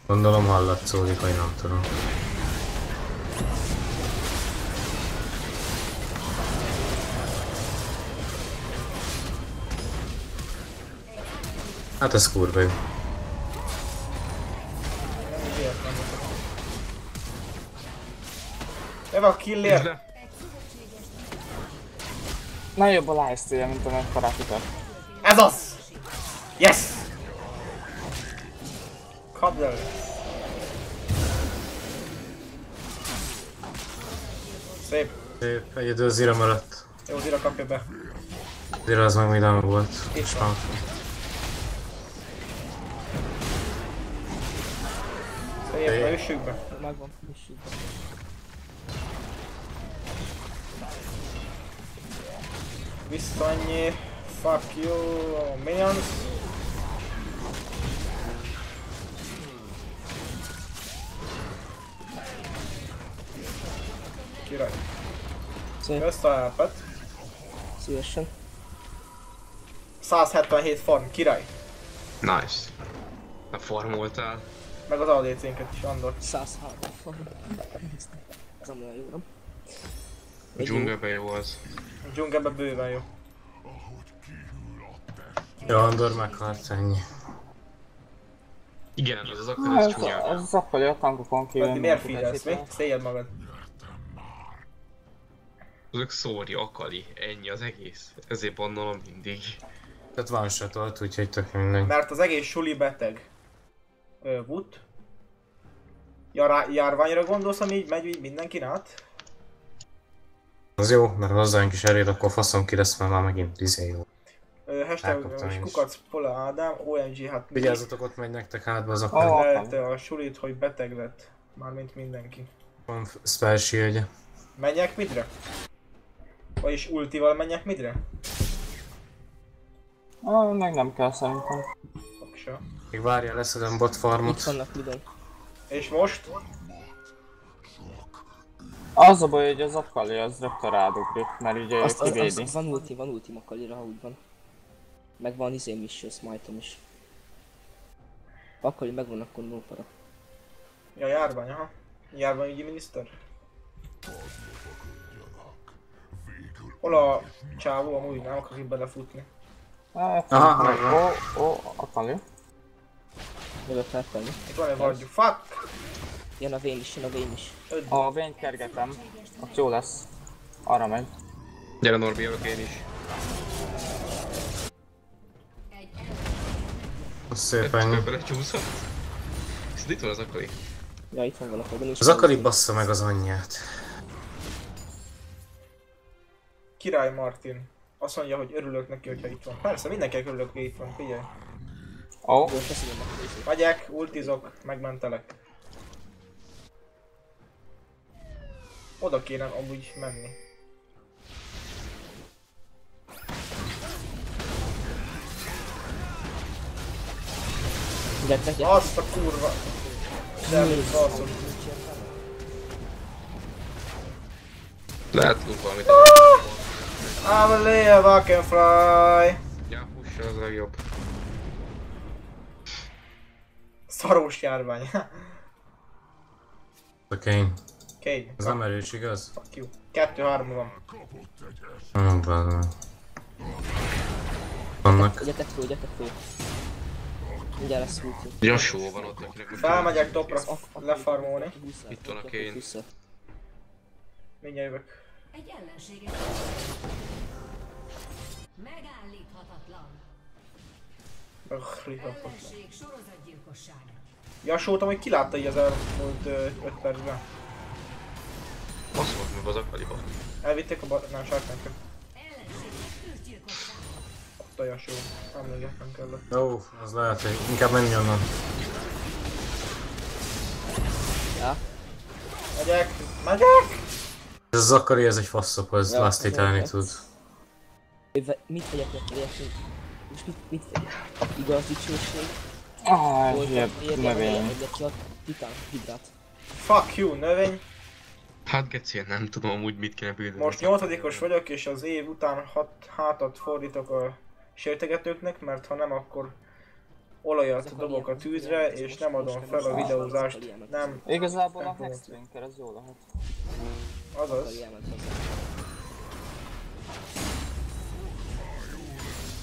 Speaker 4: Gondolom hallatszódik, vagy nem tudom. Hát ez kurva jó.
Speaker 1: Eva a
Speaker 2: le!
Speaker 6: Nagyobb a lifesteal, mint amit parátikat.
Speaker 1: Ez az! Yes! Kapd el! Szép.
Speaker 4: Szép, egyedül az ira maradt.
Speaker 1: Jó, Zira kapja be.
Speaker 4: Az ira az meg nem volt.
Speaker 1: Itt van. Szép, na üssük be.
Speaker 5: Megvan. Üssük be.
Speaker 1: Vissza annyi. Fuck you, minions. Király.
Speaker 5: Szép.
Speaker 1: Ezt a helpet.
Speaker 5: Szívesen.
Speaker 1: 177 farm, király.
Speaker 2: Nice. Na formoltál.
Speaker 1: Meg az ADC-nket is, Andor.
Speaker 5: 103 farm. Ez nem olyan jó, nem?
Speaker 2: A dzsungelben jó az.
Speaker 1: A dzsungelbe bőven jó.
Speaker 4: Jó, Andor meghalt, ennyi.
Speaker 2: Igen, az az akkor ez
Speaker 6: Ez,
Speaker 2: csúnya.
Speaker 6: ez az akkori a tankokon kívül.
Speaker 1: Mert miért figyelsz, mi? Széljed magad.
Speaker 2: Azok szóri, akali, ennyi az egész. Ezért bannolom mindig.
Speaker 4: Tehát van shatolt, úgyhogy tök mindegy.
Speaker 1: Mert az egész suli beteg. Ö, Wood. Jár, járványra gondolsz, ami így megy így mindenkin át?
Speaker 4: Az jó, mert hozzánk is elér, akkor faszom ki lesz, mert már megint izé jó.
Speaker 1: Hashtag
Speaker 4: is.
Speaker 1: kukac Pola Ádám, OMG, hát
Speaker 4: Vigyázzatok, ott megy nektek hátba az akkor.
Speaker 1: lelte a sulit, hogy beteg lett. Mármint mindenki.
Speaker 4: Van spell shieldje.
Speaker 1: Menjek midre? Vagyis ultival menjek midre?
Speaker 6: Ah, meg nem kell szerintem.
Speaker 1: Oksa.
Speaker 4: Még várjál, leszedem bot
Speaker 5: Itt vannak midon.
Speaker 1: És most?
Speaker 6: Az a baj, hogy az akkali az rögtön rádugrik, mert ugye
Speaker 5: Azt, az,
Speaker 6: kivédi.
Speaker 5: az, van ulti, van ulti Makalira, ha úgy van. Meg van izém is, smite is. Ha Akali megvan, akkor no para.
Speaker 1: Ja, járvány, aha. Járványügyi miniszter. Hol a csávó amúgy nem akar belefutni.
Speaker 6: Hát,
Speaker 4: Aha,
Speaker 6: meg-
Speaker 4: megvan.
Speaker 6: Ó, ó, akkali.
Speaker 5: Jövök felfelni.
Speaker 1: Itt van egy vargyú. Fuck!
Speaker 5: Jön a vén is, jön a vén is.
Speaker 6: A vényt kergetem. Ott jó lesz. Arra megy.
Speaker 2: Gyere Norbi, jövök én is.
Speaker 4: Az szép ennyi.
Speaker 2: Csak belecsúszott. Viszont itt van az akali.
Speaker 5: Ja, itt van valahol.
Speaker 4: Az Akali bassza meg az anyját.
Speaker 1: Király Martin. Azt mondja, hogy örülök neki, hogyha itt van. Persze, mindenkinek örülök, hogy itt van, figyelj.
Speaker 6: Ó, oh.
Speaker 1: Megyek, ultizok, megmentelek. Oda kéne amúgy menni.
Speaker 5: Gyertek, gyertek.
Speaker 1: Azt a kurva! Semmi faszom.
Speaker 2: Lehet tudunk valamit.
Speaker 1: I'm a little I can fly.
Speaker 2: Ja, push az a legjobb.
Speaker 1: Szarós járvány.
Speaker 4: A Kane.
Speaker 1: Kane,
Speaker 4: Ez nem erős, igaz?
Speaker 1: fuck you. Kettő-három van.
Speaker 4: Nem bánom. Vannak.
Speaker 5: Egyetek föl, egyetek föl. Mindjárt lesz ulti.
Speaker 2: Yasuo van ott, akinek úgy
Speaker 1: Felmegyek topra lefarmolni.
Speaker 2: Itt van a
Speaker 5: húszszál.
Speaker 1: Mindjárt jövök.
Speaker 3: Egy ellenséget Megállíthatatlan.
Speaker 1: Rihatatlan.
Speaker 3: Ellenség sorozatgyilkosság.
Speaker 1: Jasótam, hogy kilátta így az elmúlt 5 percben.
Speaker 2: Az volt meg az akaliba.
Speaker 1: Elvitték a bar... Nem, Ott a Jasó. Emlékeztem kellett.
Speaker 4: Ó, az lehet, hogy inkább menj onnan.
Speaker 5: Ja,
Speaker 1: Megyek! Megyek!
Speaker 4: Ez az Akali, ez egy faszop, ez
Speaker 5: Ja,
Speaker 4: last
Speaker 5: ez
Speaker 4: hitelni
Speaker 5: olyan
Speaker 4: tud.
Speaker 5: Mit vegyek reaction? Most mit, mit vegyek? Igaz dicsőség?
Speaker 6: ah,
Speaker 5: Volt
Speaker 6: ilyen növény.
Speaker 5: Titán hidrát.
Speaker 1: Fuck you, növény!
Speaker 2: Hát geci, nem tudom amúgy mit kéne buildolni.
Speaker 1: Most nyolcadikos vagyok, és az év után hat, hátat fordítok a sértegetőknek, mert ha nem, akkor olajat dobok a tűzre, és nem adom fel a videózást. Nem,
Speaker 6: Igazából a. Hexdrinker, ez jó lehet.
Speaker 1: azaz.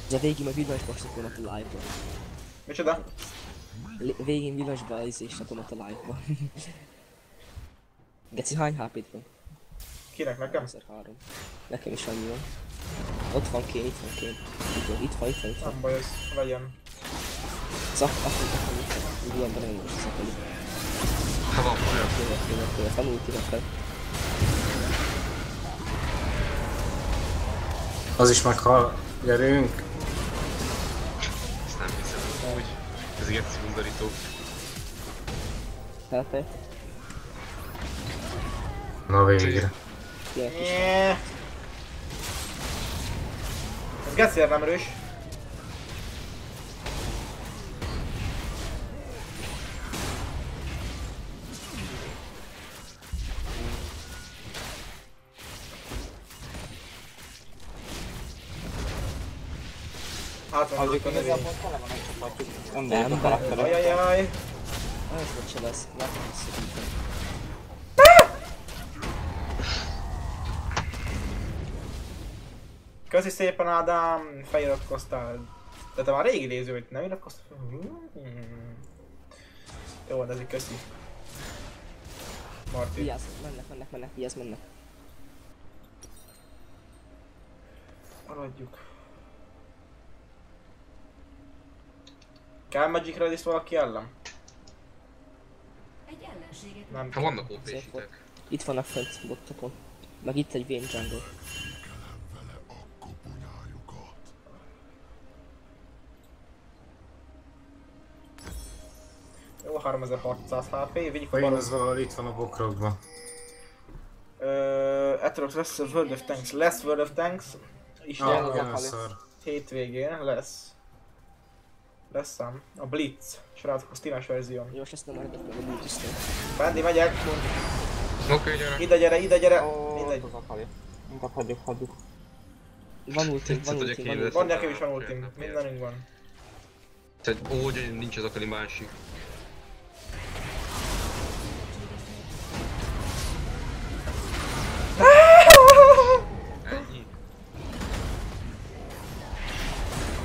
Speaker 5: Ez a végén meg villanyosba szakom a live-ba.
Speaker 1: Micsoda?
Speaker 5: Végén villanyosba is szakom a live-ba. Geci, hány HP-t van?
Speaker 1: Kinek nekem?
Speaker 5: 1003. Nekem is annyi van. Ott van kén, itt van kén. Itt van, itt van, itt van, itt van.
Speaker 1: Nem baj, ez legyen.
Speaker 5: Szak, akar, itt van. Úgy van, nem most szakali.
Speaker 2: Ha van olyan.
Speaker 5: Követ, követ, követ. Van ulti fel.
Speaker 4: Az is meghal. Gyerünk.
Speaker 2: Ezt nem hiszem. Úgy. Ez geci undorító.
Speaker 5: Telepet.
Speaker 4: Na végre.
Speaker 1: Nyeh. Ez gecér nem erős. Átmentek
Speaker 6: Adjuk
Speaker 1: a növény.
Speaker 6: igazából tele van egy csapatjuk.
Speaker 5: Nem, be-
Speaker 6: karakterek.
Speaker 1: Ajajaj.
Speaker 5: Ez se lesz. Látom, hogy szerintem.
Speaker 1: Köszi szépen Ádám, feliratkoztál. De te már régi néző vagy, nem iratkoztál? Hmm. Jó, van, ez így köszi. Marti.
Speaker 5: Vigyázz, mennek, mennek, mennek, vigyázz, mennek.
Speaker 1: Maradjuk. Kell Magic Redis valaki ellen?
Speaker 3: Egy ellenséget
Speaker 1: Nem.
Speaker 2: Ha vannak OP-sitek.
Speaker 5: Itt vannak fent bottokon. Meg itt egy Vayne Jungle.
Speaker 1: Jó, 3600 HP, vigyük a barom.
Speaker 4: ez valahol itt van a bokrokban.
Speaker 1: Ö, Atrox lesz a World of Tanks. Lesz World of Tanks. Isten,
Speaker 6: Ah,
Speaker 1: hétvégén lesz. Lesz ám. A Blitz. Srácok, a Steam-es verzió.
Speaker 5: Jó, és ezt nem maradok meg a bútisztól.
Speaker 1: Fendi, megyek.
Speaker 2: Oké, gyere.
Speaker 1: Ide gyere, ide gyere. Mindegy.
Speaker 6: az Akali. Inkább hagyjuk, hagyjuk.
Speaker 5: Van ulti, van
Speaker 2: Tetszett, hogy a
Speaker 5: ulti, van
Speaker 1: nekem is van ultim. Mindenünk van.
Speaker 2: Tehát úgy, nincs az akali másik.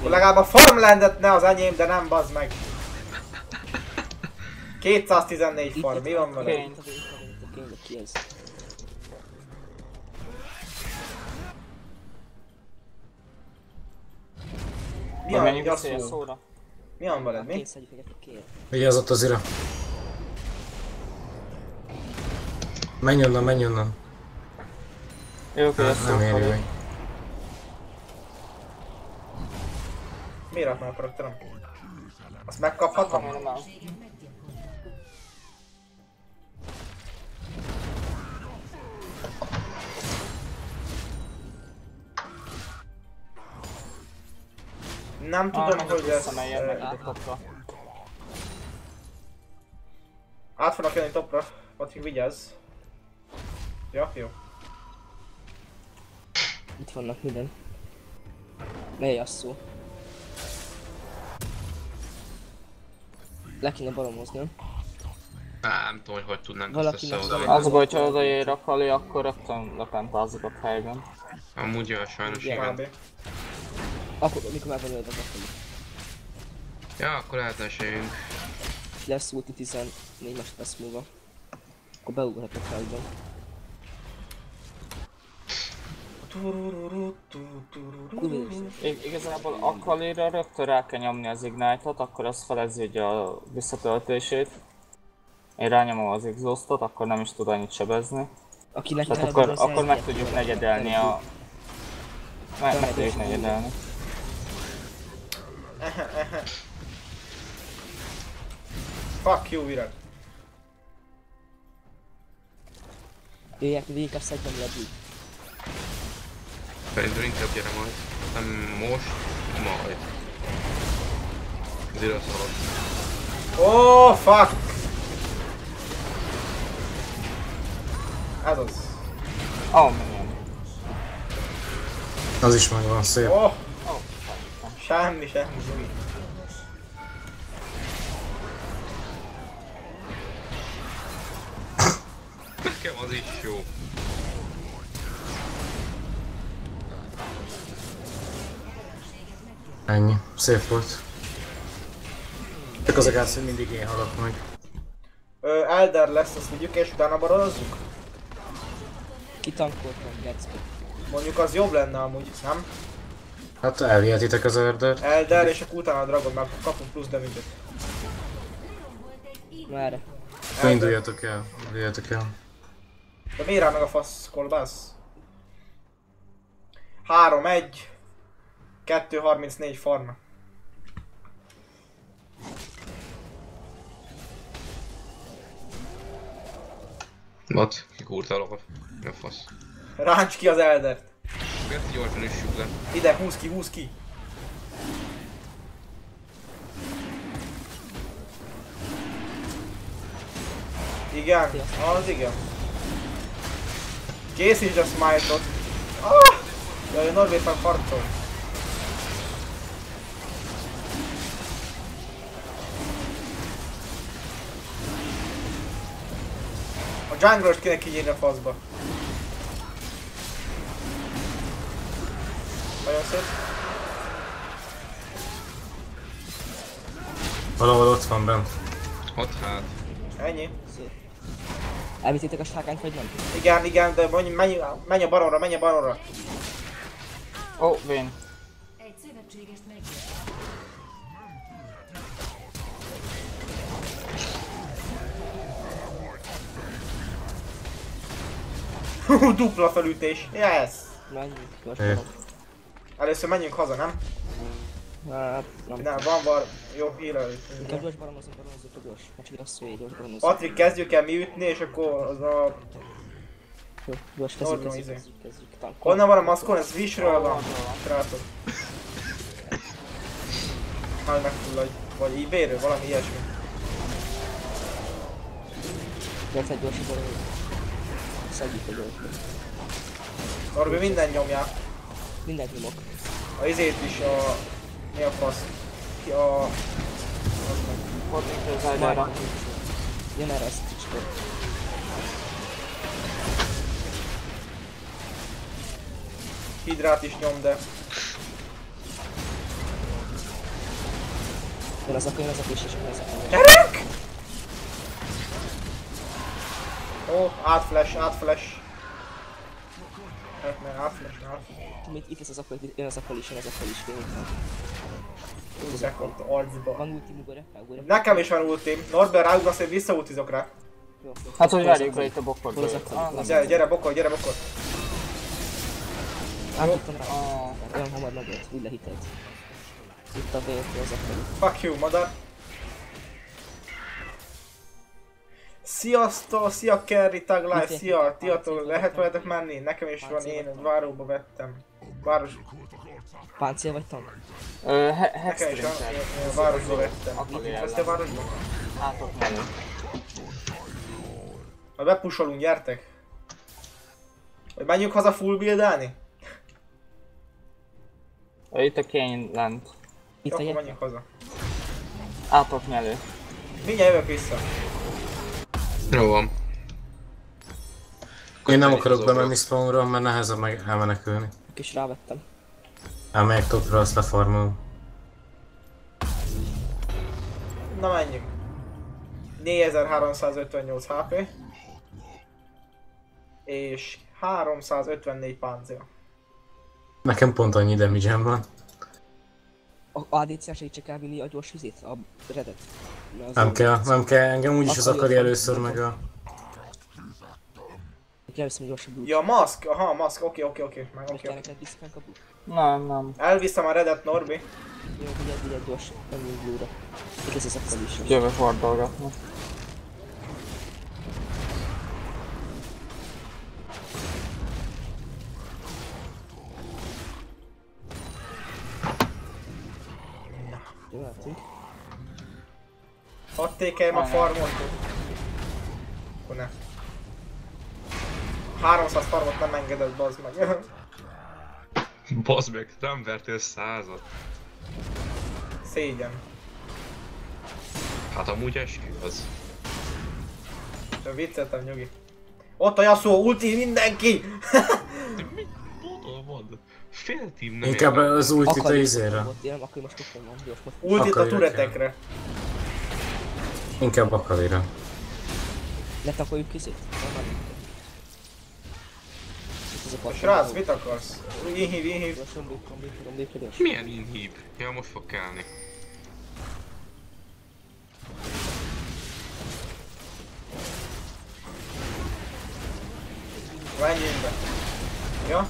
Speaker 1: Legalább a farmlandet ne az enyém, de nem bazd meg. 214
Speaker 5: Itt-
Speaker 1: farm, mi van vele? Mi a
Speaker 6: szóra.
Speaker 1: Mi van
Speaker 5: A
Speaker 1: veled, mi?
Speaker 4: Vigyázz ott az ira. Menj onnan, menj onnan.
Speaker 6: Jó, oké,
Speaker 4: Hát, nem éri meg.
Speaker 1: Miért meg a karakterem? Azt megkaphatom?
Speaker 6: Nem.
Speaker 1: Nem tudom,
Speaker 6: Ah,
Speaker 1: hogy ez... Át fognak jönni topra. Patrik, vigyázz. Ja, jó.
Speaker 5: Itt vannak minden. Mely asszó? Le kéne balomozni, nem?
Speaker 2: Á, nem tudom, hogy hogy tudnánk ezt
Speaker 5: Valakinek
Speaker 2: összehozni.
Speaker 5: valami-
Speaker 6: Az baj, hogyha odaér Akali, akkor rögtön lepentázok a helyben.
Speaker 2: Amúgy olyan sajnos
Speaker 5: Igen.
Speaker 2: igen.
Speaker 5: Akkor, mikor meg van ölve.
Speaker 2: Ja, akkor lehetne esélyünk.
Speaker 5: Lesz ulti 14 másodperc múlva. Akkor beugorhatok rá
Speaker 6: I- igazából Akalira rögtön rá kell nyomni az Ignite-ot, akkor az felezi ugye a visszatöltését. Én rányomom az exhaustot, akkor nem is tud annyit sebezni.
Speaker 5: Akinek
Speaker 6: Tehát akkor, akkor meg tudjuk negyedelni a... Meg, meg tudjuk negyedelni.
Speaker 1: Fuck you, virág.
Speaker 5: Jöjjek végig a szedjem le bűt.
Speaker 2: Szerintem inkább gyere majd. Nem most, majd. Zero szalad.
Speaker 1: Oh, fuck! Ez az.
Speaker 6: Oh, minion.
Speaker 4: Az is megvan, szép.
Speaker 1: Oh! Semmi, semmi, semmi.
Speaker 2: Nekem az is jó.
Speaker 4: Ennyi. Szép volt. Csak az a gáz, hogy mindig én halok meg.
Speaker 1: Ö, Elder lesz, azt vigyük és utána barozzuk?
Speaker 5: Kitankoltam, Gatsby.
Speaker 1: Mondjuk az jobb lenne amúgy, nem?
Speaker 4: Hát elvihetitek az.
Speaker 1: Elder és akkor utána a Dragon, mert kapunk plusz damage
Speaker 5: Merre?
Speaker 4: Induljatok el. Induljatok el.
Speaker 1: De miért áll meg a fasz kolbász? 3, 1, 2, 34 farma.
Speaker 2: Mat, kikúrta a lovat. A fasz?
Speaker 1: Ráncs ki az Eldert.
Speaker 2: Miért gyorsan üssük le?
Speaker 1: Ide, húz ki, húz ki. Igen, az igen. Készítsd a smite-ot. Ah! Jaj, meg harcol. A jungler kéne kinyírni a faszba. Nagyon szép.
Speaker 4: Valahol ott van bent.
Speaker 2: Ott hát.
Speaker 1: Ennyi.
Speaker 5: Elvittétek a sárkányt, vagy nem?
Speaker 1: Igen, igen, de menj, menj, menj a baronra, menj a baronra.
Speaker 6: Oh, win.
Speaker 3: Egy szövetségest
Speaker 1: Dupla felütés. Yes!
Speaker 5: Menjünk, barom.
Speaker 1: Először menjünk haza, nem?
Speaker 5: Hát, nem.
Speaker 1: Nem, van bar... Jó, hír
Speaker 5: Inkább gyors baromozunk, baromozunk, gyors. Hát csak azt gyors baromozunk.
Speaker 1: Patrik, kezdjük el mi ütni, és akkor az a...
Speaker 5: Jó, gyors, kezdjük,
Speaker 1: Norma,
Speaker 5: kezdjük,
Speaker 1: izé.
Speaker 5: kezdjük, kezdjük. Tankol.
Speaker 1: Honnan van a maszkon? Ez Wishről van. Srácok. Majd megfulladj. Vagy eBay-ről, valami ilyesmi.
Speaker 5: Gyors, egy gyors baromozunk. A gyors.
Speaker 1: Norbi minden nyomják.
Speaker 5: Mindent nyomok.
Speaker 1: A izét is, a... Mi a fasz? Ki a...
Speaker 6: Aidára.
Speaker 5: Jön erre ezt kicsit.
Speaker 1: Hidrát is nyom, de...
Speaker 5: Jön az akkor, jön az akkor is, és jön az akkor is.
Speaker 1: Gyerek! Ó, átflash, átflash. Hát, mert átflash, átflash.
Speaker 5: Mit, itt lesz az akkor, jön az akkor is, jön az akkor is. Jön után.
Speaker 1: Bekapta arcba.
Speaker 5: Van ulti ugorja.
Speaker 1: Nekem is van ultim. Norbert ráugrasz, hogy visszaultizok rá.
Speaker 6: Hát, hogy várjuk be itt a nem.
Speaker 5: az
Speaker 1: Gyere, gyere, bokor, gyere, bokor.
Speaker 5: Átudtam rá.
Speaker 6: Ah,
Speaker 5: Olyan hamar megölt, úgy lehitelt. Itt a BFT az akkali.
Speaker 1: Fuck you, madar. Sziasztok, szia Kerry, Tag Life,
Speaker 5: Mit
Speaker 1: szia, tiatok, lehet veletek menni? Nekem is van, én váróba vettem. Város,
Speaker 5: Páncél vagy tank?
Speaker 6: Ö, he-
Speaker 1: nekem is van, én, városba vettem. Mit vesztél városba?
Speaker 6: Átok menő.
Speaker 1: Majd bepusolunk, gyertek. Vagy menjünk haza full buildelni?
Speaker 6: Itt a Kane lent.
Speaker 5: Itt a
Speaker 1: menjünk haza.
Speaker 6: Átok nyelő.
Speaker 1: Mindjárt jövök vissza.
Speaker 2: Jó van.
Speaker 4: Én nem akarok bemenni spawnra, mert nehezebb meg elmenekülni.
Speaker 5: És rávettem.
Speaker 4: Elmegyek topra, azt lefarmolom.
Speaker 1: Na menjünk. 4358 HP. És 354 páncél.
Speaker 4: Nekem pont annyi damage van.
Speaker 5: A ADC-en segítsek elvinni a gyors vizét, a redet. Az
Speaker 4: Nem kell, nem kell, engem úgyis az
Speaker 5: van.
Speaker 4: először meg a...
Speaker 5: Gyorsabb út.
Speaker 1: Ja, maszk, aha, maszk, oké, oké, oké, meg
Speaker 5: Most
Speaker 1: oké.
Speaker 6: Nem, nem.
Speaker 1: Elviszem a redet Norbi.
Speaker 5: Jó, vigyázz, vigyázz gyors, blue-ra. Igaz ez akkor is.
Speaker 6: Jövök wardolgatni.
Speaker 5: Jó, látunk.
Speaker 1: Hadd tékeljem a farmot. Akkor ne. 300 farmot nem engedett, bazd meg.
Speaker 2: Bazd meg, nem vertél százat.
Speaker 1: Szégyen.
Speaker 2: Hát amúgy eskü az.
Speaker 1: Csak vicceltem, nyugi. Ott a Yasuo, ulti mindenki!
Speaker 2: De mi botol van? Fél team nem
Speaker 4: Inkább
Speaker 2: ér.
Speaker 4: az ultit a izére.
Speaker 5: akkor most ott van, gyors most.
Speaker 1: Ultit a turetekre.
Speaker 4: Inkább akalira.
Speaker 5: Letakoljuk part.
Speaker 1: Srác, mit akarsz?
Speaker 5: Romblik, gyors.
Speaker 2: Milyen inhib? Ja, most fog kelni.
Speaker 1: Menjünk be. Ja?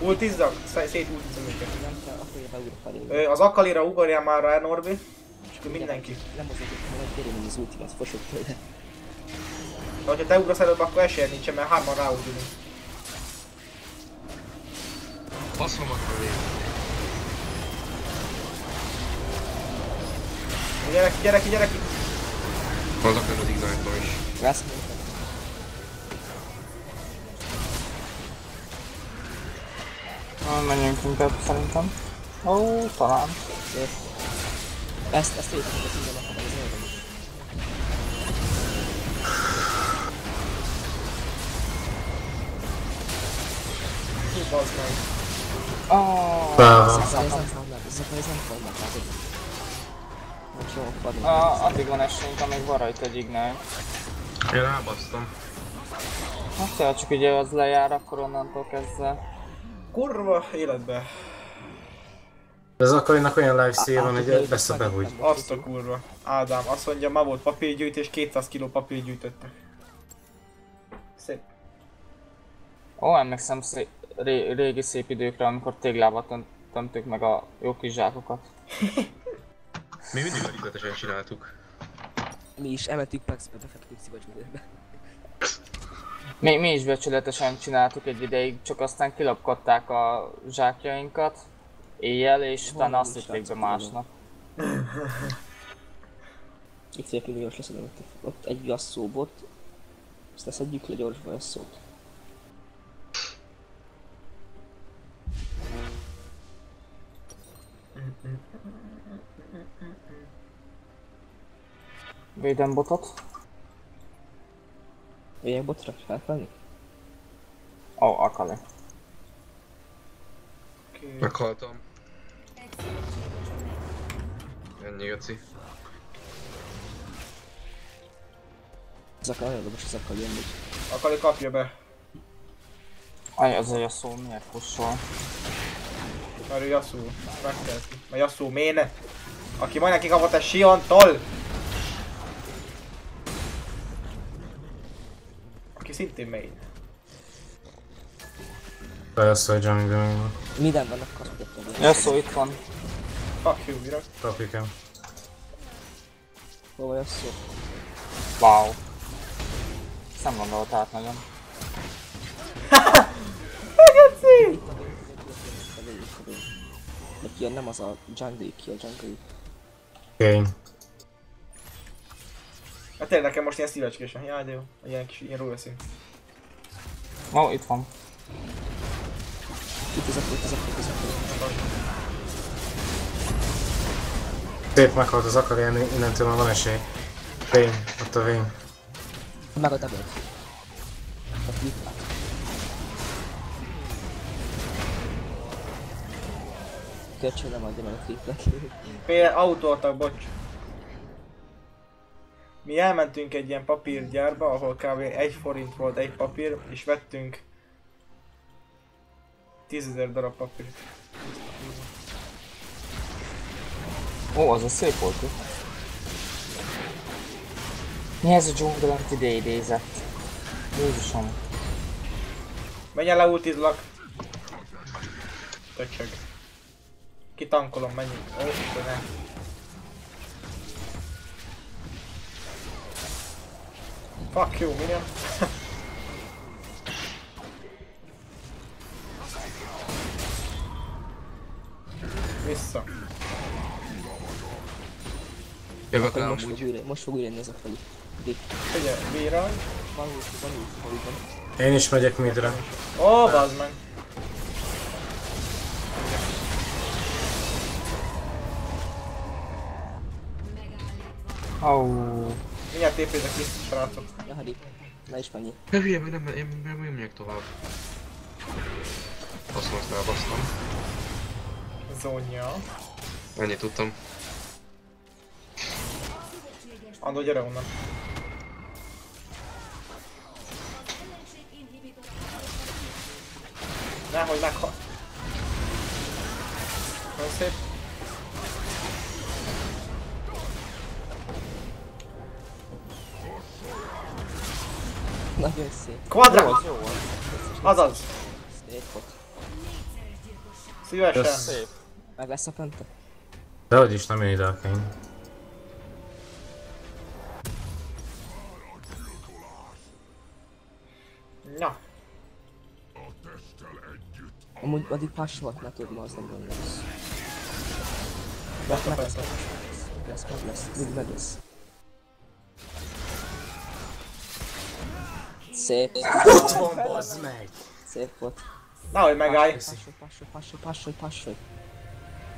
Speaker 1: Ultizzak? Szé- Szét ultizom őket.
Speaker 5: Nem kell, akkor újra felé.
Speaker 1: Ö, Az Akalira ugorjál már rá, Norbi. És akkor mindenki.
Speaker 5: Nem mozog, hanem kérjem az ultimat, fosok tőle.
Speaker 1: De hogyha te ugrasz előbb, akkor esélyed nincsen, mert hárman ráugrunk.
Speaker 2: Faszom akar én.
Speaker 1: Gyere ki, gyere ki, gyere ki!
Speaker 2: Az Ignite-ba is.
Speaker 5: Rászom,
Speaker 6: Na, menjünk inkább szerintem. Ó, talán.
Speaker 5: ezt, ezt értem, hogy ez minden akar, ez.
Speaker 1: Hú, bazd meg.
Speaker 6: Oh,
Speaker 5: nem ez nem formál, tehát egy... Nem jó, farmol.
Speaker 6: ah, addig van esélyünk, amíg van rajta egy ignite.
Speaker 2: Én rábasztam.
Speaker 6: Hát ja, csak ugye az lejár, akkor onnantól kezdve.
Speaker 1: Kurva életbe.
Speaker 4: de az akarinak olyan lifesteal van, hogy beszebe hogy.
Speaker 1: Azt a kurva. Ádám, azt mondja, ma volt papírgyűjtés, 200 kg papír gyűjtöttek. Szép.
Speaker 6: Ó, emlékszem szé- ré- régi szép időkre, amikor téglával tönt- tömtük meg a jó kis zsákokat.
Speaker 2: Mi mindig megítletesen csináltuk.
Speaker 5: Mi is elmentünk Paxbe, befektünk szivacsművőbe.
Speaker 6: Mi, mi is becsületesen csináltuk egy ideig, csak aztán kilapkodták a zsákjainkat éjjel, és
Speaker 5: Hol
Speaker 6: utána
Speaker 5: van
Speaker 6: azt
Speaker 5: is
Speaker 6: vitték be másnap.
Speaker 5: Itt fél milliós lesz, ott, ott egy Yasuo bot. Ezt leszedjük le gyorsban Yasuo-t.
Speaker 6: Védem botot.
Speaker 5: Jöjjek botra, felfelni?
Speaker 6: Ó, oh, Akali.
Speaker 1: Oké.
Speaker 2: Meghaltam. Ennyi,
Speaker 5: olyan dobos, ez akar jönni.
Speaker 1: Akali kapja be.
Speaker 6: Aj, az a Yasuo miért pushol?
Speaker 1: Mert ő Yasuo. Megtehet. A Yasuo méne. Aki majdnem kikapott egy Siontól. Szintén main.
Speaker 4: Persze, hogy jungle még van.
Speaker 5: Minden vannak kaszpettek.
Speaker 6: Yasuo itt van.
Speaker 1: Fuck you, virak.
Speaker 4: Tapikem.
Speaker 5: Hol vagy Yasuo?
Speaker 6: Wow. Ezt nem gondolt át nagyon.
Speaker 5: Neki ilyen nem az a jungle ki, a jungle
Speaker 4: Kény.
Speaker 1: Hát tényleg nekem most ilyen szívecskésen. Jaj, de jó. Ilyen kis ilyen rózsaszín.
Speaker 6: Ó, itt van.
Speaker 5: Itt ez a itt ez a itt ez a
Speaker 4: Szép meghalt az akar, ilyen innentől már van esély. Fény, ott a fény.
Speaker 5: Meg a double. A flipát. Köcsön nem adja meg a flipet.
Speaker 1: Például autótak, bocs. Mi elmentünk egy ilyen papírgyárba, ahol kb. egy forint volt egy papír, és vettünk 10.000 darab papírt.
Speaker 6: Ó, az a szép volt. Mi ez a dzsungelent ide idézett? Jézusom.
Speaker 1: Menjen le ultizlak. Töcsög. Kitankolom, menjünk. Ó, ne. Fuck you, minion. Vissza.
Speaker 2: Jövök rá
Speaker 5: most fog
Speaker 2: amúgy.
Speaker 5: újra, most fog újra ez a felé. Dik.
Speaker 1: Figyelj, bíraj.
Speaker 5: Van úgy, van úgy, van úgy, van.
Speaker 4: Én is megyek midre.
Speaker 1: Ó, oh, bazd meg.
Speaker 6: Ó,
Speaker 1: Mindjárt tépézek ki, srácok.
Speaker 5: Ja, Harry. Na is mennyi.
Speaker 2: Ne hülye, meg nem, én nem, nem megyek tovább. Azt most elbasztam.
Speaker 1: Zónya.
Speaker 2: Ennyit tudtam.
Speaker 1: Andó, gyere onnan. Nehogy meghal. Nagyon szép.
Speaker 5: Nagyon szép.
Speaker 1: Quadra!
Speaker 6: az jó volt.
Speaker 1: Azaz!
Speaker 5: Szép volt.
Speaker 1: Szívesen.
Speaker 6: Szép.
Speaker 5: Meg lesz a penta?
Speaker 4: De is nem jön ide a kény.
Speaker 1: Na,
Speaker 5: Amúgy addig pass volt, ne tudod, ma az nem benne lesz. Meg, lesz, meg lesz, meg lesz, mindig meg lesz. Szép.
Speaker 4: Ott van, bazd meg!
Speaker 5: Szép volt.
Speaker 1: nehogy megállj.
Speaker 5: Passolj, passolj, passolj, passolj.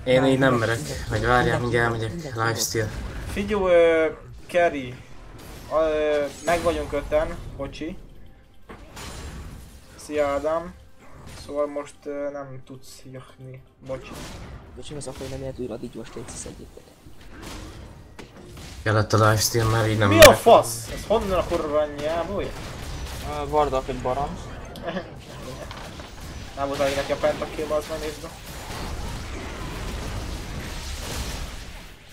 Speaker 4: Én így nem merek. Meg várjál, mindjárt elmegyek. Lifesteal.
Speaker 1: Figyú, Kerry. Meg vagyunk öten, bocsi. Szia Ádám. Szóval most nem tudsz jökni, bocsi.
Speaker 5: Bocsi, az akkor nem lehet újra, addig gyors légy szedjétek.
Speaker 4: Kellett a lifesteal, mert így nem
Speaker 1: Mi a fasz? Ez honnan a kurva anyjából jön?
Speaker 6: Ö, Vardok egy baron.
Speaker 1: Nem elég neki a pentakill, az nem nézd be.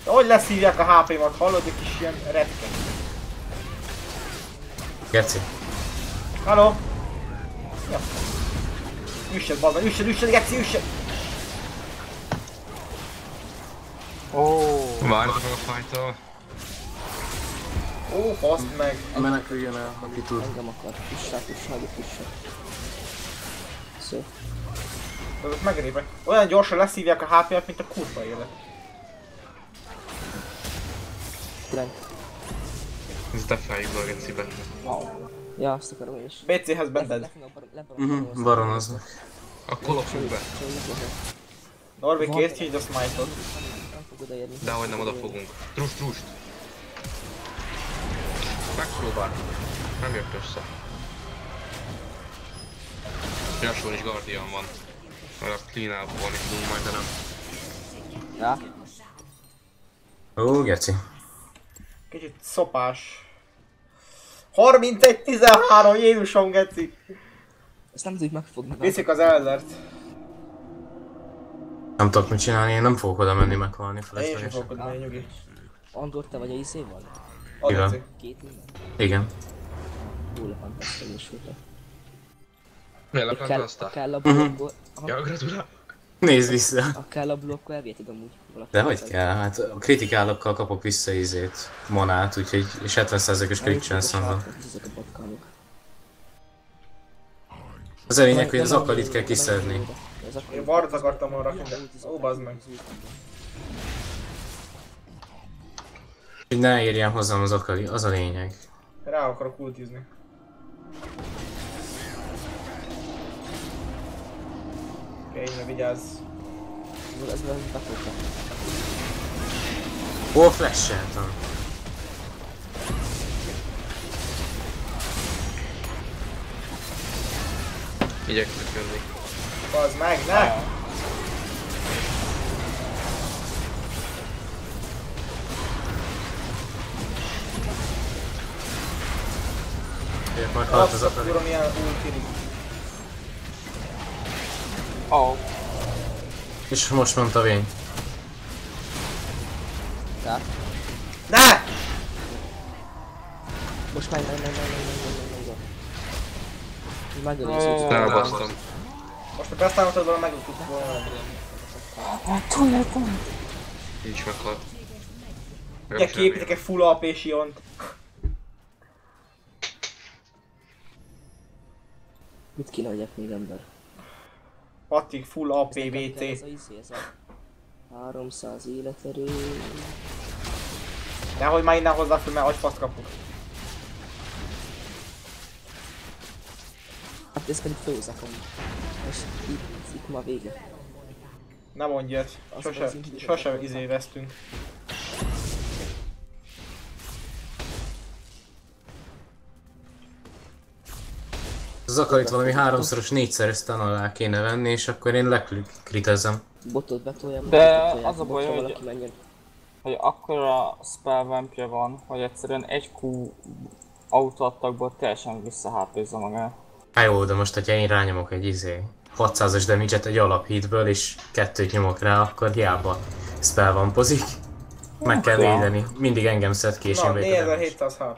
Speaker 1: De hogy leszívják a HP-mat, hallod, egy kis ilyen retkek.
Speaker 4: Geci.
Speaker 1: Halló? Ja. Üssed, bazd üssed, üssed, geci, üssed!
Speaker 6: Ó,
Speaker 2: Várjatok meg a fájtól.
Speaker 1: Ó, faszt meg.
Speaker 4: Meneküljön el, aki tud.
Speaker 5: Engem akar. Pussál, pussál, pussál. Szép.
Speaker 1: Azok megrében. Olyan gyorsan leszívják a HP-t, mint a kurva élet.
Speaker 5: Király.
Speaker 2: Ez te feljük a gecibe.
Speaker 5: Wow. Ja, azt akarom én is.
Speaker 1: BC-hez
Speaker 5: lebaron-
Speaker 4: Mhm, baronoznak.
Speaker 2: Akkor lopjuk be.
Speaker 1: Norvi kész így a smite-ot.
Speaker 5: Nem fog odaérni.
Speaker 2: De hogy nem odafogunk. Trust, trust. Megpróbál. Nem jött össze. Jasson is Guardian van. Mert azt clean volni tudunk majd, de nem.
Speaker 5: Ja,
Speaker 4: Ó, geci.
Speaker 1: Kicsit szopás. 31-13, Jézusom, geci!
Speaker 5: ezt nem tudjuk megfogni.
Speaker 1: Viszik az Eldert.
Speaker 4: Nem tudok mit csinálni, én nem fogok oda menni meghalni
Speaker 1: Én sem fogok oda menni, nyugi.
Speaker 5: Andor, te vagy a izé van?
Speaker 1: Adj,
Speaker 4: Igen.
Speaker 5: Két.
Speaker 4: Igen.
Speaker 5: Túl fantasztikus volt.
Speaker 2: Miért
Speaker 5: Kell,
Speaker 2: leplantáztál?
Speaker 5: kell a
Speaker 4: Mhm.
Speaker 5: Aha,
Speaker 2: Ja, gratulál.
Speaker 4: Nézd vissza.
Speaker 5: Ha kell a blokkból, elviheted amúgy valaki.
Speaker 4: De hogy kell? Hát a kritikálokkal kapok vissza izét, monát, úgyhogy és 70%-os crit chance van.
Speaker 5: A.
Speaker 4: Az a lényeg, hogy az akalit kell kiszedni.
Speaker 1: Én bart akartam de... Ó, bazd meg.
Speaker 4: Hogy ne érjen hozzám az akali, az a lényeg.
Speaker 1: Rá akarok ultizni. Kényre vigyázz.
Speaker 5: Ez velem betolta.
Speaker 4: Hol flasheltem?
Speaker 2: Igyekszek jönni.
Speaker 1: Bazd meg, ne!
Speaker 4: Miért majd halt az
Speaker 1: Azt
Speaker 4: akali?
Speaker 1: tudom, milyen ultirik.
Speaker 6: Oh,
Speaker 4: És most mondta Vény.
Speaker 5: Tehát,
Speaker 1: Ne!
Speaker 5: most meg, meg, meg, meg, meg, meg, meg, meg, meg. Megölőző.
Speaker 6: Ö,
Speaker 2: Elbasztam.
Speaker 1: Most a beszámoltad volna megütjük volna.
Speaker 2: Nincs meghalt.
Speaker 1: Ugye képítek egy full AP-s
Speaker 5: Mit kéne legyek még ember?
Speaker 1: Patrik full AP
Speaker 5: Ez a izé, ez a 300 életerő.
Speaker 1: Nehogy már innen hozzá föl, mert agyfaszt kapok.
Speaker 5: Hát ez pedig főzek amúgy. És itt, itt ma vége.
Speaker 1: Ne mondj ilyet.
Speaker 5: Az-
Speaker 1: Sose,
Speaker 5: az így-
Speaker 1: sose izé vesztünk.
Speaker 4: Az akalit valami háromszoros, négyszeres stun alá kéne venni, és akkor én lekritezem.
Speaker 5: Botot betoljam.
Speaker 6: De az a baj, hogy-
Speaker 5: menjen.
Speaker 6: hogy akkora spell vampja van, hogy egyszerűen egy Q autoattagból teljesen vissza hp magát.
Speaker 4: Hát jó, de most, hogyha én rányomok egy izé 600-as damage-et egy alaphitből, és kettőt nyomok rá, akkor hiába spellvampozik. Meg kell védeni. Mindig engem szed ki, és
Speaker 1: Na,
Speaker 4: én védem.
Speaker 1: 4700 HP.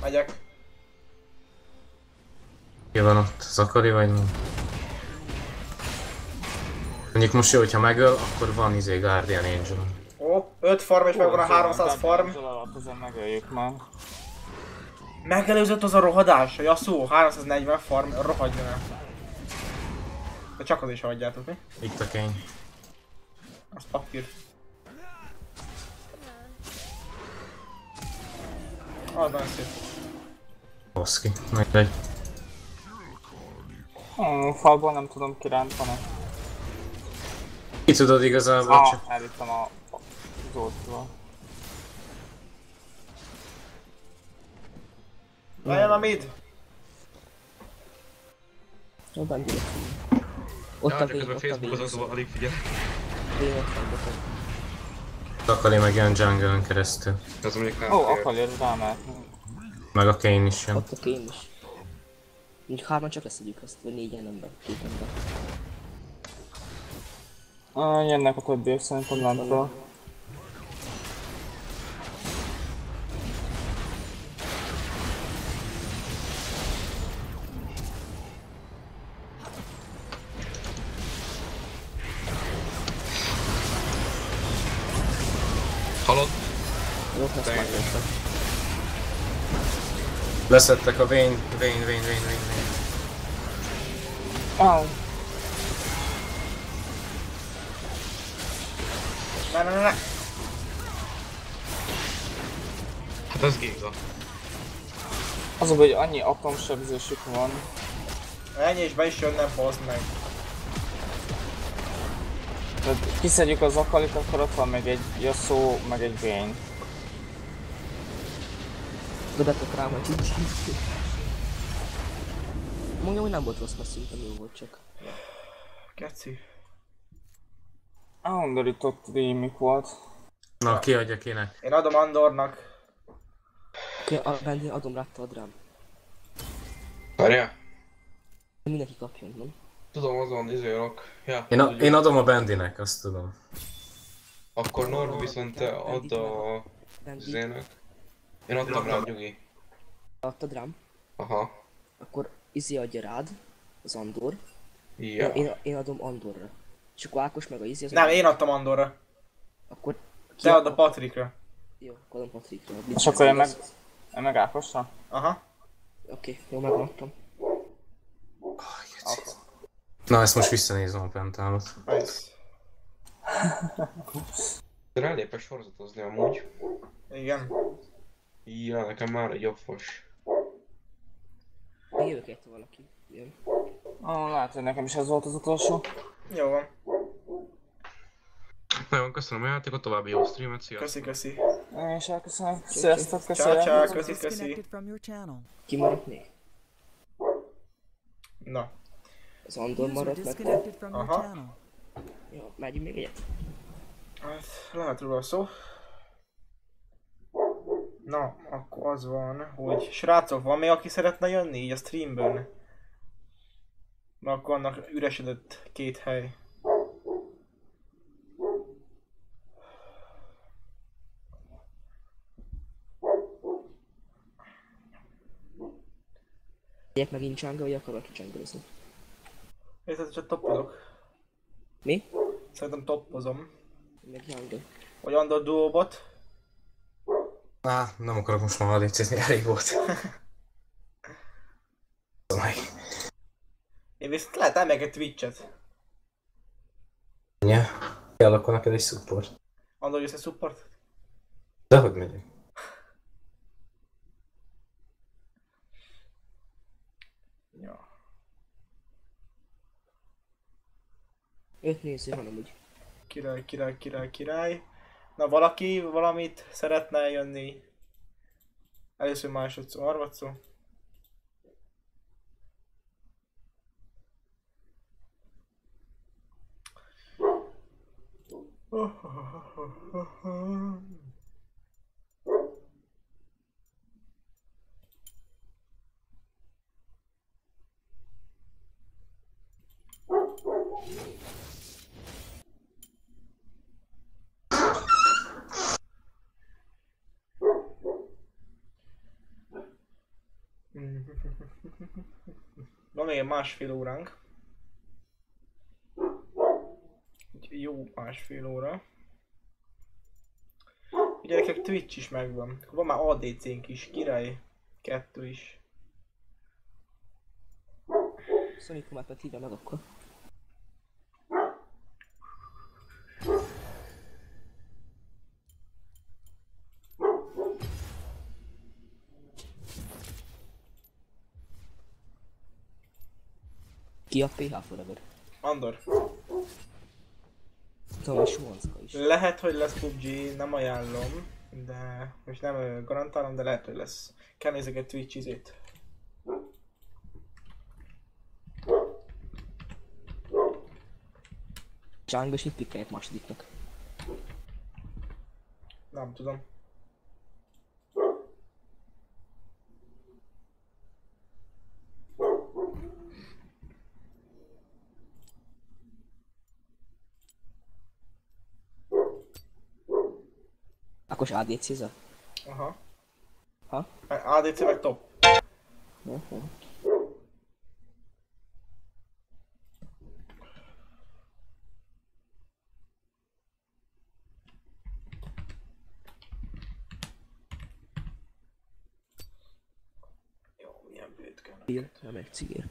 Speaker 1: Megyek.
Speaker 4: Ki van ott? Az akari vagy nem? Mondjuk most jó, hogyha megöl, akkor van izé Guardian Angel.
Speaker 1: Ó, 5 farm és megvan a 300 farm.
Speaker 6: Ezen megöljük már.
Speaker 1: Megelőzött az a rohadás, a Yasuo 340 farm, rohadjon el. De csak az is hagyjátok, mi?
Speaker 4: Itt a kény.
Speaker 1: Az papír. Az nagyon szép.
Speaker 4: Boszki. Mindegy.
Speaker 6: Hmm, falból nem tudom kirántani.
Speaker 4: Ki tudod igazából
Speaker 6: Ah,
Speaker 4: csak...
Speaker 6: elvittem a zótról.
Speaker 1: Lejön a mid!
Speaker 5: Jó, bandit. Ott a vén,
Speaker 2: közben
Speaker 5: ott a vén.
Speaker 2: Facebookozok, szóval alig figyel.
Speaker 5: Vén ott van, botot.
Speaker 4: Akali meg jön jungle keresztül.
Speaker 2: Ez mondjuk nem
Speaker 6: Ó, akarja rámehet.
Speaker 4: Meg a Kane is jön.
Speaker 5: Ott a kém is. Mondjuk hárman csak leszedjük azt, vagy négyen ember, két ember.
Speaker 6: Ah, jönnek a többiek szerintem lentről.
Speaker 4: Leszettek a Vayne, Vayne, Vayne, Vayne, Vayne, Vayne.
Speaker 6: Au,
Speaker 1: Ne, ne, ne, ne!
Speaker 2: Hát
Speaker 6: az a baj, hogy annyi atomsebzésük van.
Speaker 1: Ennyi és be is jönne, bazd meg.
Speaker 6: Tehát kiszedjük az akalit, akkor ott van még egy Yasuo, meg egy Vayne.
Speaker 5: De betok rám, hogy így. Mondja, hogy nem volt rossz, mert szerintem jó volt csak.
Speaker 1: Keci.
Speaker 6: Undorított rémik volt.
Speaker 4: Na, kiadja kinek?
Speaker 1: Én adom Andornak.
Speaker 5: Oké, a Bendy adom rá, te add rám.
Speaker 2: Várjál?
Speaker 5: Mindenki kapjon, nem?
Speaker 2: Tudom, azon izélok. Ja,
Speaker 4: Én, a, én adom a Bendinek, azt tudom.
Speaker 2: Akkor Norbi viszont te add a
Speaker 5: Bendy.
Speaker 2: Én adtam rá a nyugi.
Speaker 5: Adtad rám,
Speaker 2: Aha.
Speaker 5: akkor Izzy adja rád, az Andor.
Speaker 2: Ja.
Speaker 5: Én, én adom Andorra. És akkor Ákos meg a Izzy az
Speaker 1: Nem, én adtam Andorra.
Speaker 5: Akkor ki
Speaker 1: Te add a Patrikra.
Speaker 5: Jó, akkor adom Patrikra.
Speaker 6: És akkor én meg, én meg Ákosra?
Speaker 1: Aha.
Speaker 5: Oké, jó, megadtam.
Speaker 4: Na, ezt most visszanézem a pentámat.
Speaker 1: Nice.
Speaker 2: Rálépes sorozatozni amúgy.
Speaker 1: Igen.
Speaker 2: Ja, nekem már egy offos.
Speaker 5: Még jövök egy valaki. Jön.
Speaker 6: Ah, hogy nekem is ez volt az utolsó.
Speaker 1: Jó van.
Speaker 2: Nagyon köszönöm a játékot, további jó streamet, sziasztok!
Speaker 1: Köszi, köszi.
Speaker 6: Én is elköszönöm. Sziasztok,
Speaker 1: Ciao,
Speaker 6: köszönöm.
Speaker 1: ciao,
Speaker 7: User
Speaker 1: köszi, köszi.
Speaker 7: disconnected from your channel.
Speaker 5: Ki maradt még?
Speaker 1: Na.
Speaker 5: Az Andor
Speaker 7: User
Speaker 5: maradt meg.
Speaker 7: disconnected from your
Speaker 1: Aha.
Speaker 7: channel.
Speaker 5: Jó, megyünk még egyet.
Speaker 1: Hát, lehet róla szó. Na, akkor az van, hogy srácok, van még aki szeretne jönni így a streamből? Mert akkor annak üresedett két hely.
Speaker 5: Megyek megint jungle, vagy akarok ki junglezni?
Speaker 1: Érted, csak toppozok.
Speaker 5: Mi?
Speaker 1: Szerintem toppozom.
Speaker 5: Meg jungle.
Speaker 1: Vagy Andor duobot.
Speaker 4: Á, nem akarok most már létszítni, elég volt. Meg.
Speaker 1: Én viszont lehet elmegyek egy Twitch-et.
Speaker 4: Ja. Kell akkor neked egy support.
Speaker 1: Andor jössz egy support?
Speaker 4: De hogy megyek?
Speaker 1: Ja.
Speaker 5: Öt néző van amúgy.
Speaker 1: Király, király, király, király. Na valaki valamit szeretne jönni? Először másodszor, harmadszor. Van egy másfél óránk. Jó másfél óra. Ugye nekünk Twitch is megvan. Van már ADC-nk is, király. Kettő is.
Speaker 5: Sonic Mapet hívja meg akkor. Ki a PH Forever?
Speaker 1: Andor.
Speaker 5: Tudom, Suhanszka is.
Speaker 1: Lehet, hogy lesz PUBG, nem ajánlom. De most nem garantálom, de lehet, hogy lesz. Kell nézzek egy Twitch izét.
Speaker 5: Jungle és itt pikkelják másodiknak.
Speaker 1: Nem tudom.
Speaker 5: Akkor is ADC ez a?
Speaker 1: Aha.
Speaker 5: Ha?
Speaker 1: ADC meg top.
Speaker 5: Uh-huh.
Speaker 1: Jó, milyen bőt kell.
Speaker 5: Bill, nem egy cigér.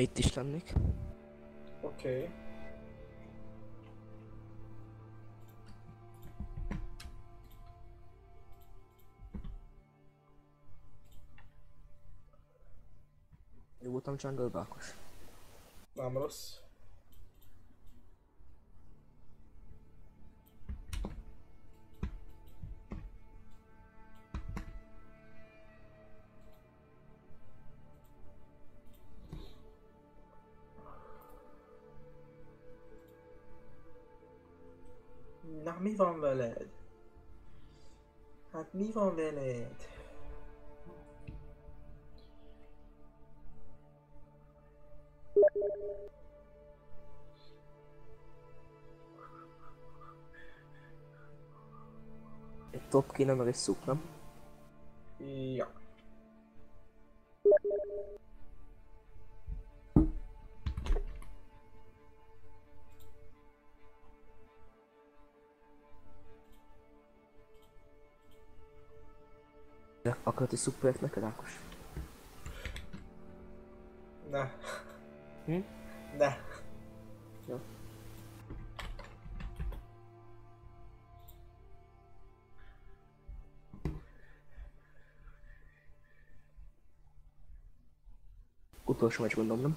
Speaker 5: Itt is lennék.
Speaker 1: Oké.
Speaker 5: Jó voltam jungle Ákos.
Speaker 1: Nem rossz. Hát mi van veled?
Speaker 5: Egy top kéne meg akarod egy szuppért neked Ákos?
Speaker 1: Ne.
Speaker 5: Hm?
Speaker 1: Ne.
Speaker 5: Jó. Utolsó meccs gondolom, nem?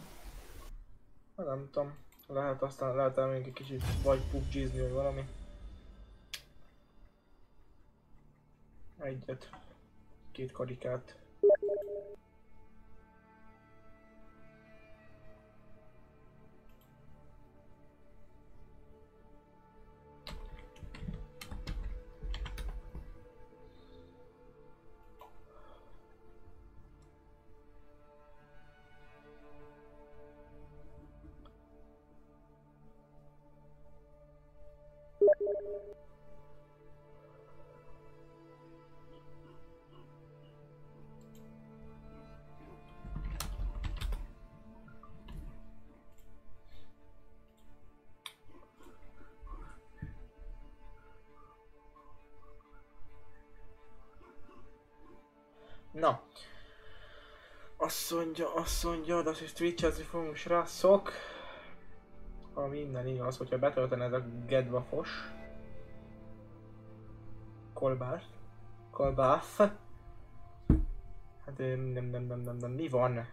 Speaker 1: Hát nem tudom. Lehet aztán lehet elmegyünk egy kicsit vagy pubgizni, vagy valami. Egyet. Két karikát. Mondja, azt mondja, de is twitchezni fogunk srácok. Ha minden igaz, hogyha betöltene ez a gedvafos. Kolbász. Kolbász. Hát ö, nem, nem, nem, nem, nem, mi van?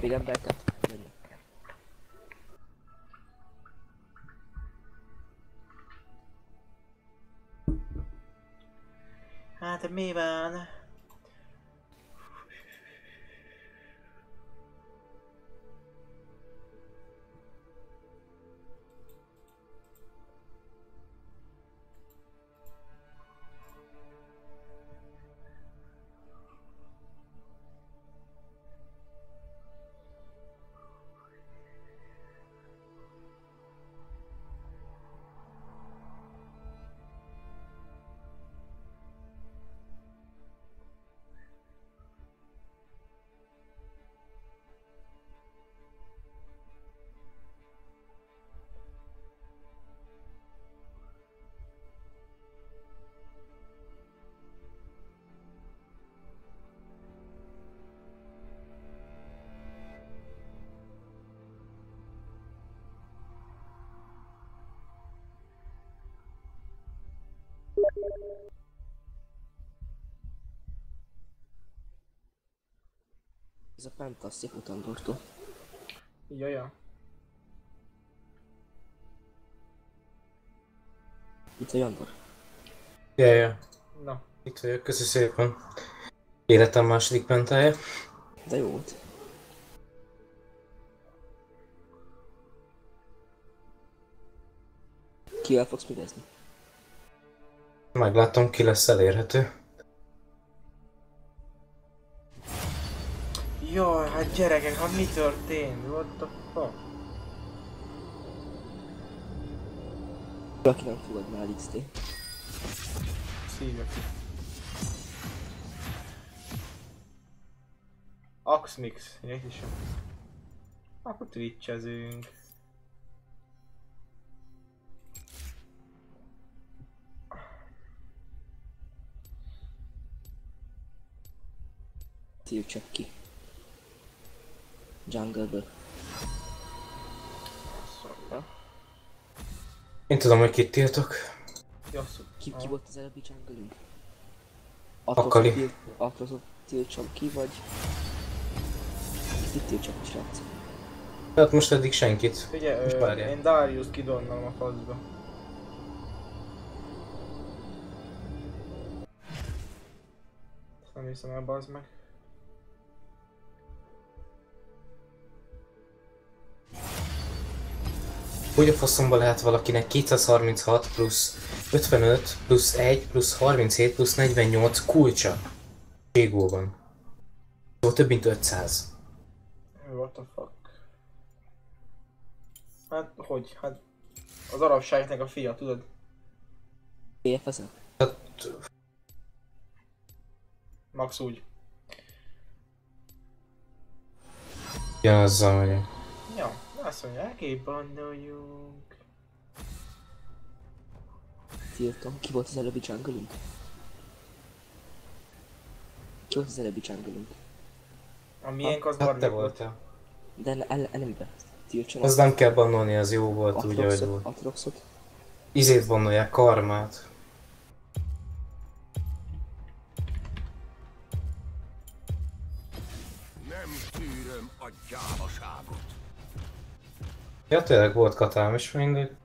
Speaker 5: Még
Speaker 1: Mi
Speaker 5: Ez a Fantastic utandortól.
Speaker 1: Ja, ja.
Speaker 5: Itt a Jandor.
Speaker 4: Ja, ja.
Speaker 1: Na.
Speaker 4: Itt vagyok, köszi szépen. Életem második pentája.
Speaker 5: De jó volt. Kivel fogsz mirezni?
Speaker 4: Meglátom, ki lesz elérhető.
Speaker 1: Jaj, hát gyerekek, hát mi történt? What the fuck?
Speaker 5: Aki nem fogad már XT.
Speaker 1: Szívja ki. Axmix, sem. Akkor twitchezünk.
Speaker 5: Tiltsak ki. Jungle-ből.
Speaker 4: Én tudom, hogy kit tiltok.
Speaker 5: Ki, ki volt az előbbi jungle
Speaker 4: Akali.
Speaker 5: Atroszot tiltsam ki, vagy... Kit tiltsam ki, srác?
Speaker 4: Hát most eddig senkit.
Speaker 1: Figyelj,
Speaker 4: Most
Speaker 1: ö, én Darius kidonnalom a faszba. Nem hiszem el, bazd meg.
Speaker 4: Hogy a faszomba lehet valakinek 236 plusz 55 plusz 1 plusz 37 plusz 48 kulcsa? Ségóban. Szóval több mint 500.
Speaker 1: What the fuck? Hát, hogy? Hát... Az arabságnak a fia, tudod?
Speaker 5: BFS-en?
Speaker 4: Hát,
Speaker 1: Max úgy.
Speaker 4: ugyanazzal.
Speaker 1: Ja, azt mondja, elkébandoljunk.
Speaker 5: Tiltom. Ki volt az előbbi jungle Ki volt az előbbi jungle
Speaker 1: A miénk az
Speaker 4: Hát te voltál.
Speaker 5: De el, el, elembe. Tiltsam.
Speaker 4: Az nem kell bannolni, az jó volt, úgy ahogy
Speaker 5: Atroxot,
Speaker 4: volt.
Speaker 5: Atroxot.
Speaker 4: Izét bannolják, karmát.
Speaker 8: Nem tűröm a gyávaságot.
Speaker 4: Ja, tényleg volt katám is mindegy.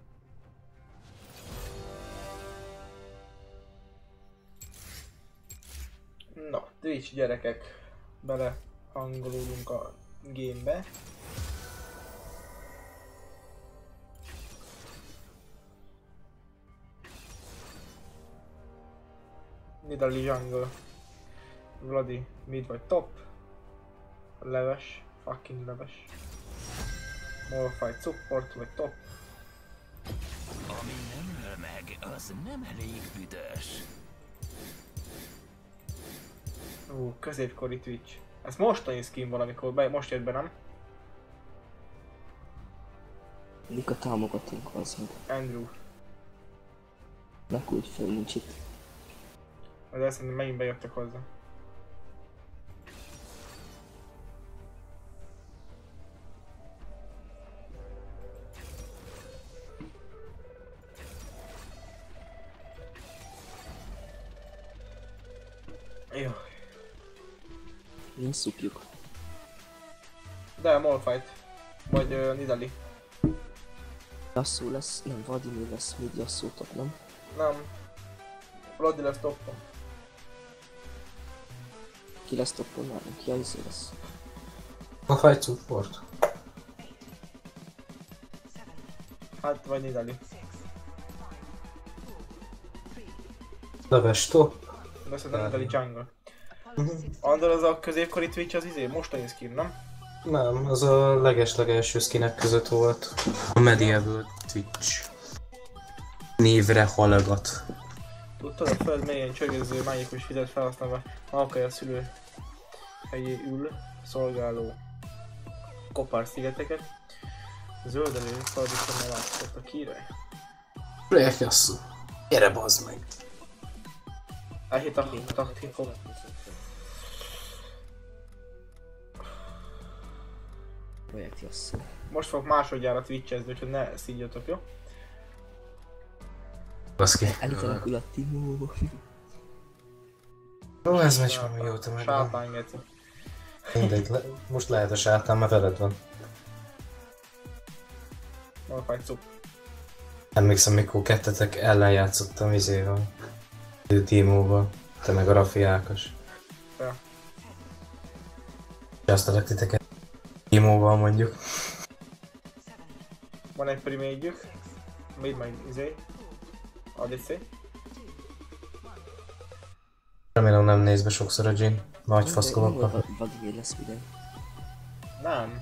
Speaker 1: Na, Twitch gyerekek, bele hangolódunk a gamebe. Nidali jungle. Vladi, mid vagy top. Leves, fucking leves. Molfight support vagy top.
Speaker 8: Ami nem öl meg, az nem elég büdös.
Speaker 1: Ú, középkori Twitch. Ez mostani skin valamikor, be, most jött be, nem?
Speaker 5: Mika támogatunk az meg.
Speaker 1: Andrew.
Speaker 5: Meg úgy föl nincs itt.
Speaker 1: Az mondom, megint bejöttek hozzá.
Speaker 5: Szupjuk.
Speaker 1: De Molfight. Vagy uh, Nidali.
Speaker 5: Yasszó lesz, nem Vladimir lesz, még Yasszótok, nem?
Speaker 1: Nem. Vladi lesz toppon.
Speaker 5: Ki lesz toppon nálunk? Ja, izé lesz.
Speaker 4: A fight support.
Speaker 1: Hát, vagy Nidali.
Speaker 4: Leves top.
Speaker 1: De szerintem Nidali jungle. Andor az a középkori Twitch az izé, mostani skin, nem?
Speaker 4: Nem, az a leges-legelső skinek között volt. A Medieval Twitch. Névre hallgat.
Speaker 1: Tudtad, a föld mélyen csörgező mágikus fizet felhasználva Malkaja szülő helyé ül, szolgáló kopár szigeteket. Zöld elő látszott a király.
Speaker 4: Yassu. Gyere bazd meg.
Speaker 1: Elhit a taktikok.
Speaker 5: Projekt Yasszó.
Speaker 1: Most fogok másodjára twitchezni, úgyhogy ne szígyatok, jó?
Speaker 4: Baszki.
Speaker 5: Elítelekül a Timó.
Speaker 4: Ó, ez meccs van mióta meg van.
Speaker 1: Sátán geci.
Speaker 4: Mindegy, le, most lehet a sátán, mert veled van.
Speaker 1: Malfight cup.
Speaker 4: Emlékszem, mikor kettetek ellen játszottam izével. Tímóval. Te meg a Rafi Ákos.
Speaker 1: Ja.
Speaker 4: És azt adok titeket Tímóval mondjuk.
Speaker 1: Van egy primédjük. Még meg izé. ADC.
Speaker 4: Remélem nem néz be sokszor a Jin. Nagy faszkovakkal.
Speaker 5: Vladimir lesz minden.
Speaker 1: Nem.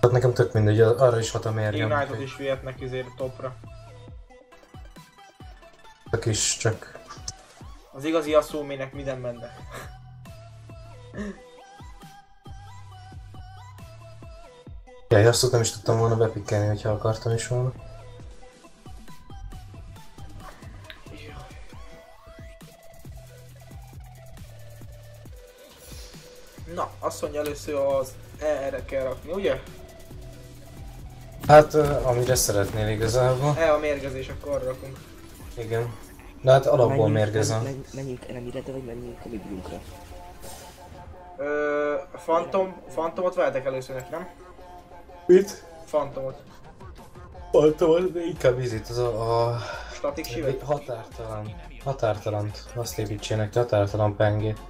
Speaker 4: Hát nekem tök mindegy, arra is hat a mérgem.
Speaker 1: United is vihetnek izé topra.
Speaker 4: Tök is csak...
Speaker 1: Az igazi asszómének minden menne.
Speaker 4: Ja, azt nem is tudtam volna bepikkelni, hogyha akartam is volna.
Speaker 1: azt mondja először az E-re kell rakni, ugye?
Speaker 4: Hát, amire szeretnél igazából.
Speaker 1: E a mérgezés, akkor rakunk.
Speaker 4: Igen. De hát alapból mérgezem.
Speaker 5: menjünk- enemire, vagy menjünk a mi blunkra.
Speaker 1: Ö, Phantom, Phantomot vehetek először nem?
Speaker 4: Mit?
Speaker 1: Phantomot.
Speaker 4: Phantom, de inkább izit, az a, a
Speaker 1: Static shivet?
Speaker 4: határtalan. Határtalant. Azt építsének határtalan pengét.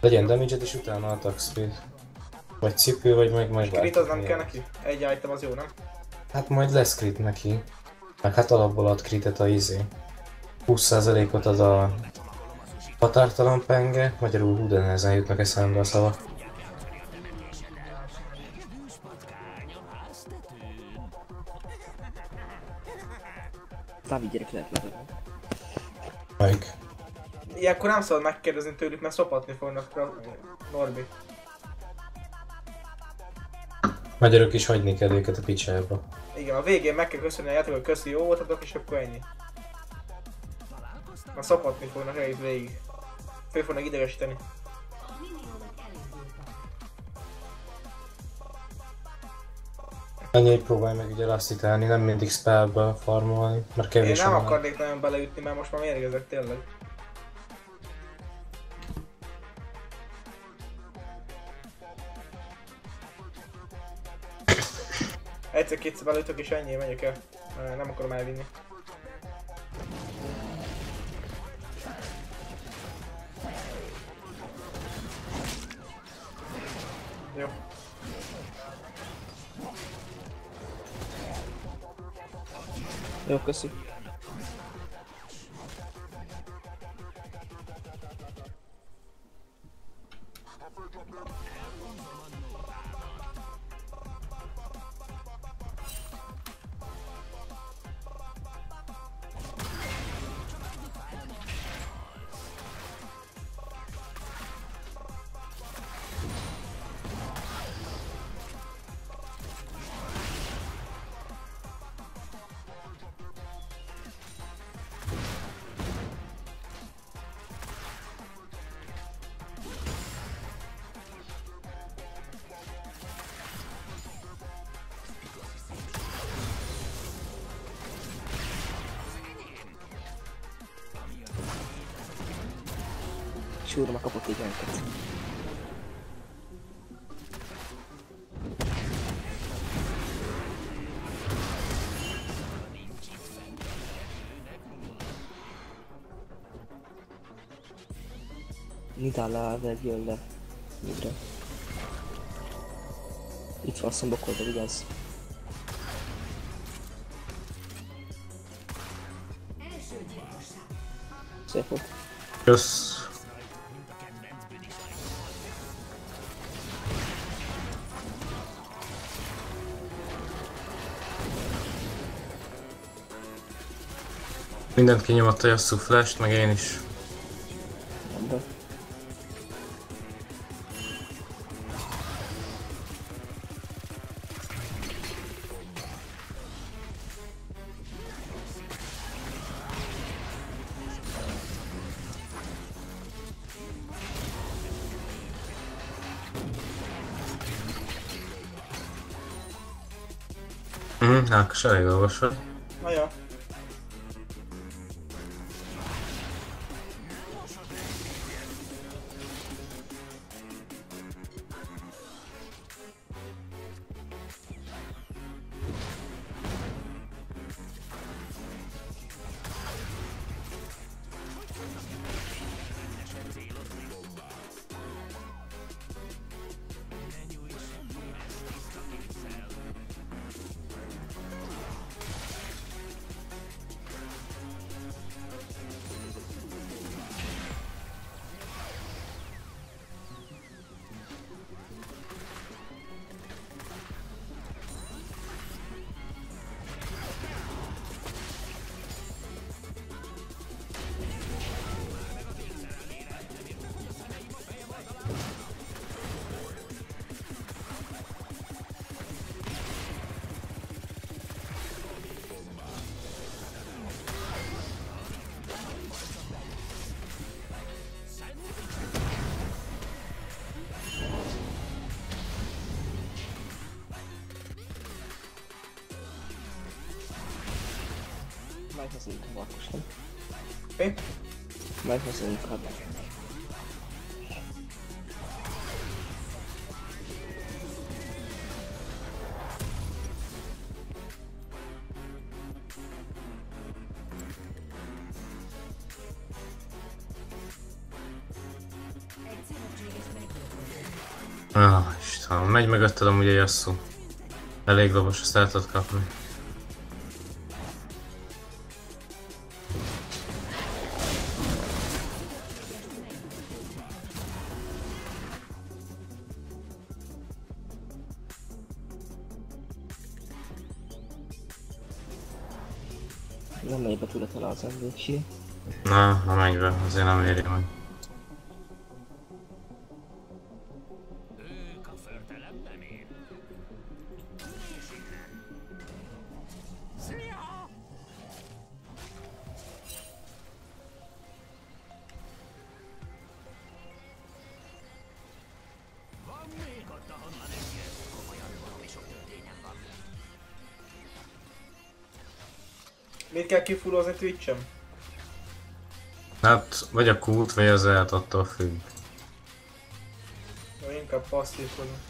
Speaker 4: Legyen damage és utána attack speed. Vagy cipő, vagy meg majd
Speaker 1: Crit az nem kell neki? Egy item az jó, nem?
Speaker 4: Hát majd lesz crit neki. Meg hát alapból ad critet a izé. 20%-ot ad a határtalan penge, magyarul hú de nehezen jutnak eszembe a szavak.
Speaker 5: Dávid gyerek lehet levelni.
Speaker 4: Meg.
Speaker 1: Ilyenkor nem szabad megkérdezni tőlük, mert szopatni fognak Norbi.
Speaker 4: Magyarok is hagyni kell őket a picsába.
Speaker 1: Igen, a végén meg kell köszönni a játékot, hogy köszi, jó voltatok, és akkor ennyi. Már szopatni fognak egész végig. Föl fognak idegesíteni.
Speaker 4: Hogy próbálj meg ugye lasszítálni, nem mindig spellbe farmolni, mert
Speaker 1: Én
Speaker 4: kevés
Speaker 1: nem
Speaker 4: van.
Speaker 1: akarnék nagyon beleütni, mert most már mérgezek tényleg. Egyszer-kétszer belőtök és ennyi, megyek el. Nem akarom elvinni. Jó.
Speaker 5: Jó, köszi. Nidala jön le. Midre. Itt van a vigyázz.
Speaker 3: Első gyilkosság.
Speaker 5: Szép volt.
Speaker 4: Kösz. Mindent kinyomott a Yasuo flash meg én is. Mhm, Ákos elég olvas vagy. Ah, Istenem, megy mögötted amúgy a Yasuo. Elég lovas, azt el tudod kapni.
Speaker 5: Nem megy be tőled alá az emlékség.
Speaker 4: Na, na menj be, azért nem éri meg.
Speaker 1: Kifullozni Twitch-en?
Speaker 4: Hát, vagy a kult, vagy az attól függ.
Speaker 1: Inkább passzívkodni.
Speaker 8: Vigyázz,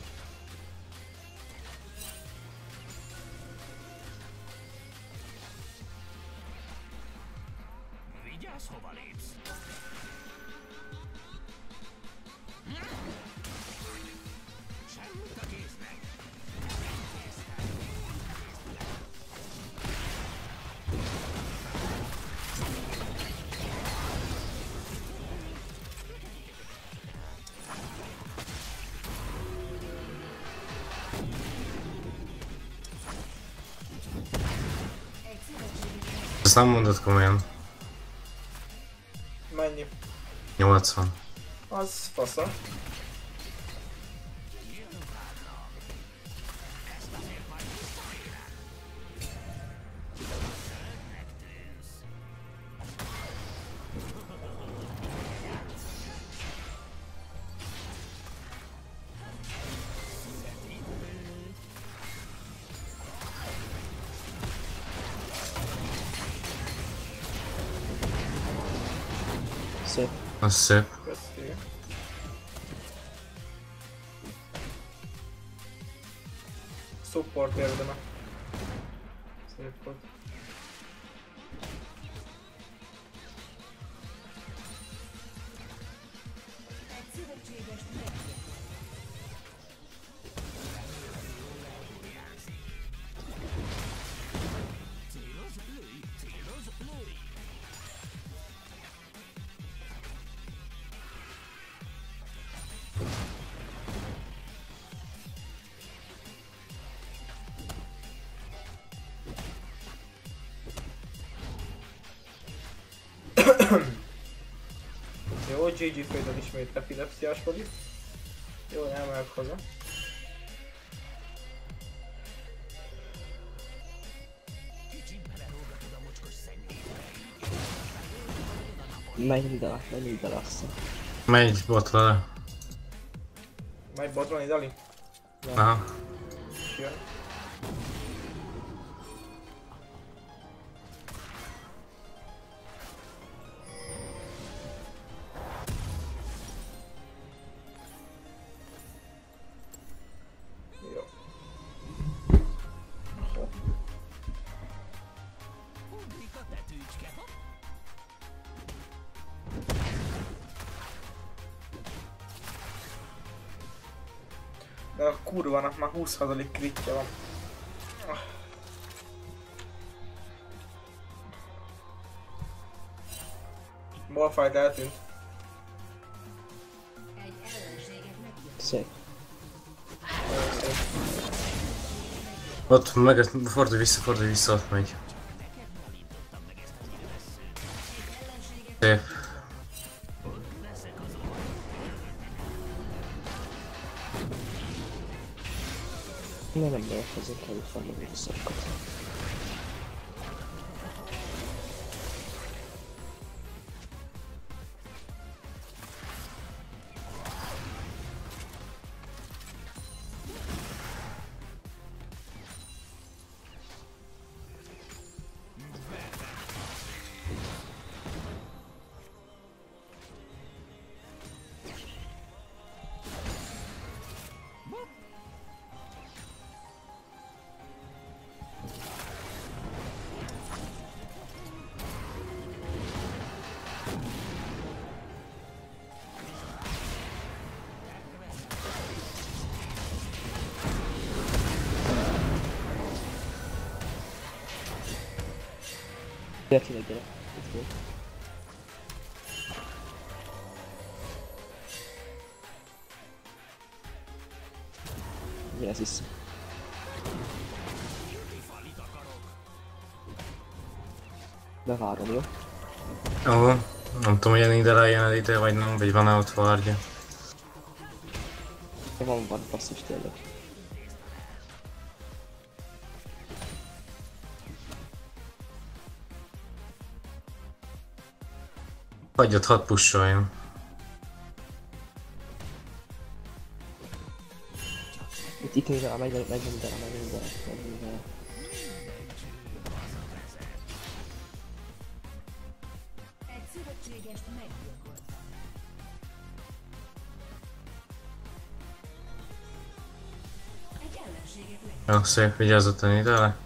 Speaker 4: Ezt nem mondod komolyan.
Speaker 1: Mennyi?
Speaker 4: 80.
Speaker 1: Az fasza.
Speaker 5: Szép.
Speaker 1: Jó, GG Faded ismét epilepsziáskodik. Jó, elmegyek haza.
Speaker 8: Kicsit belerúgatod a mocskos szennyét.
Speaker 5: Menj ide, menj ide lesz.
Speaker 4: Megy botra le.
Speaker 1: Megy botrani Dali?
Speaker 4: Aha.
Speaker 1: Jön. Kurvának már 20% kritja van. Ballfight eltűnt.
Speaker 5: Szép.
Speaker 4: Ott meg, fordulj vissza, fordulj vissza, ott megy.
Speaker 5: Ne nem megyek hozzá, kell visszakat. Gyere, tényleg gyere. Itt volt. Gyere, ez vissza. Bevárom, jó?
Speaker 4: Jó, nem tudom, hogy ide lejjen ide, vagy nem, vagy van-e ott várja.
Speaker 5: Van, van, basszus tényleg.
Speaker 4: Hagyjad, hadd pussoljon.
Speaker 5: Itt, itt még rá, megy, megy, megy mindenre, megy mindenre, megy mindenre.
Speaker 3: Egy szövetségest meggyilkoltak. Egy ellenséget meg...
Speaker 4: Jó, szép, vigyázzatok ide le.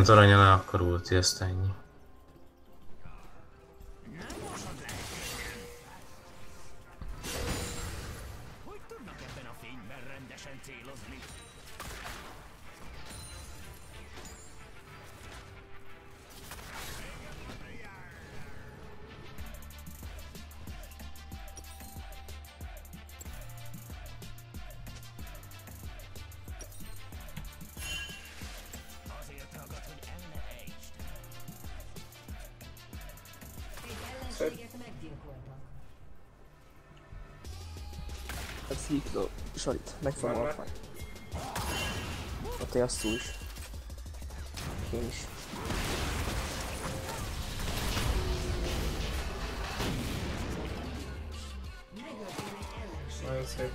Speaker 4: Az aranyel le, akkor ezt ennyi.
Speaker 5: Ott egy asszú is. Én is.
Speaker 3: Megöltél egy ellenség.
Speaker 1: Nagyon szép.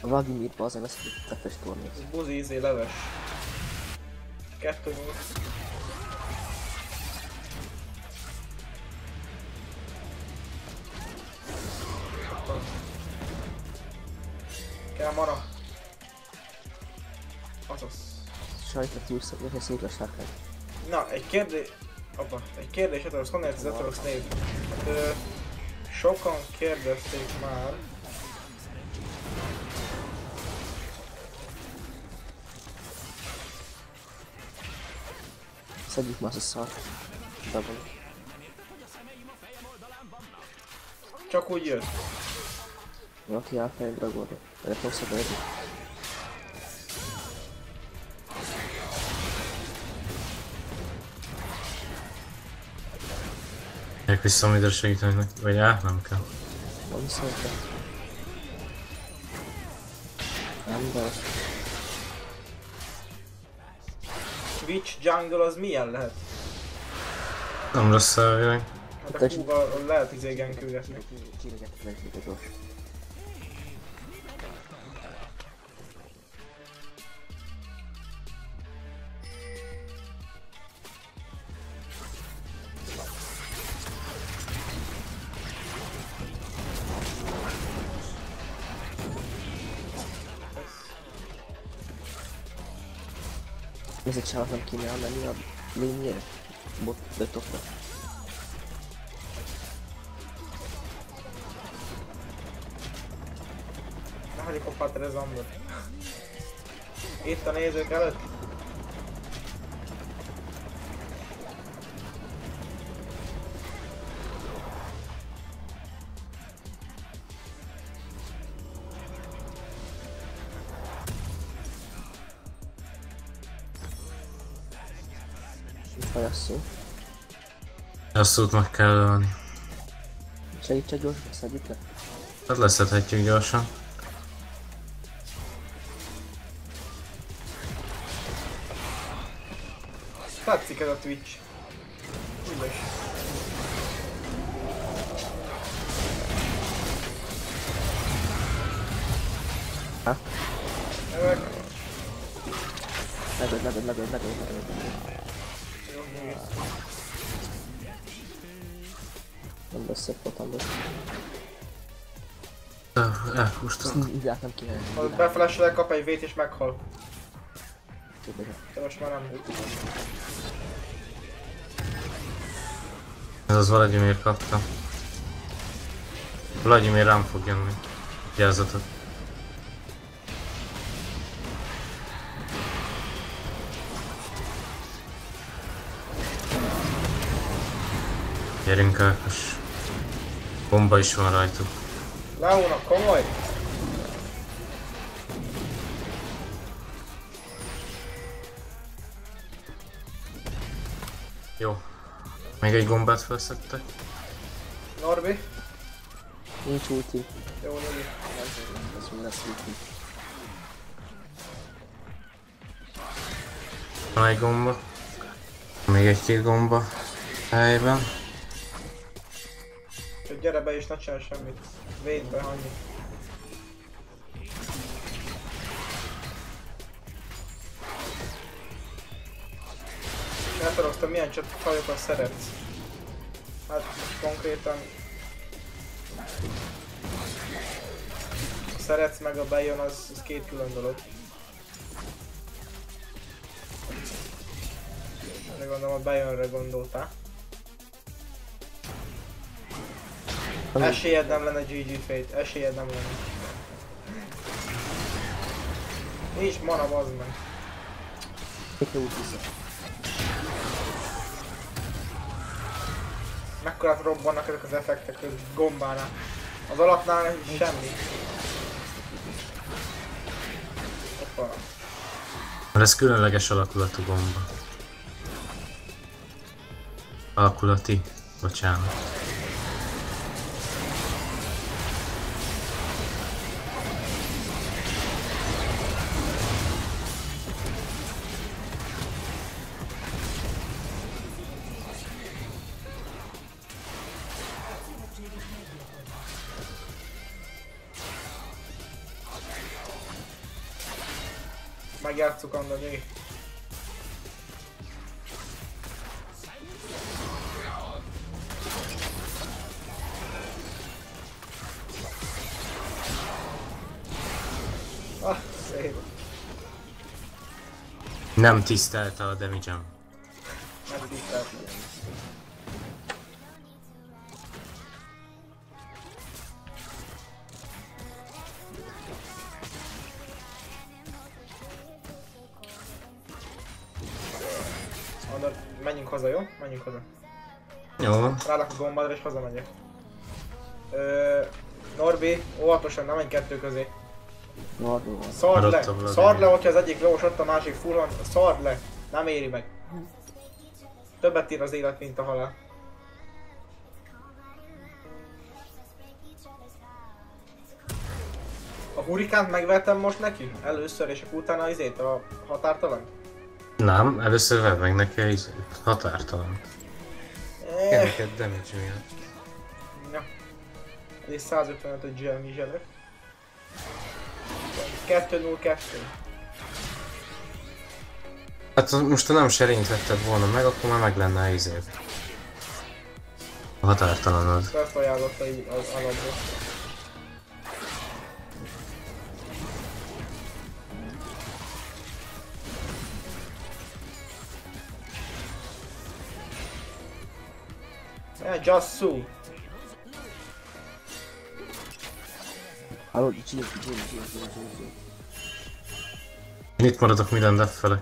Speaker 5: A Vladimir bazen lesz egy tefes tornét.
Speaker 1: Ez buzi izé
Speaker 5: Jössz székre sárkány.
Speaker 1: Na, egy kérdés... Abba, egy kérdés, hát az honnan ez Zetorosz név? Hát, ö, sokan kérdezték már,
Speaker 5: Szedjük már azt a szart. Dabon.
Speaker 1: csak úgy jött.
Speaker 5: Valaki elfejl Dragorra. Vagy a hosszabb
Speaker 4: Megyek vissza, amire segíteni vagy á, nem kell.
Speaker 5: Van viszont. Nem, de...
Speaker 1: Twitch jungle az milyen lehet?
Speaker 4: Nem rossz elvileg.
Speaker 1: Hát a húval lehet izé genkülgetni.
Speaker 5: Kéregettek meg, mint a gyors. Ez egy csavat nem kéne elmenni a lényére? Bot, betokra.
Speaker 1: Na hagyjuk a Pater Zambot. Itt a nézők előtt.
Speaker 4: Azt meg kell ölni.
Speaker 5: Segítsek gyorsan, szedjük le.
Speaker 4: Hát leszedhetjük gyorsan.
Speaker 1: Tetszik ez a Twitch. Ügyes.
Speaker 5: Ha?
Speaker 1: Jövök.
Speaker 5: Megöld, megöld, megöld, megöld, megöld, Nem lesz szép potam, de
Speaker 4: Öh, Elhúztam.
Speaker 5: Így át nem kéne.
Speaker 1: Ha befeleselek, kap egy vét és meghal. De most már nem.
Speaker 4: Ez az Vladimir kapta. Vladimir rám fog jönni. Vigyázzatok. Gyerünk Ákos. Bomba is van rajtuk.
Speaker 1: Leónak komoly?
Speaker 4: Jó. Még egy gombát felszedtek.
Speaker 1: Norbi?
Speaker 5: Nincs ulti.
Speaker 1: Jó, Norbi.
Speaker 5: Ez mi lesz ulti.
Speaker 4: Van egy gomba. Még egy-két gomba. Helyben.
Speaker 1: Csak gyere be és ne csinálj semmit. Védj be, annyi. Elfeloztam, milyen csak fajokat szeretsz. Hát konkrétan... A szeretsz meg a bejön, az, az két külön dolog. Gondolom a bejönre gondoltál. Esélyed nem lenne GG Fate, esélyed nem lenne. Nincs mana, bazd meg.
Speaker 5: Mikor ult vissza.
Speaker 1: Mekkorát robbannak ezek az effektek a gombánál. Az alapnál semmi. Hoppa.
Speaker 4: Mert ez különleges alakulatú gomba. Alakulati. Bocsánat.
Speaker 1: Megjátszuk annak még. Ah.
Speaker 4: Nem tisztelte a damage-em.
Speaker 1: Nem Jó. Rálak a gombádra és hazamegyek. Ö, Norbi, óvatosan, nem menj kettő közé. Szard le, szard le, hogyha az egyik lovos ott a másik full van, szard le, nem éri meg. Többet ír az élet, mint a halál. A hurikánt megvertem most neki? Először, és akkor utána izét, a határtalan?
Speaker 4: Nem, először vedd meg neki a izét. Határtalan. Neked damage miatt.
Speaker 1: ja. És 155-öt Jeremy zselök. 2-0-2.
Speaker 4: Hát most ha nem serényt vetted volna meg, akkor már meg lenne a izét. A határtalanod.
Speaker 1: Ezt ajánlotta így az alapból. Yeah, just Sue.
Speaker 5: Hallod, Jim, Jim, Jim, Jim, Jim, Jim.
Speaker 4: Én itt maradok minden lefele.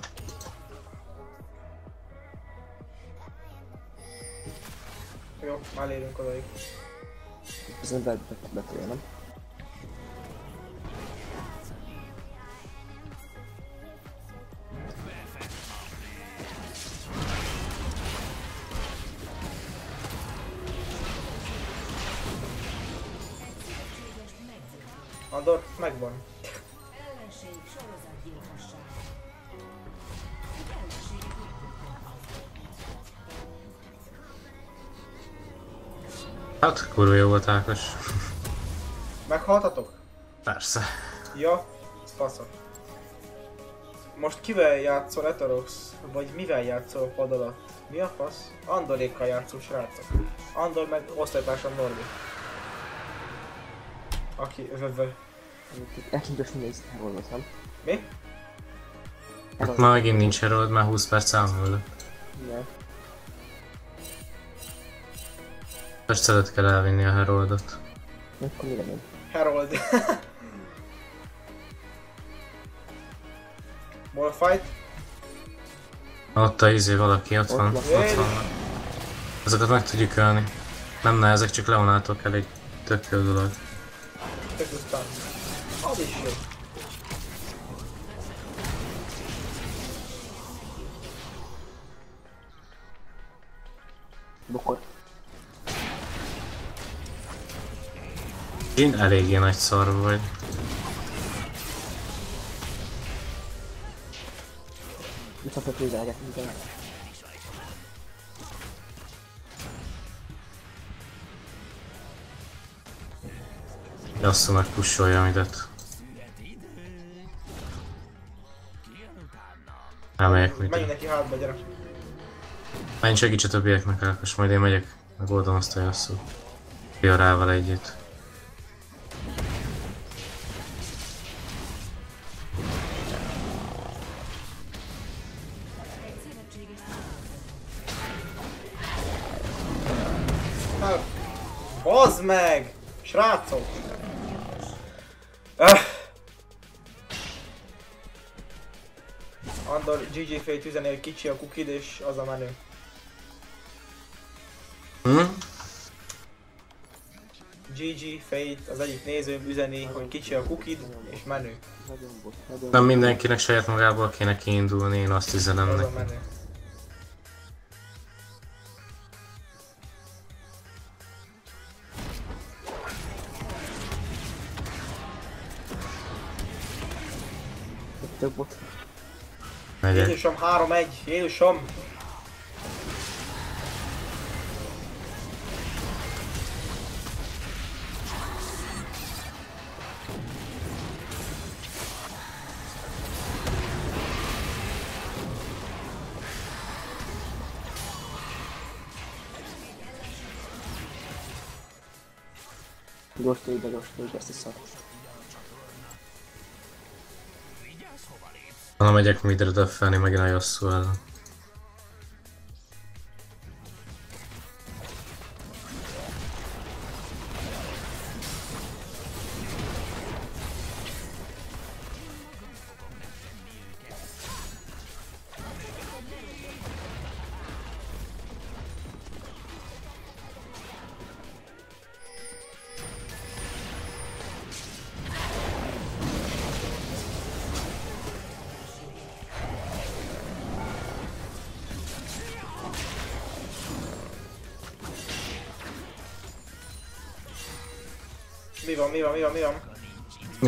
Speaker 1: Jó, már érünk odaig.
Speaker 5: Ez nem be, be, betolja, nem?
Speaker 1: Andor, megvan.
Speaker 4: Hát, kurva jó volt Ákos.
Speaker 1: Meghaltatok?
Speaker 4: Persze.
Speaker 1: Ja, ez faszok. Most kivel játszol Etorox? Vagy mivel játszol a pad alatt? Mi a fasz? Andorékkal játszó srácok. Andor meg osztálytársam Norbi. Aki vöve.
Speaker 5: Elkindős mindegy, elgondoltam.
Speaker 1: Mi?
Speaker 4: Hát ma megint nincs Herold, már 20 perc számolok.
Speaker 5: Ne.
Speaker 4: Most előtt kell elvinni a Heroldot.
Speaker 5: Akkor mire megy?
Speaker 1: Harold. Ball fight.
Speaker 4: Ott a izé valaki, ott van,
Speaker 5: Ott
Speaker 4: ott
Speaker 1: van.
Speaker 4: Azokat meg tudjuk ölni. Nem ne, ezek csak Leonától kell egy tök jó dolog.
Speaker 1: Tök is jó.
Speaker 5: Bokor.
Speaker 4: Én eléggé nagy szar vagy.
Speaker 5: Mit ha közelget minden.
Speaker 4: Jasszú meg pusolja midet. Elmegyek mit.
Speaker 1: Menj neki hátba, gyere.
Speaker 4: Menj segíts a többieknek Ákos, majd én megyek, megoldom azt a jasszút. Fia rá vele együtt.
Speaker 1: Hát, bazd meg! Srácok! GG Fate hogy kicsi a kukid és az a menő.
Speaker 4: Hm?
Speaker 1: GG Fate, az egyik nézőm üzeni, hogy kicsi a kukid és menő.
Speaker 4: Nem mindenkinek saját magából kéne kiindulni, én azt üzenem
Speaker 1: Az a
Speaker 4: neki.
Speaker 1: menő.
Speaker 5: Több bot.
Speaker 4: Megyek.
Speaker 1: Jézusom 3-1, Jézusom!
Speaker 5: Gyorsulj be, gyorsulj be ezt
Speaker 4: Ha megyek midre döffelni megint a jasszú ellen.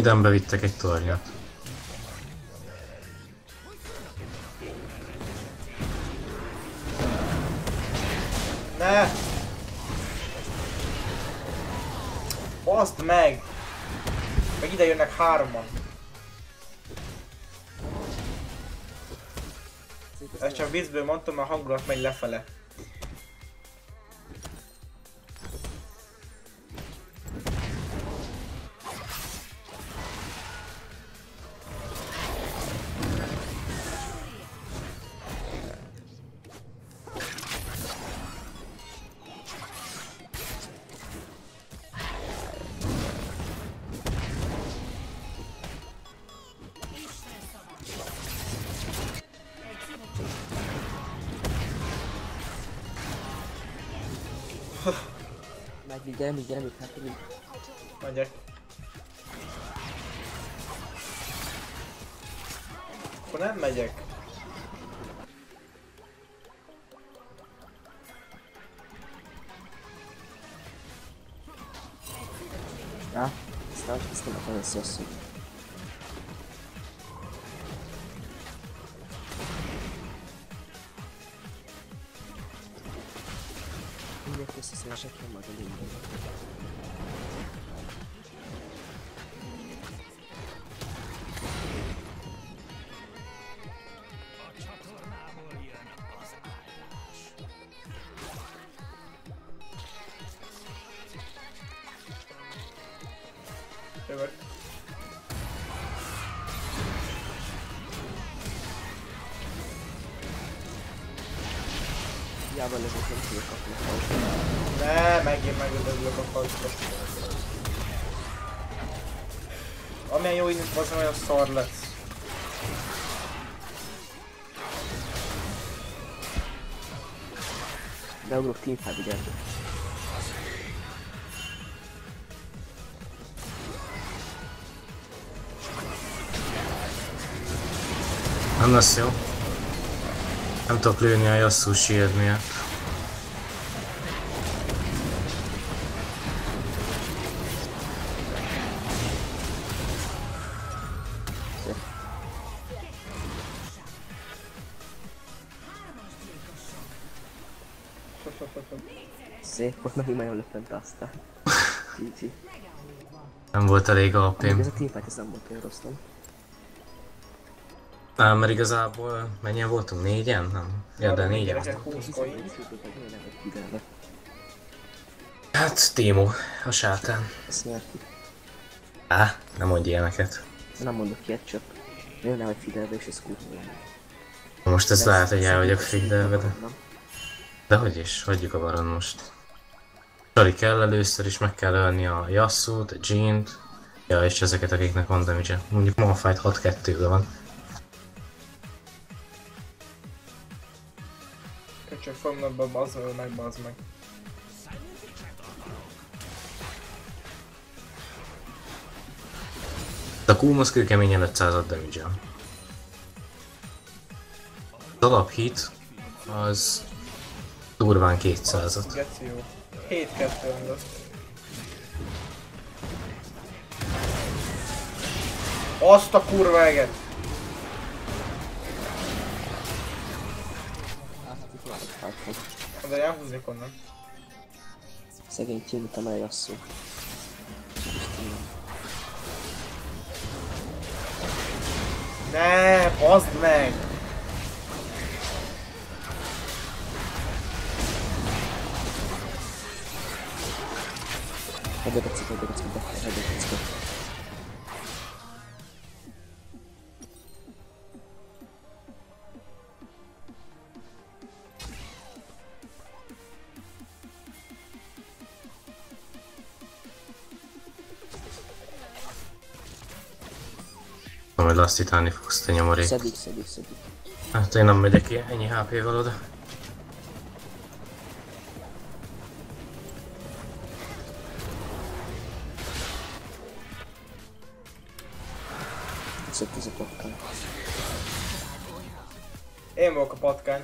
Speaker 4: Miden bevittek egy tornyot.
Speaker 1: Ne! Baszd meg! Meg ide jönnek hárman. Ezt csak viccből mondtam, a hangulat megy lefele.
Speaker 5: Megy, gyere, még, gyere, még, hát még.
Speaker 1: Megyek. Akkor nem megyek.
Speaker 5: Ja, ezt nem, ezt nem akarom
Speaker 1: az olyan szar lesz.
Speaker 5: Beugrok teamfight, ugye?
Speaker 4: Nem lesz jó. Nem tudok lőni a Yasuo shield miatt.
Speaker 5: Löppent aztán. GG.
Speaker 4: Nem volt elég AP-m.
Speaker 5: ez a teamfight ez nem volt olyan rossz, nem?
Speaker 4: Nem, mert igazából mennyien voltunk? Négyen? Nem. Ja, de négyen.
Speaker 1: Gyerekek, 20 coin.
Speaker 5: Figyelme,
Speaker 4: Hát, Timo, a sátán.
Speaker 5: ezt nyertük.
Speaker 4: Á, nem mondj ilyeneket.
Speaker 5: Nem mondok ilyet, csak nem vagy figyelve, és ez kurva.
Speaker 4: Most ez lehet, hogy el vagyok figyelve, de... De hogy is, hagyjuk a baron most. Csali kell először is, meg kell ölni a Yasuo-t, a Jean-t. Ja, és ezeket, akiknek van damage -e. Mondjuk Malphite 6-2-ben van.
Speaker 1: Köcsög formnapban bazd meg, bazd meg.
Speaker 4: A Kumos kőkeményen 500 damage -e. Az alap hit az durván 200-at.
Speaker 1: Geci jó. 7-2 rendez. Azt a kurva eget! De elhúznék onnan.
Speaker 5: Szegény team után eljasszó.
Speaker 1: Ne, bazd meg!
Speaker 5: Ebbe tetszik, ebbe tetszik, ebbe tetszik.
Speaker 4: Tudom, hogy lasszítálni fogsz te nyomorék.
Speaker 5: Szedik, szedik, szedik.
Speaker 4: Hát én nem megyek ki ennyi HP-val oda.
Speaker 5: Szett ez a pakkan.
Speaker 1: Én vagyok a patkány.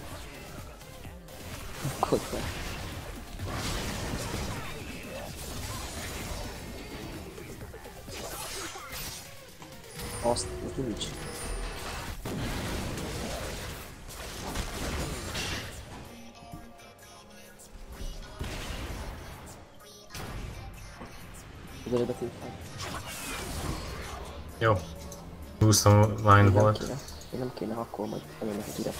Speaker 5: Kodva. Azt, az nincs. Oda a teamfight.
Speaker 4: Húztam Vine
Speaker 5: Nem
Speaker 4: volt.
Speaker 5: kéne. Én nem kéne, akkor majd direktek. Ide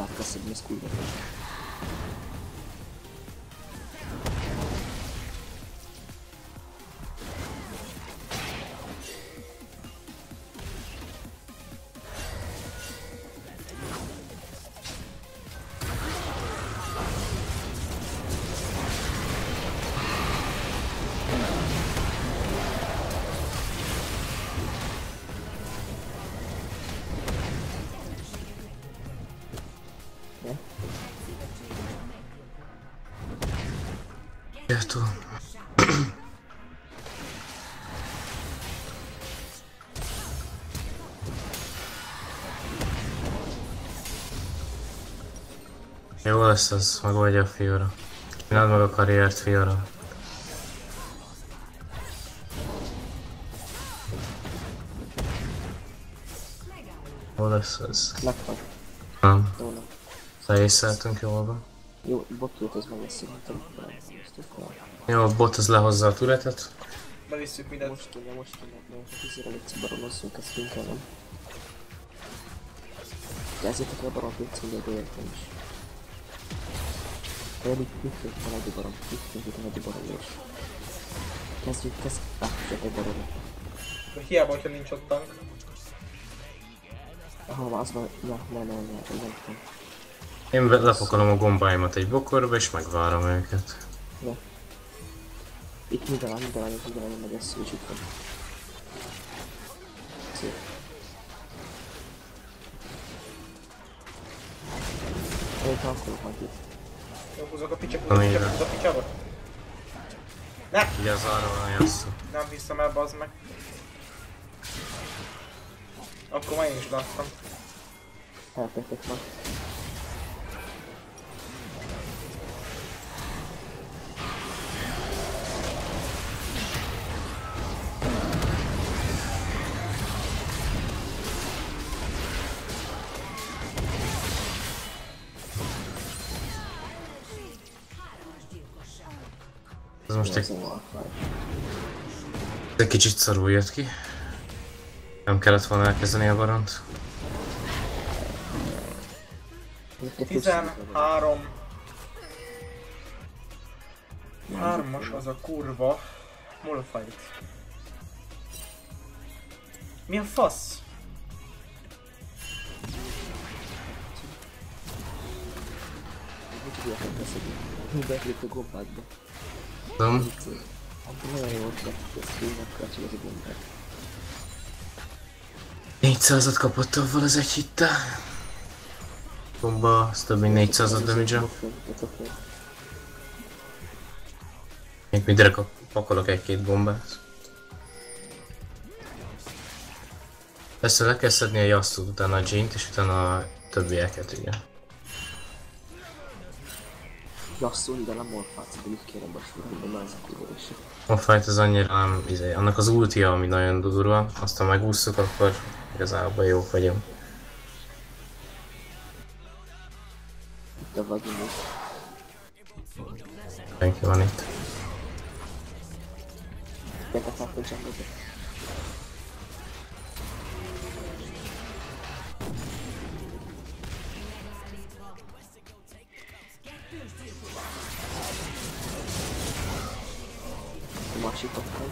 Speaker 5: át kell szedni, ez kurva.
Speaker 4: Jöttő. Lesz az, megoldja a fiúra. Csináld meg a karriert, fiara. Hol lesz ez?
Speaker 5: Megvan.
Speaker 4: Nem. Leészeltünk jól van.
Speaker 5: Jó, botult az meg lesz szerintem.
Speaker 4: Jó, a bot az lehozza a türetet.
Speaker 1: Bevisszük mindent.
Speaker 5: Most kéne, most kéne, mert a tízére légy baronozzunk, ezt inkább nem. Kezdjétek el barom légy hogy értem is. Pedig főtt a nagy barom, mit főtt a nagy is. Kezdjük, kezd, átfűzök egy barom.
Speaker 1: Hiába, hogyha nincs ott tank.
Speaker 5: Aha, az van, ja, ne, ne, ne, nem tudom.
Speaker 4: Én lepakolom a gombáimat egy bokorba és megvárom őket.
Speaker 5: Ja. Itt minden van, minden van, minden van, meg ez is itt van. Szép. Én tankolok majd itt.
Speaker 1: Húzok a picsa, húzok a picsa, húzok a picsába. Ne!
Speaker 4: Vigyázz arra van jasszú.
Speaker 1: Nem hiszem el, bazd meg. Akkor már én is láttam.
Speaker 5: Eltettek van.
Speaker 4: Kicsit szarul jött ki. Nem kellett volna elkezdeni a
Speaker 5: van.
Speaker 1: 13. Hármas az a kurva. Molfight. Mi a fasz?
Speaker 5: Mit tudjátok beszélni? Hú, bekerült a gombákba.
Speaker 4: Tudom.
Speaker 5: Abban nagyon jó ötlet, hogy ezt kívánok, hogy ez a gombák.
Speaker 4: 400-at kapott avval az egy hittel. Bomba, az több mint 400 damage -e. Még mindre kap- pakolok egy-két bombát. Persze le kell szedni a jasszút, utána a Jint, és utána a többieket, igen.
Speaker 5: Lasszul, de nem morfát, de mit kérem hogy már ez a kurva is.
Speaker 4: A fight az annyira nem, izé, annak az ultia, ami nagyon durva, aztán megúsztuk, akkor igazából jó vagyunk.
Speaker 5: Itt a vagyunk is.
Speaker 4: Senki van itt.
Speaker 5: Gyertek át a jungle A másik kaptam.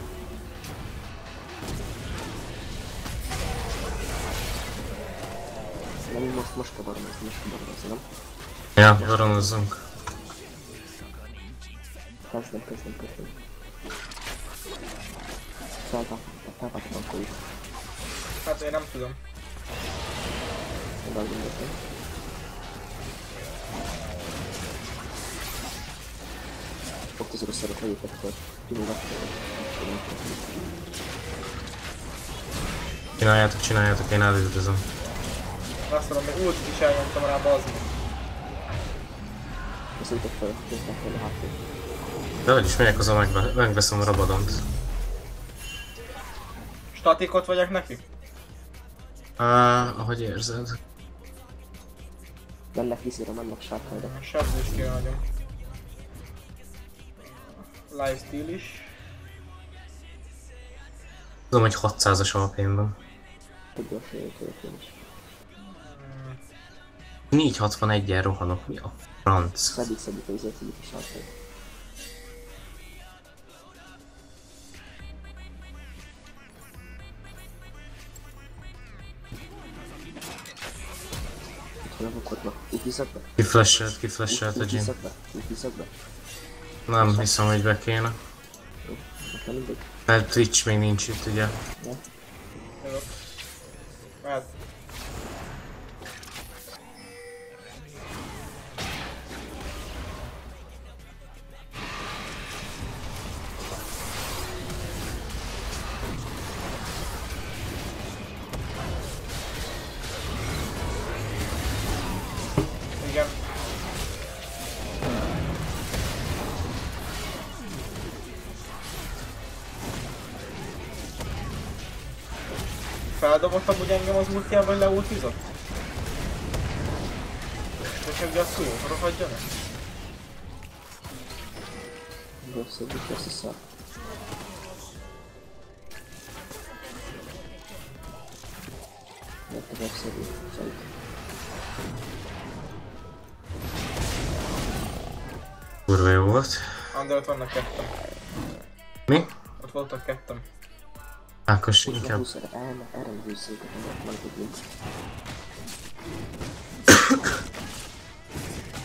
Speaker 5: Nem, most, most kell baronozni, most kell baronozni, nem?
Speaker 4: Ja, baronozzunk.
Speaker 5: Kezdem, kezdem, kezdem. Felváltok akkor is.
Speaker 1: Hát én nem tudom.
Speaker 5: Oda mindenki. Ott az oroszok helyétek, hogy kimulatni.
Speaker 4: Csináljátok, csináljátok, én elüldözöm.
Speaker 1: Azt mondom, még ultit is elnyomtam rá, bazd.
Speaker 5: Köszönjük fel, köszönjük fel a háttér.
Speaker 4: De hogy is megyek az a megve- megveszem a rabadont.
Speaker 1: Statikot vagyok neki?
Speaker 4: Ah, ahogy érzed.
Speaker 5: Mennek vízére, mennek sárkányra.
Speaker 1: Sebzés kéne nagyon. Lifesteal is.
Speaker 4: Tudom, hogy 600-as alapján van.
Speaker 5: Én is.
Speaker 4: 461-en rohanok, mi a franc?
Speaker 5: Szedik, szedik a vizet, szedik a sárkány. Itt van a be?
Speaker 4: Kiflasselt, kiflasselt a
Speaker 5: be?
Speaker 4: Nem hiszem, hogy be kéne. Mert Twitch még nincs itt, ugye?
Speaker 5: Ne?
Speaker 1: Feldobott amúgy engem az multián, vagy leultizott? Köcsögje a szújó, rohadjon el?
Speaker 5: Rossz, egyik rossz a szar. Jött a webszerű fejt.
Speaker 4: Kurva jó volt.
Speaker 1: Ander, ott vannak ketten.
Speaker 4: Mi?
Speaker 1: Ott voltak ketten.
Speaker 4: Ákos inkább.
Speaker 5: erre, húzzék, hogy majd tudjunk.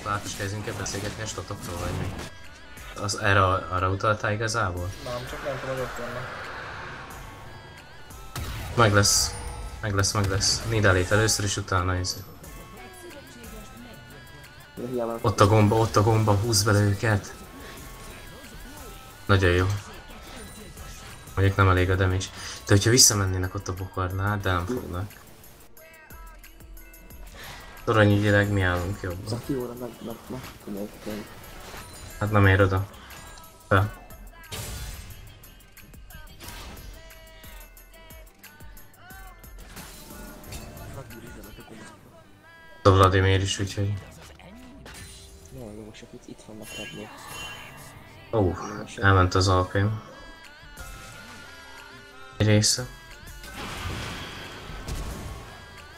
Speaker 4: Ákos kezdjünk inkább beszélgetni a statokról, vagy mi? Az, erre, arra utaltál igazából?
Speaker 1: Nem, csak nem tudom, hogy ott vannak.
Speaker 4: Meg lesz. Meg lesz, meg lesz. Nidalét először is utána
Speaker 5: hiába
Speaker 4: Ott a gomba, ott a gomba, húz bele őket. Nagyon jó. Mondjuk nem elég a damage. De hogyha visszamennének ott a bokarnál, de nem fognak. Toronyügyileg mi állunk jobban.
Speaker 5: a fióra meg, meg, meg tenni.
Speaker 4: Hát nem ér oda. Be. A Vladimir is, úgyhogy...
Speaker 5: Jó, jó, most itt, itt vannak rednék.
Speaker 4: Ó, elment az alpém. Egy része.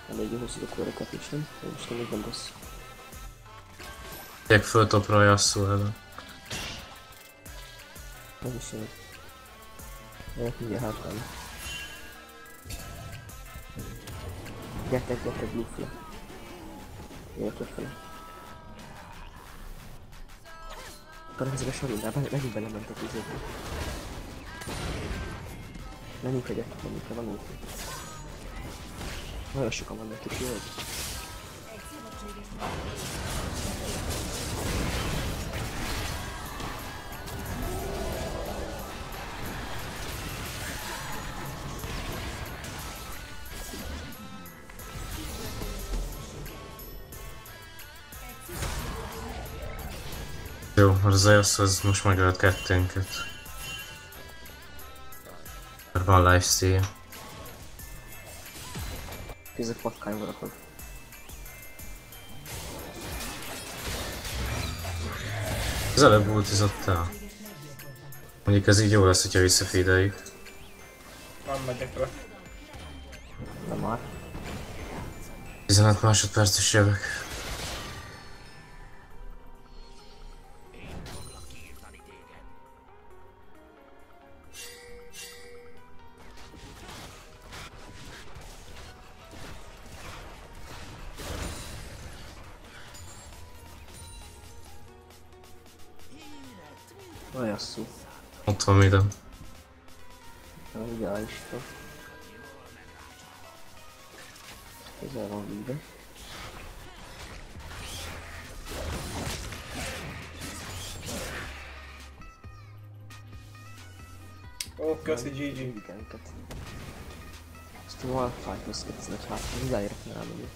Speaker 5: Elég jó hosszú a kórokat is, nem? Most nem, nem rossz.
Speaker 4: Gyek föl topra a jasszú ellen.
Speaker 5: Ez is jó. Jó, mindjárt hátrálni. Gyertek, gyertek, blue fele. Gyertek lefele. Akkor ezek a sorindál, megint belementek izébe. Menjünk egyet, menjünk le, út. Nagyon sokan vannak itt, jó?
Speaker 4: Jó, az az most megölt kettőnket. Mert van lifesteal.
Speaker 5: Ezek patkány vannak.
Speaker 4: Az előbb ultizottál. Mondjuk ez így jó lesz, hogyha visszafeedeljük.
Speaker 1: Nem megyek le.
Speaker 5: Nem már.
Speaker 4: 15 másodperces jövök.
Speaker 5: Wildfire-hoz kezdenek hát, hozzáérek elmenni.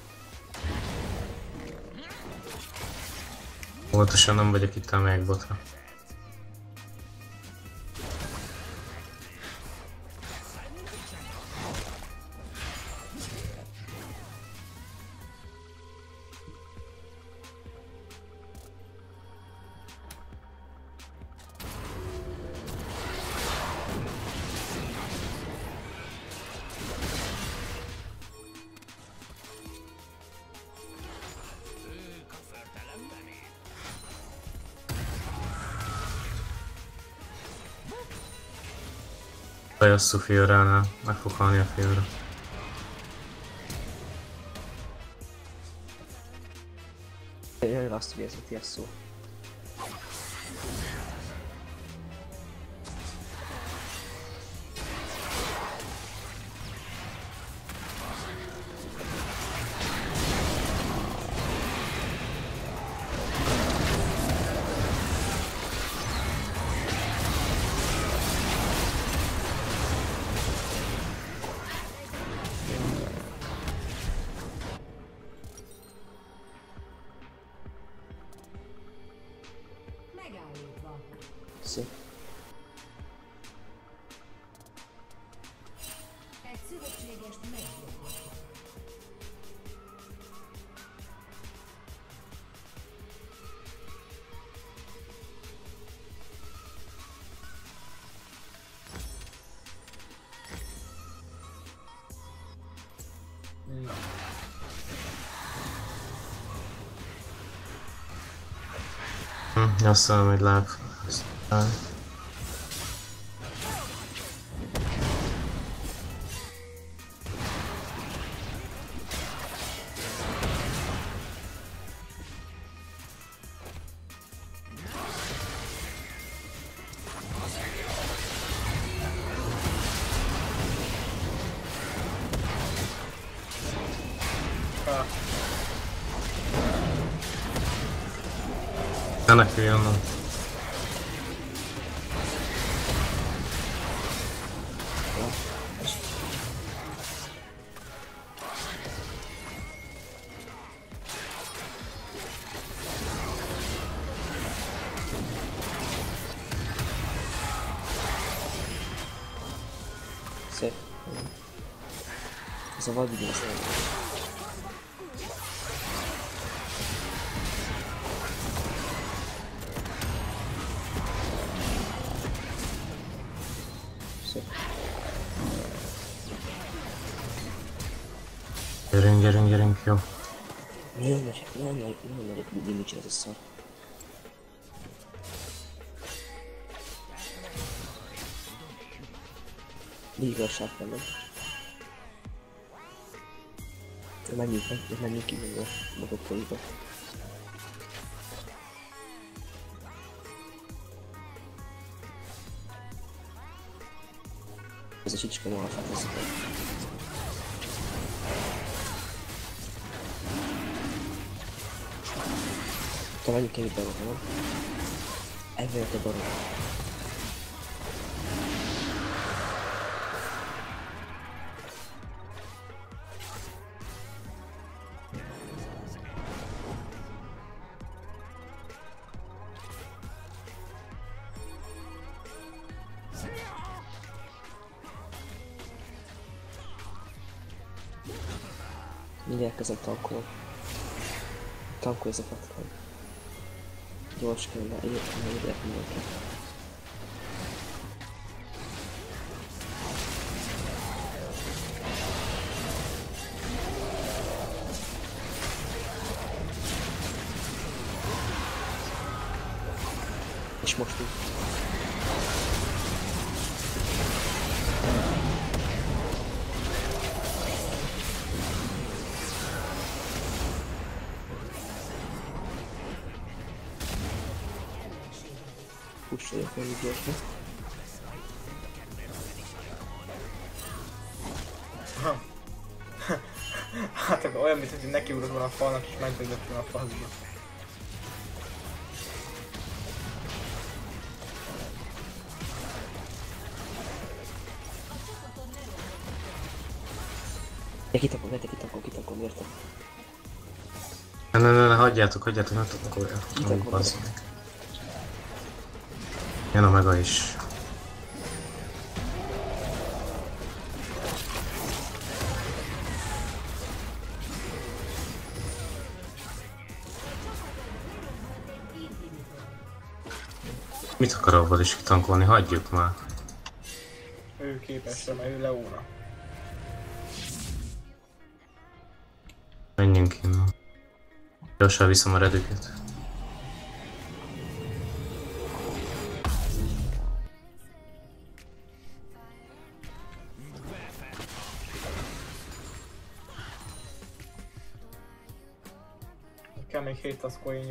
Speaker 4: Óvatosan nem vagyok itt a megbotra. Bejasszú Fioránál, meg fog halni a Fiora.
Speaker 5: Jaj, azt ugye ez a TS szó.
Speaker 4: Hm, azt mondom,
Speaker 5: Ez a vadvidék az nem. Szép.
Speaker 4: Gyerünk, gyerünk, gyerünk, jó.
Speaker 5: Nagyon nagy, nagyon nagy, nagyon nagy meg, menjünk ki még a maguk folyóba. Ez a csicska ma alfát lesz. Te menjünk ki, mit nem? coisa pra trás. Eu acho que é na ilha, na ilha é a primeira. Gyorsan.
Speaker 1: hát akkor olyan, mint hogy nekiugrott volna a falnak és megdöntött volna a faszba.
Speaker 5: De kitakom, de kitakom, kitakom, értem.
Speaker 4: Ne, ne, ne, hagyjátok, hagyjátok, ne tudok olyan.
Speaker 5: Kitakom,
Speaker 4: Bazd meg. Jön a mega is. Mit akar abból is kitankolni? Hagyjuk már.
Speaker 1: Ő képes rá, mert ő Leóna.
Speaker 4: Menjünk innen. Gyorsan viszem a redüket.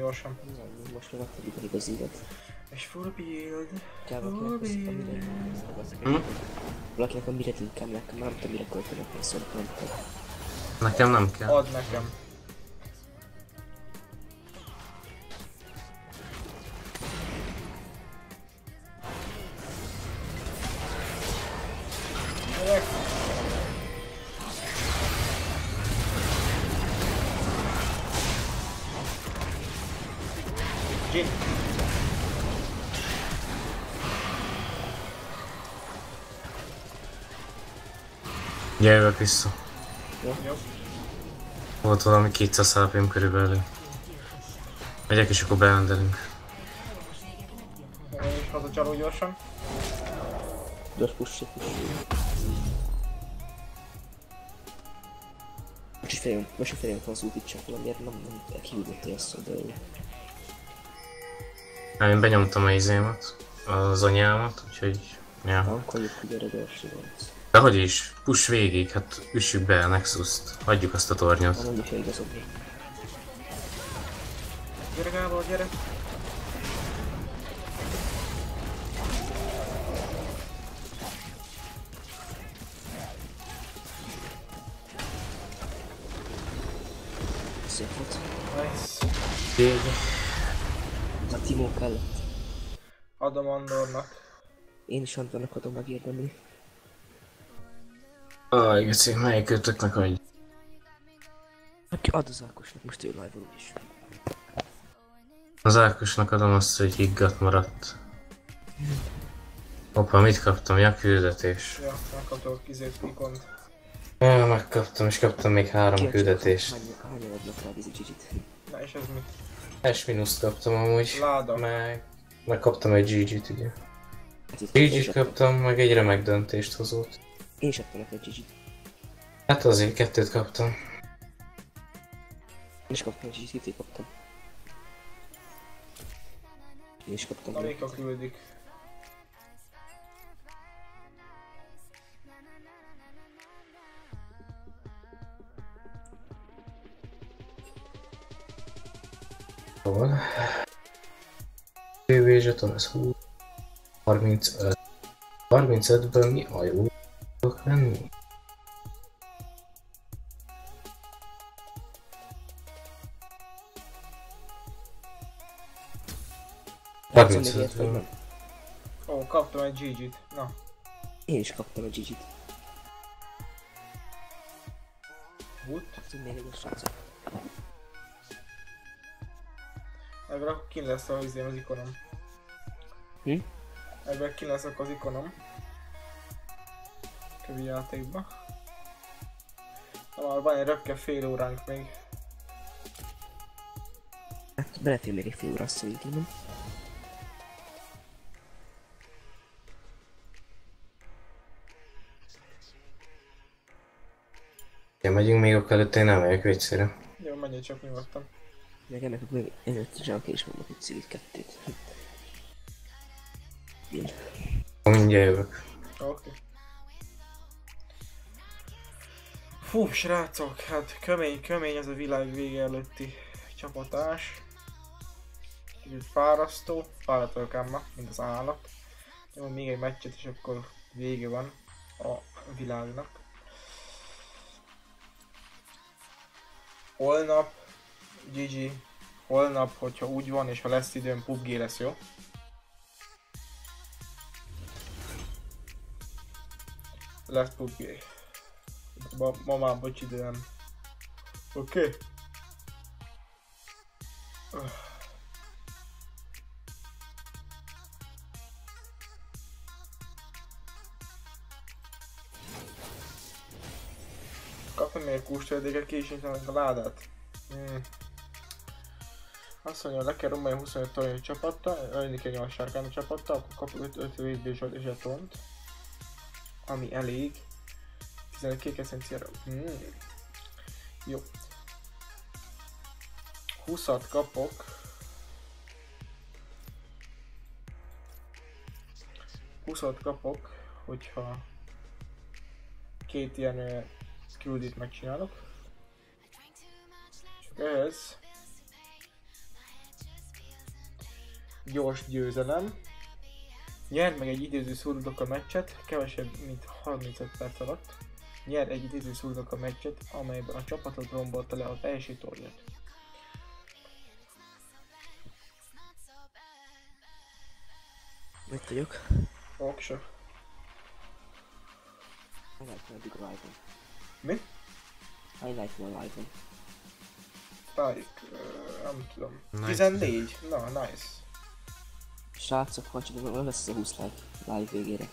Speaker 1: Gyorsan.
Speaker 5: Na, Most megadtad ide igazidat.
Speaker 1: És full build.
Speaker 5: Kell valakinek ezt a mire
Speaker 4: Hm?
Speaker 5: Valakinek a mire inkább nekem, nem tudom mire költenek szóval nem tudom.
Speaker 4: Nekem nem kell.
Speaker 1: Add nekem.
Speaker 4: Vissza.
Speaker 1: Jó.
Speaker 4: Volt valami 200 hp körülbelül. Megyek és akkor berendelünk.
Speaker 1: Én is hazacsaló gyorsan.
Speaker 5: Gyors push, push. Most is feljön, most is feljön az útit csak valamiért nem, nem ezt a dolgot.
Speaker 4: Hát én benyomtam a izémat, az anyámat, úgyhogy... Ja.
Speaker 5: Tankoljuk, hogy erre gyorsan volt.
Speaker 4: De hogy is, push végig, hát üssük be a Nexus-t, hagyjuk azt a tornyot.
Speaker 5: Amúgy is igazodni.
Speaker 1: Gyere Gábor, gyere!
Speaker 5: Szép volt.
Speaker 1: Nice.
Speaker 4: Végig.
Speaker 5: A Timo kellett.
Speaker 1: Adom Andornak.
Speaker 5: Én is Andornak adom megérdemli.
Speaker 4: Aj, geci, melyik ötöknek adj?
Speaker 5: Aki ad az Ákosnak, most ő live úgyis.
Speaker 4: Az Ákosnak adom azt, hogy higgadt maradt. Hoppá, mit kaptam? Ja, küldetés.
Speaker 1: Ja, megkaptok izét ikont.
Speaker 4: Ja, megkaptam, és kaptam még három küldetést.
Speaker 5: Hány, hány adnak rá Gigi-t?
Speaker 1: Na és ez mi?
Speaker 4: S minuszt kaptam amúgy.
Speaker 1: Láda.
Speaker 4: Meg, meg kaptam egy GG-t, ugye.
Speaker 5: Hát is
Speaker 4: GG-t kaptam, meg egy remek döntést hozott.
Speaker 5: Én is adtam neki egy Gigi-t.
Speaker 4: Hát azért kettőt kaptam.
Speaker 5: Én is kaptam egy én kaptam. Én is kaptam.
Speaker 1: Na Mika küldik.
Speaker 4: Hol? TV zseton, ez 20. 35. 35-ből mi a jó tudok lenni?
Speaker 5: Játszom még ilyet,
Speaker 4: 35
Speaker 5: vagy nem?
Speaker 1: Ó, kaptam egy GG-t. Na.
Speaker 5: Én is kaptam egy Gigi-t.
Speaker 1: Wood.
Speaker 5: Kaptunk még egyes srácok.
Speaker 1: Ebből akkor kin lesz a izém az ikonom.
Speaker 5: Hm?
Speaker 1: Ebből kin lesz az ikonom. Kövi játékba. Na már van egy rökke fél óránk még.
Speaker 5: Hát belefér még egy fél óra, szerintem?
Speaker 4: Ja, megyünk még akkor előtte, én nem megyek viccére.
Speaker 1: Jó, menjél csak nyugodtan.
Speaker 5: Meg ennek még előtt zsánk is mondok egy civil kettőt.
Speaker 4: Mindjárt jövök.
Speaker 1: Oké. Okay. Fú, srácok, hát kömény, kömény ez a világ vége előtti csapatás. Kicsit fárasztó, fáradtok ám mint az állat. Jó, még egy meccset és akkor vége van a világnak. Holnap, GG, holnap, hogyha úgy van és ha lesz időm, PUBG lesz, jó? Lesz PUBG. Ma, ma már bocs ide nem. Oké? Okay. Kaptam még kústődéket, ki is a ládát. Hmm. Azt mondja, le kell romolni 25 torony csapattal, ölni kell 8 sárkány csapattal, akkor kap 5 5 védbés zsetont. Ami elég. 11 kék eszenciára. Hmm. Jó. 20-at kapok. 20-at kapok, hogyha két ilyen küldit megcsinálok. Csak ehhez gyors győzelem. Nyer meg egy idéző szurdoka meccset, kevesebb mint 35 perc alatt. Nyer egy idéző szurdoka meccset, amelyben a csapatot rombolta le első tornyot.
Speaker 5: Mit vagyok?
Speaker 1: Oksa.
Speaker 5: Highlight meddig a live-on.
Speaker 1: Mi?
Speaker 5: Highlight van a live-on.
Speaker 1: Várjuk, uh, nem tudom.
Speaker 4: Nice.
Speaker 1: 14? Na, nice.
Speaker 5: Srácok, ha csak lesz a 20 like live végére.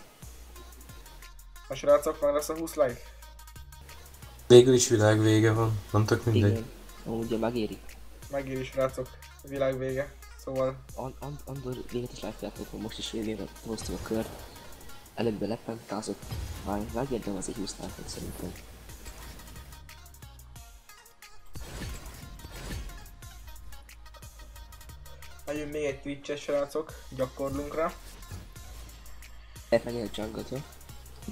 Speaker 1: A srácok, van lesz a 20 like?
Speaker 4: Végül is világ vége van, nem tök mindegy.
Speaker 5: Igen. Amúgy ugye megéri.
Speaker 1: Megéri srácok, a világ vége. Szóval,
Speaker 5: An- An- Andor véget is látjátok, hogy most is végén hoztuk a kört. Előbb lepentázott. Már megérdem az egy 20 like szerintem.
Speaker 1: Megyünk még egy Twitch-es srácok, gyakorlunk rá.
Speaker 5: Lehet meg egy jungle jó?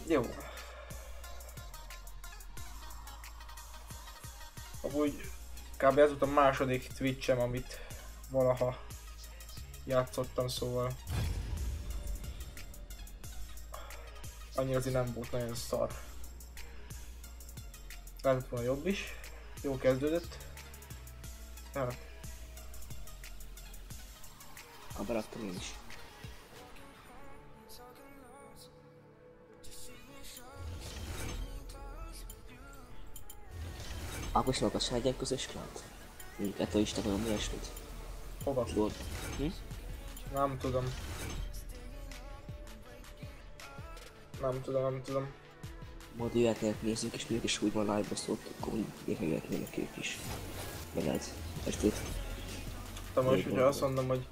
Speaker 1: Jó. Amúgy kb. ez volt a második Twitch-em, amit valaha játszottam, szóval annyira azért nem volt nagyon szar. Lehetett volna jobb is. Jó kezdődött. Tehát
Speaker 5: Abba raktam én is. Is magas egy közös klant? Ettől is te valami ilyesmit.
Speaker 1: hova?
Speaker 5: Lord. Hm?
Speaker 1: Nem tudom. Nem tudom, nem tudom.
Speaker 5: Majd jöhetnének nézzük, és ők is úgy van live-ba szólt, akkor úgy jöhetnének ők is. Meg lehet. Estét.
Speaker 1: De most, hogyha azt mondom, hogy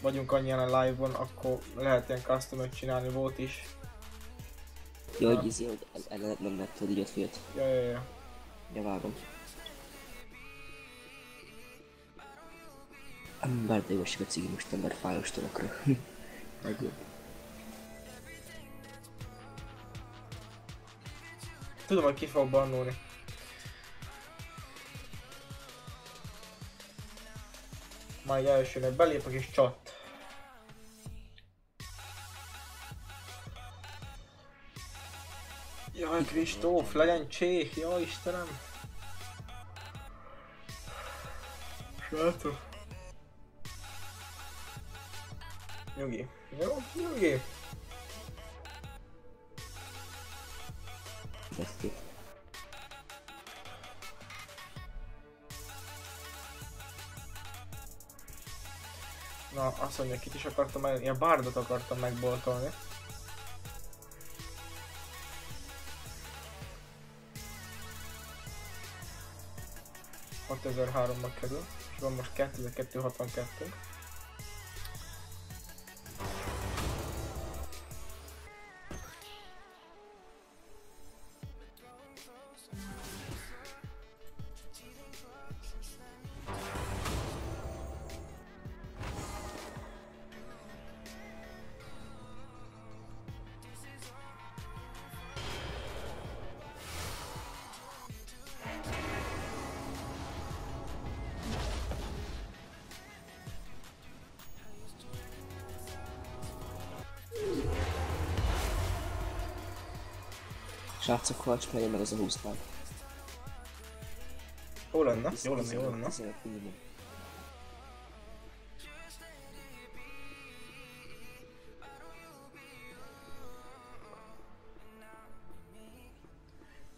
Speaker 1: vagyunk annyian a live-on, akkor lehet ilyen custom csinálni, volt is.
Speaker 5: Jó, hogy izé, hogy el, el, nem, nem tudod így ott félt.
Speaker 1: Ja, ja, ja.
Speaker 5: Ja, vágom. Bár de jó esik a cigi most ember fájos tolokra. Megjobb.
Speaker 1: Tudom, hogy ki fog bannolni. Majd elsőnek belép a kis csat. Jaj, Kristóf, legyen cséh, jaj Istenem! Srácok! Nyugi. Jó, nyugi.
Speaker 5: Estét.
Speaker 1: Na, azt mondja, kit is akartam meg... Ja, Bardot akartam megboltolni. ba kerül, és van most 2262.
Speaker 5: Srácok, halcs meg meg az a 20 láb.
Speaker 1: Jó lenne, jó lenne, jó lenne.
Speaker 5: 15 minimum.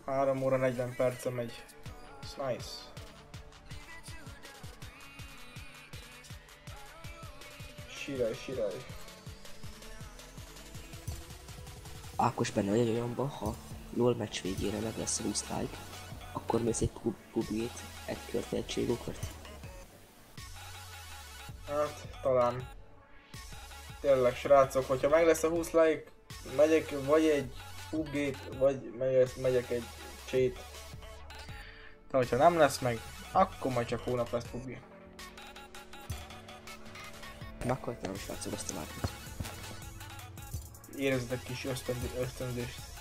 Speaker 1: Három óra 40 perce megy. Ez nice. Siraj, siraj.
Speaker 5: Ákos benne egy olyanban, ha LOL meccs végére meg lesz a 20 like, akkor mész egy pub pubét, egy kört, egy cségokört.
Speaker 1: Hát, talán. Tényleg, srácok, hogyha meg lesz a 20 like, megyek vagy egy PUBG-t, vagy megyek, megyek egy csét. De hogyha nem lesz meg, akkor majd csak hónap lesz PUBG.
Speaker 5: Meghaltam srácok azt a vágót.
Speaker 1: Érezzetek kis ösztöndi, ösztönzést.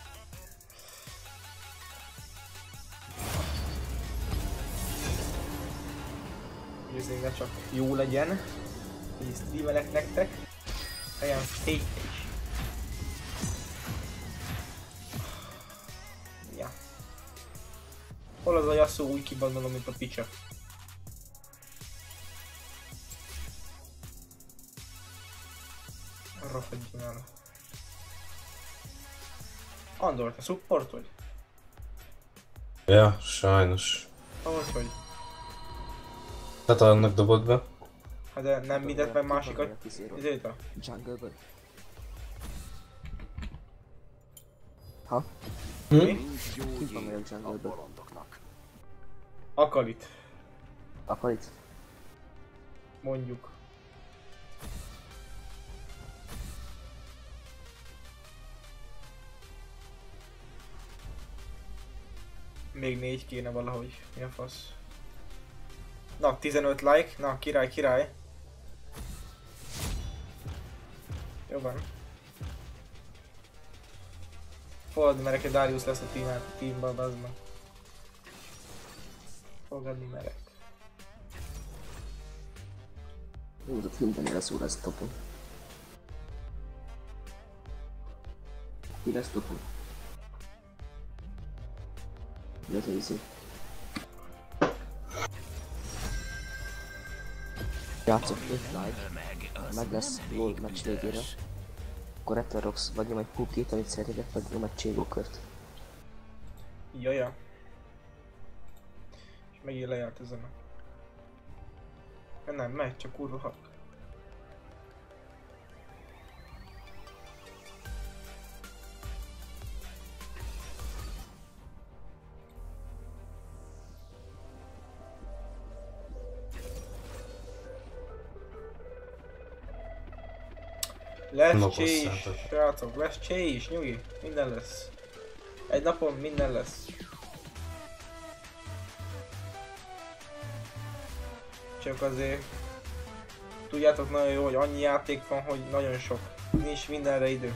Speaker 1: Ne csak jó legyen, hogy streamelek nektek. Legyen fake is. Ja. Hol az a Yasuo úgy kibandolom, mint a picsa? Rohadjon el. Andor, te support vagy?
Speaker 4: Ja, sajnos.
Speaker 1: Ahhoz vagy?
Speaker 4: Tehát annak dobod be.
Speaker 1: Hát de nem mindet meg másikat. A?
Speaker 5: Jungle-ből. Ha?
Speaker 4: Hm?
Speaker 1: Mi?
Speaker 5: Kint van olyan jungle-ből.
Speaker 1: Akalit,
Speaker 5: Akkor itt.
Speaker 1: mondjuk. Még négy kéne valahogy. Mi a fasz? Na, 15 like. Na, király, király. Jó van. Fogadni merek, hogy Darius lesz a teamát, a teamban, bazd meg. Fogadni merek.
Speaker 5: Jó, ott mindenre szól ez topon. Mi lesz topon? Mi az a Játszok itt live, meg lesz LOL meccs végére. Akkor Etlerox vagy nyom egy pukit, amit szeretnétek, vagy nyom egy cségókört.
Speaker 1: Jaja. És megint lejárt a zene. Ja, Nem, megy, csak kurva. Lesz csé is,
Speaker 4: Lapozzátok.
Speaker 1: srácok, lesz csé is, nyugi, minden lesz. Egy napon minden lesz. Csak azért tudjátok nagyon jó, hogy annyi játék van, hogy nagyon sok. Nincs mindenre idő.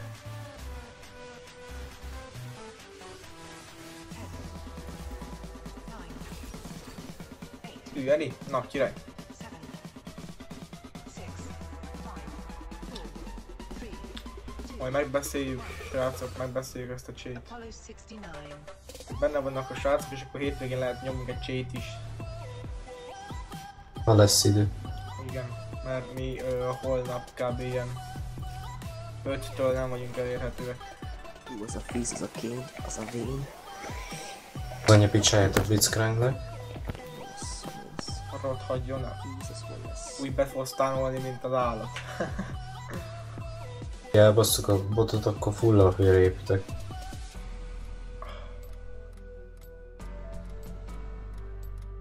Speaker 1: Hű, Eli? Na, király. Majd megbeszéljük, srácok, megbeszéljük ezt a csét.
Speaker 3: Apollo 69.
Speaker 1: Benne vannak a srácok, és akkor hétvégén lehet nyomni egy csét is.
Speaker 4: Ha lesz idő.
Speaker 1: Igen, mert mi ö, holnap kb. ilyen 5-től nem vagyunk elérhetőek.
Speaker 5: Ú, az a Freeze, az a Kane, az a.
Speaker 4: Az anya picsáját a Blitzcranknek.
Speaker 1: Arra hagyjon el.
Speaker 5: Freeze, az hol lesz?
Speaker 1: Úgy be fogsz tanulni, mint az állat.
Speaker 4: Elbasszuk a botot, akkor full alapjára építek.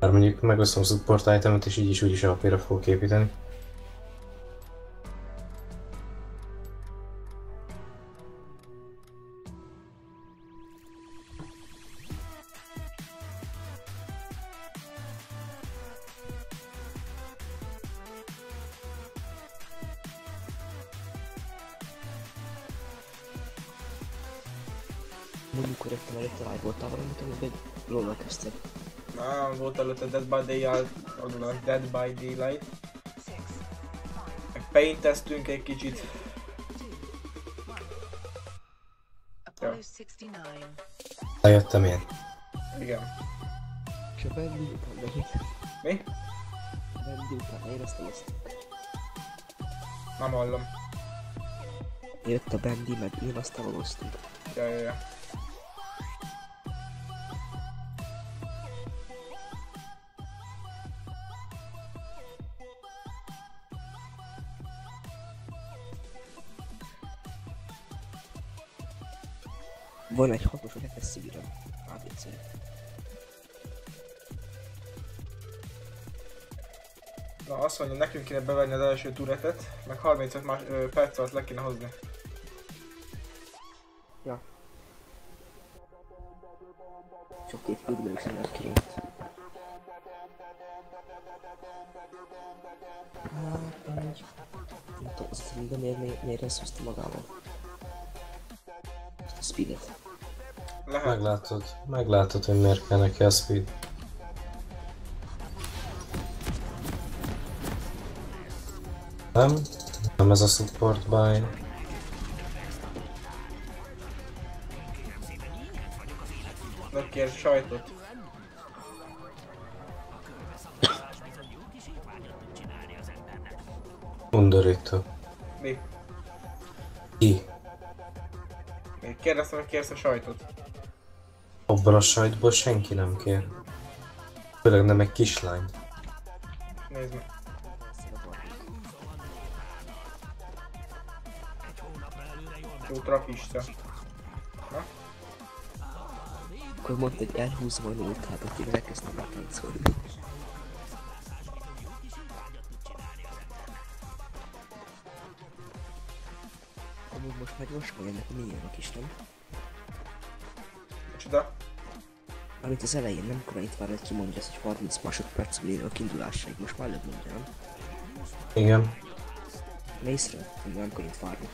Speaker 4: Már mondjuk megveszem a support itemet, és így is úgyis alapjára fogok építeni.
Speaker 5: Előtte
Speaker 1: Dead by Daylight, Dead by Daylight. Meg painteztünk egy kicsit.
Speaker 3: Apollo
Speaker 1: Ja.
Speaker 3: 69.
Speaker 4: Lejöttem én.
Speaker 1: Igen.
Speaker 5: És a.
Speaker 1: Mi?
Speaker 5: A után éreztem ezt.
Speaker 1: Nem hallom.
Speaker 5: Jött a Bendy, meg én aztán valóztunk.
Speaker 1: Ja, ja, ja.
Speaker 5: Van egy hatos, hogy hetes szívira. ABC.
Speaker 1: Na azt mondja, nekünk kéne bevenni az első turetet, meg 35 más, ö, perc alatt le kéne hozni.
Speaker 5: Ja. Csak két üdülők szemekként. Hát, egy... Nem tudom, azt hiszem, de miért, miért, miért ezt hozta magával? Ezt a speedet.
Speaker 1: Lehet.
Speaker 4: Meglátod, meglátod, hogy miért kell neki a speed. Nem? Nem ez a support buy.
Speaker 1: Kér sajtot.
Speaker 4: Undorító.
Speaker 1: Mi?
Speaker 4: Ki?
Speaker 1: Kérdeztem, hogy kérsz a sajtot.
Speaker 4: Abban a sajtból senki nem kér. Főleg nem egy kislány.
Speaker 1: Nézd meg. Jó trapista. Na?
Speaker 5: Akkor mondta, hogy elhúzom a nótát, hogy én elkezdtem megtáncolni. Amúgy most meg most van ennek a minionok is, nem?
Speaker 1: Micsoda?
Speaker 5: Amit az elején, nem akkor itt van, hogy kimondja ezt, hogy 30 másodperc ér a kiindulásáig, most már előbb mondja, nem?
Speaker 4: Igen.
Speaker 5: Mészre? Nem kell itt várni.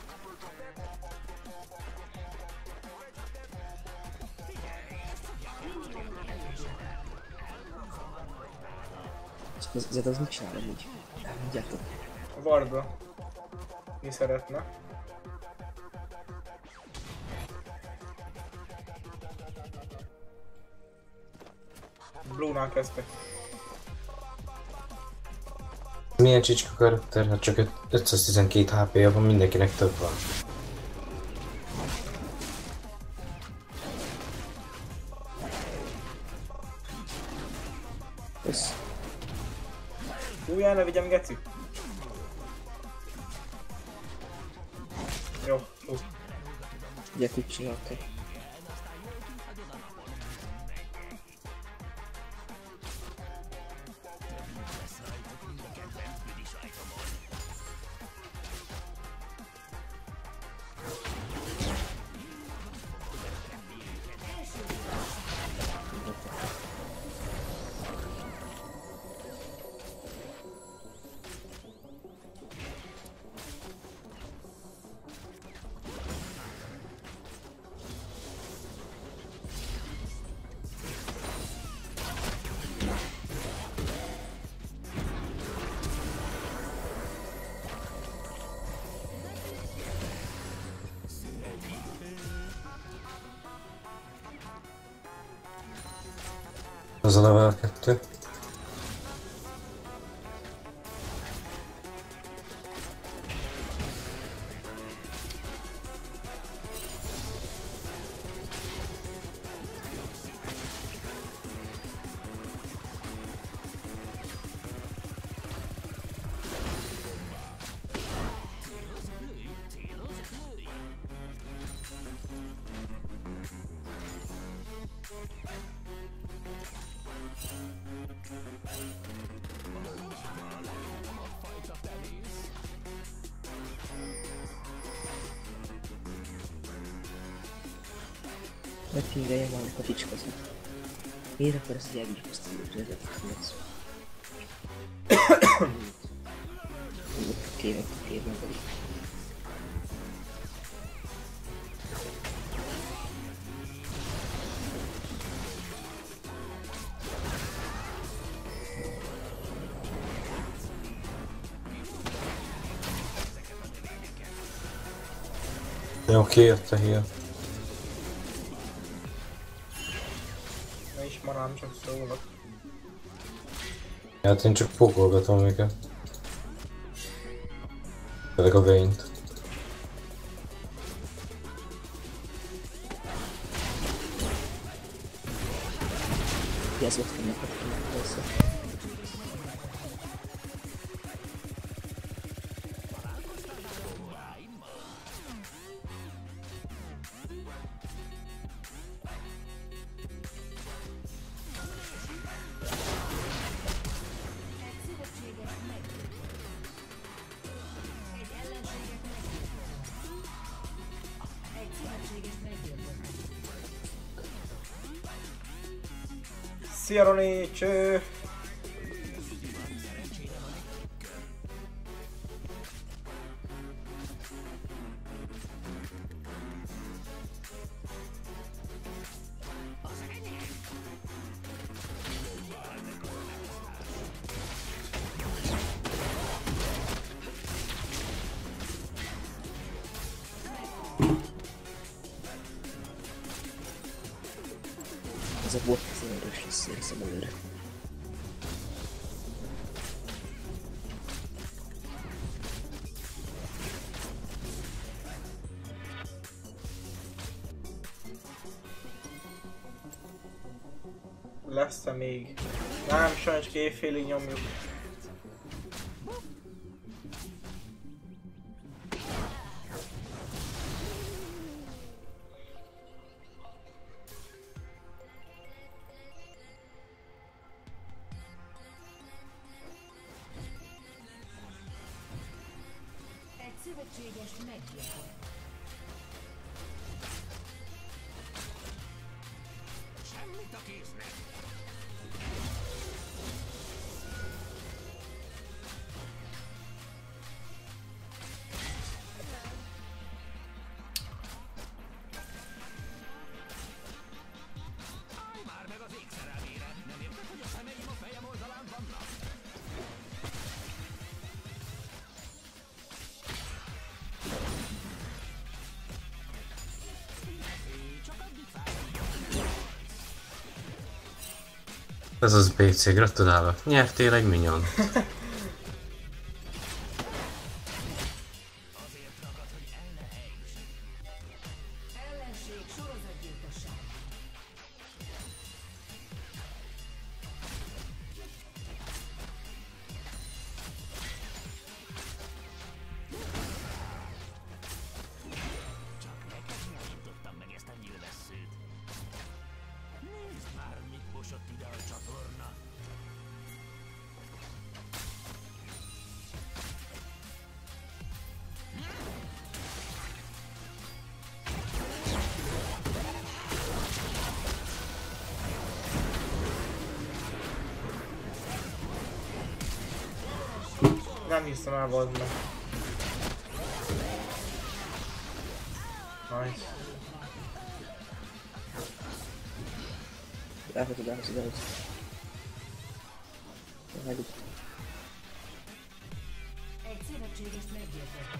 Speaker 8: Ez, ez az mit csinál amúgy?
Speaker 1: Mondjátok. Varga. Mi szeretne? Blue-nál kezdtek.
Speaker 3: Milyen csicska karakter? Hát csak öt- 512 HP-ja van, mindenkinek több van.
Speaker 8: Össz.
Speaker 1: Újjál, ne vigyem geci. Jó, hú.
Speaker 8: Ugye mit csináltak?
Speaker 3: Az a level
Speaker 8: Miért akar ezt egy elgyilkoztani, hogy rezet tudsz? Tényleg, tényleg vagy.
Speaker 1: Marám, csak szólok.
Speaker 3: Hát én csak pókolgatom őket. Főleg
Speaker 1: Nem, sajnos csak éjfélig nyomjuk.
Speaker 4: Ez az BC, gratulálok. Nyertél egy minyon.
Speaker 1: Nem hiszem el, bazd meg. Nice.
Speaker 5: Elfogad, elfogad, elfogad. Megüt.
Speaker 9: Egy szövetségest meggyilkoltak.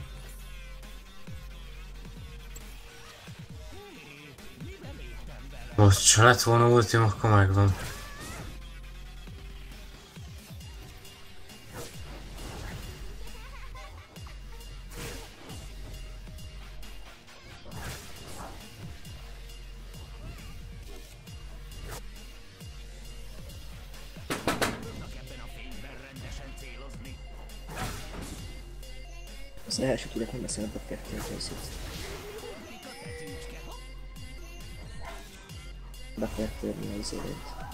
Speaker 5: Tudok nem a kettő részét. Be kell törni az élet.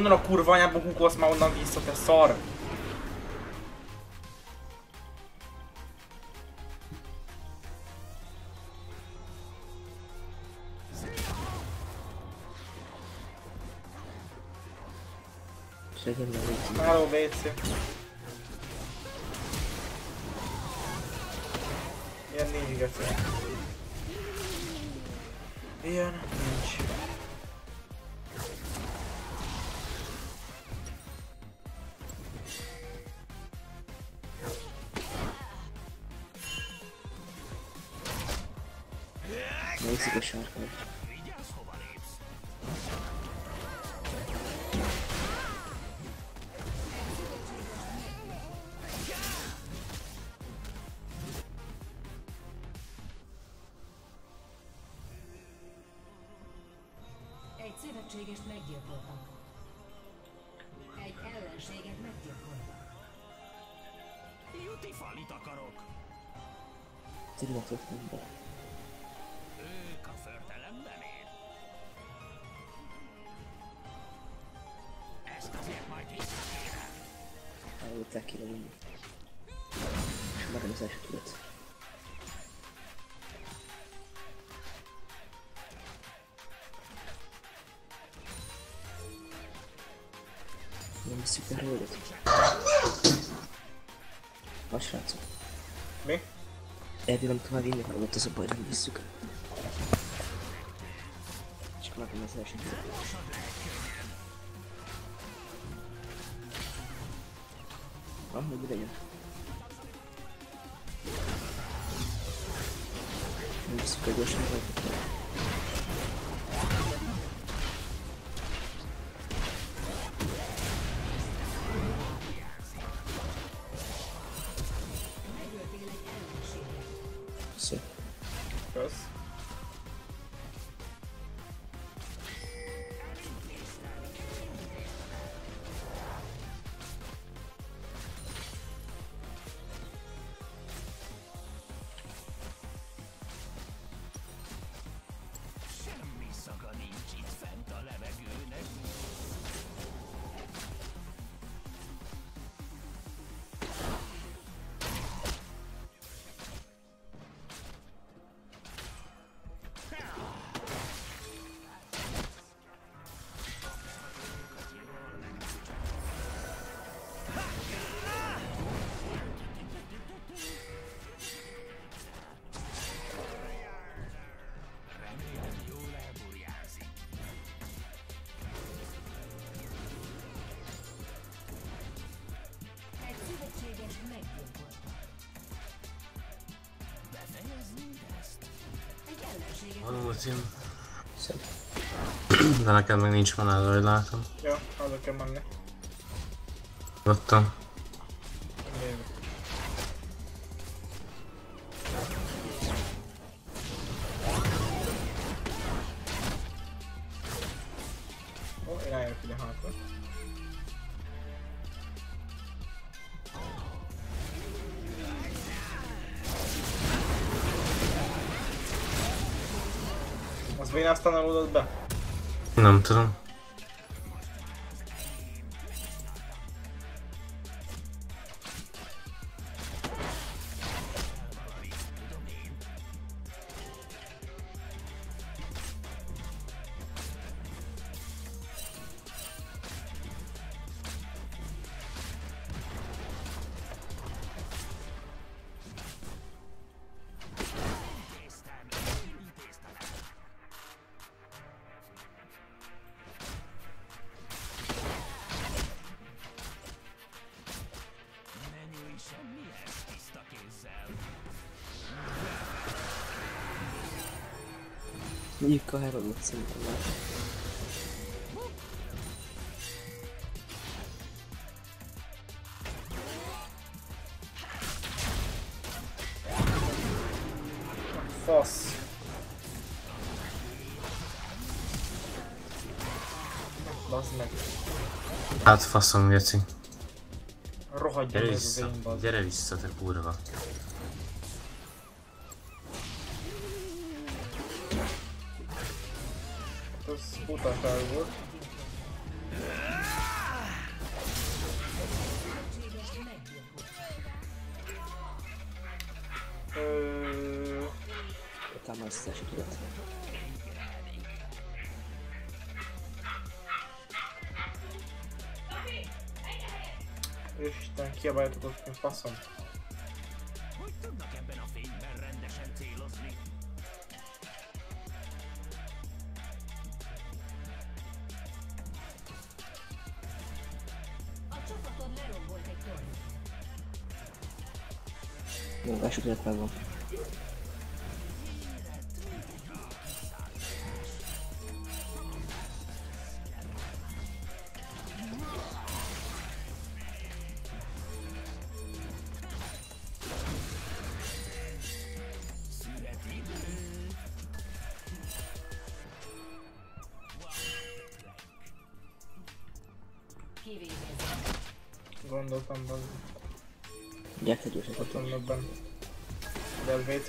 Speaker 1: Bazd meg, honnan a kurva anyába kukolsz már onnan vissza, te szar?
Speaker 5: Tényleg ott nem be.
Speaker 8: Ők a förtelemben él. Ezt azért majd visszakérem.
Speaker 5: Eljöttek ki lövni. És megvan az első tudat. Nem visszük el rólad. Na srácok.
Speaker 1: Mi?
Speaker 5: Eddig nem tovább vinni, hanem ott az a baj, nem visszük el. Csak megvan az első
Speaker 4: De nekem még nincs manád, hogy látom.
Speaker 1: Ja, haza kell menni.
Speaker 4: Ottan. Nem tudom. Hát faszom, Geci.
Speaker 1: Rohadjon
Speaker 4: Gyere vissza. Gyere vissza, te kurva.
Speaker 1: Mint faszom.
Speaker 8: Hogy tudnak ebben a fényben rendesen célozni?
Speaker 9: A csapaton lerombolt egy torony.
Speaker 5: Jó, első tudat megvan.
Speaker 1: Gondoltam, bazd.
Speaker 5: Gyertek gyorsan.
Speaker 1: Ott vannak benne. De a WC.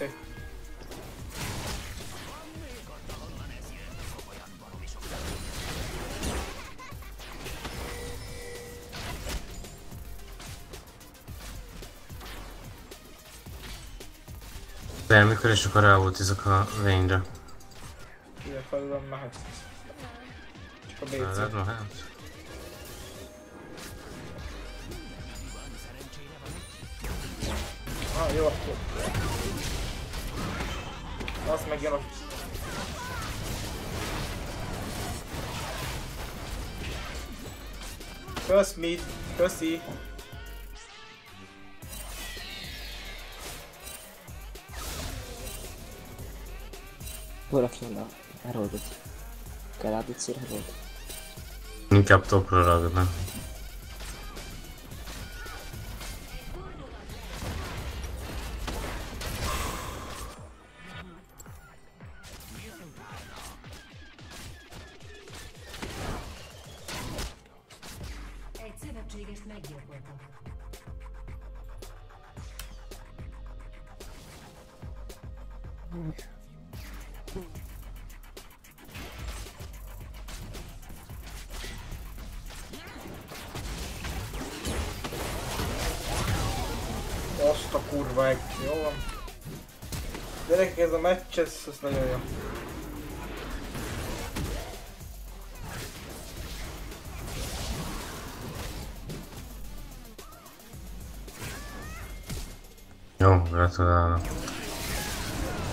Speaker 4: De mikor is akkor rávoltizok a vényre?
Speaker 1: Ide felülön mehet. Csak a WC.
Speaker 4: Hát,
Speaker 1: Az meg jön a... Kösz, mit? Köszi.
Speaker 5: Hol rakjon le a Heraldot? Kell át egyszer Herald?
Speaker 4: Inkább topra ragadnak.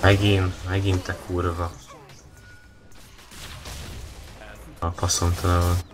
Speaker 4: Megint, megint te kurva. A passzom tele van.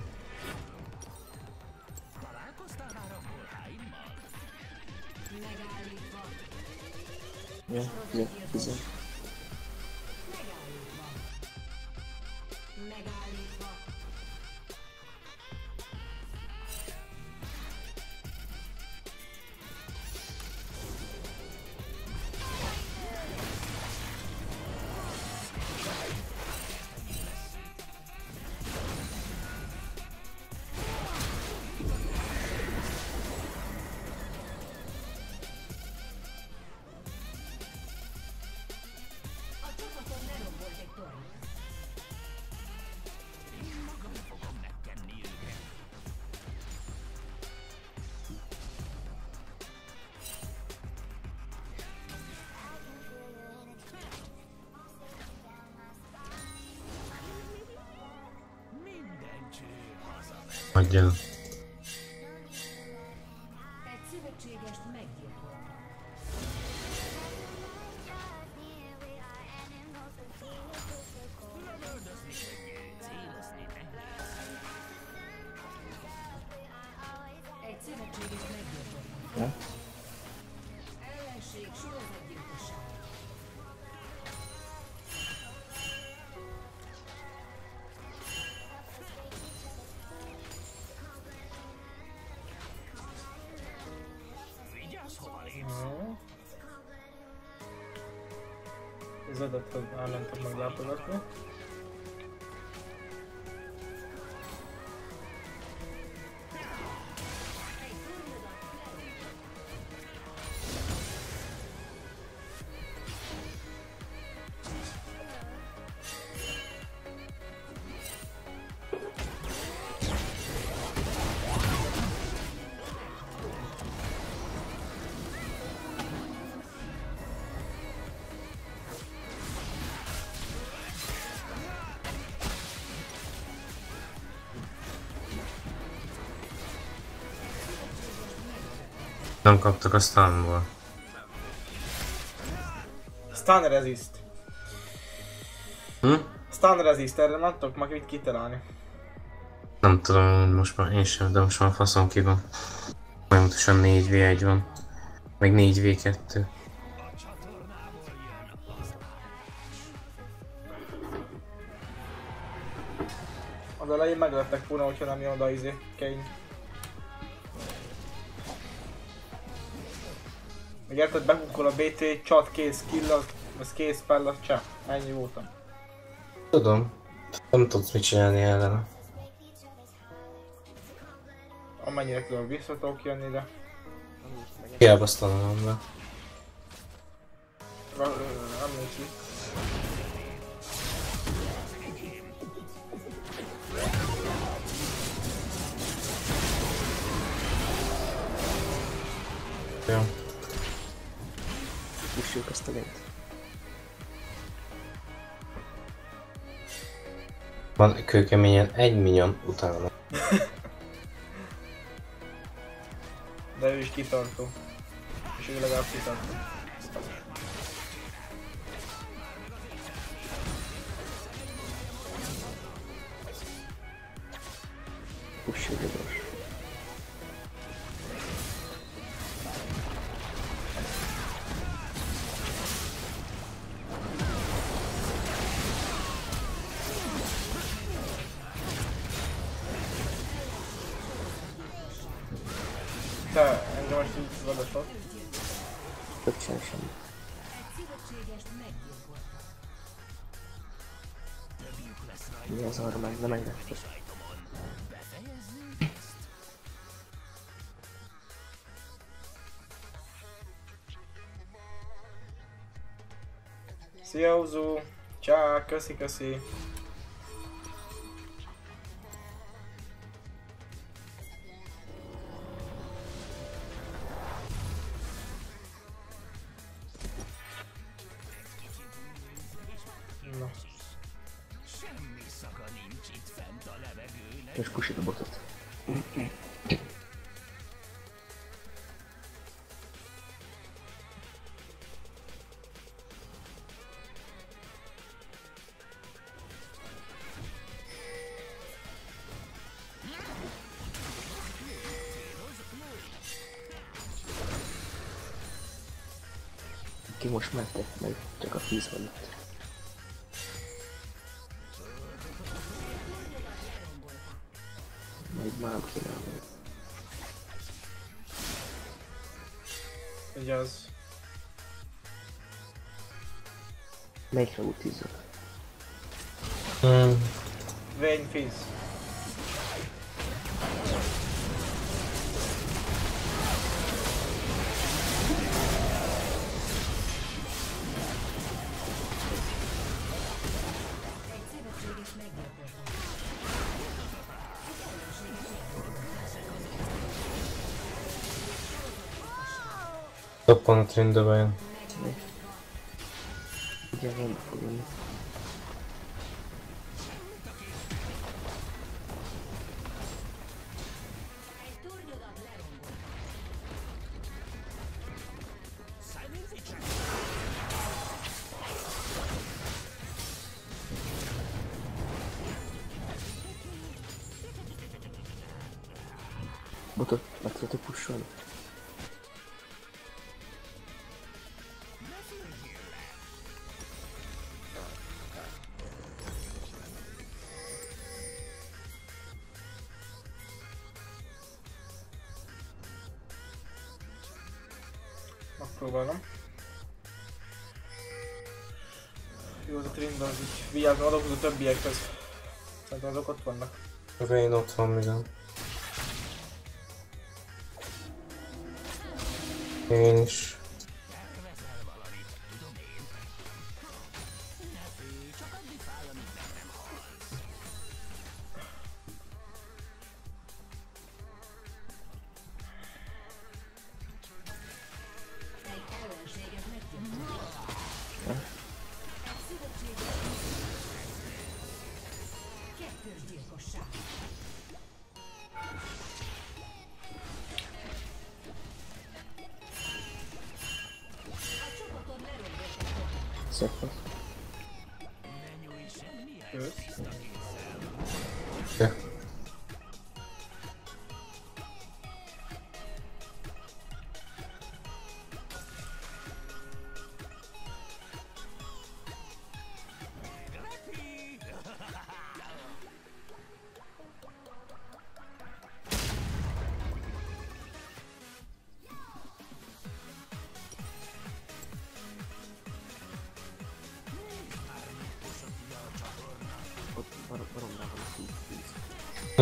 Speaker 4: Adja.
Speaker 1: Zedet el nem tudok meglátogatni.
Speaker 4: Nem kaptak a stunból.
Speaker 1: Stun resist.
Speaker 4: Hm?
Speaker 1: Stun resist, erre nem tudok meg mit kitalálni.
Speaker 4: Nem tudom, most már én sem, de most már faszom ki van. Folyamatosan 4v1 van. Meg 4v2.
Speaker 1: Az elején meglettek volna, hogyha nem jön oda izé, Kane. Meg érted, behukkol a BT, csat, kész, kill, az, kész, spell, az cseh. Ennyi voltam.
Speaker 4: Tudom. Nem tudsz mit csinálni ellene.
Speaker 1: Amennyire tudom, vissza tudok jönni, de...
Speaker 4: Hiába stunolom kőkeményen egy minion utána.
Speaker 1: De ő is kitartó. És ő legalább kitartó. Csá, köszi
Speaker 5: most mentek meg, csak a 10 van itt. Majd már kínálom.
Speaker 1: vigyázz.
Speaker 5: Melyikre útízzak?
Speaker 4: Hmm.
Speaker 1: Vayne
Speaker 4: Toppan a trindbe jön.
Speaker 5: Ugye
Speaker 1: vigyázom, adok a többiekhez. Szerintem azok ott vannak.
Speaker 8: Vayne ott van, igen. Én is.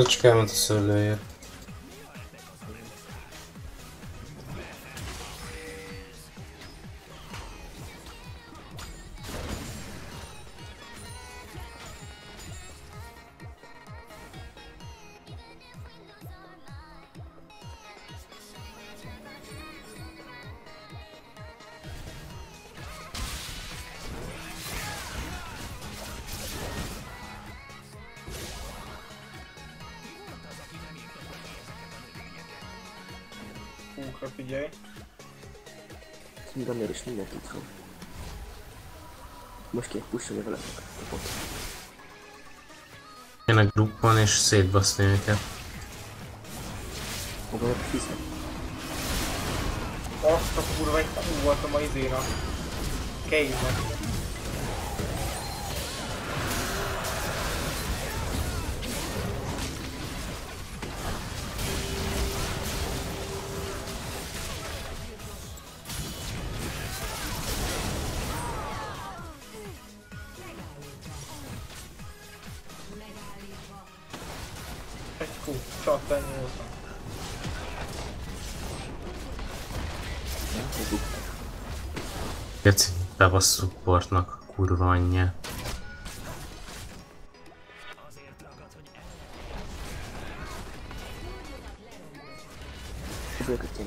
Speaker 8: Az csak elment a szőlőért.
Speaker 5: Is mindent itt van. Most kéne pusolni vele a bot.
Speaker 8: Kéne gruppon és szétbaszni őket.
Speaker 5: Hova a fizet?
Speaker 1: Azt a kurva, egy hú voltam a. Cave-nak. Egy
Speaker 8: Geci, bebasszuk portnak, kurva anyja.
Speaker 5: Hova őket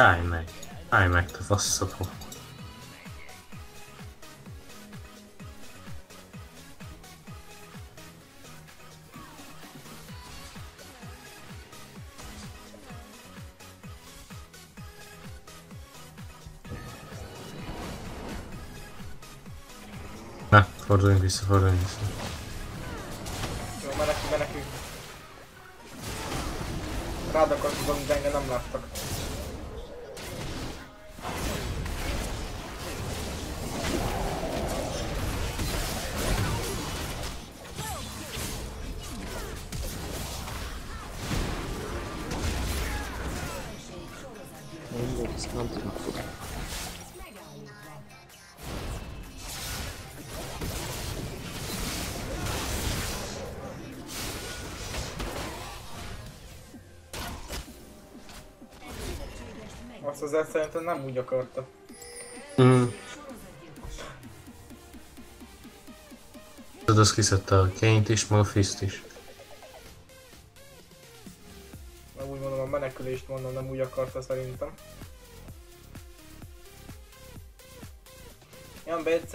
Speaker 5: ilyen méreg?
Speaker 8: Állj meg. Állj meg, te faszopó. Na, forduljunk vissza, forduljunk vissza.
Speaker 1: Jó, menekül, menekül. Rád akarsz valami, de engem nem láttak. Az szerintem nem úgy akarta.
Speaker 8: Mm. Tudod, az kiszedte a Kane-t is, meg a Fist is.
Speaker 1: Meg úgy mondom, a menekülést mondom, nem úgy akarta szerintem. Jön BC.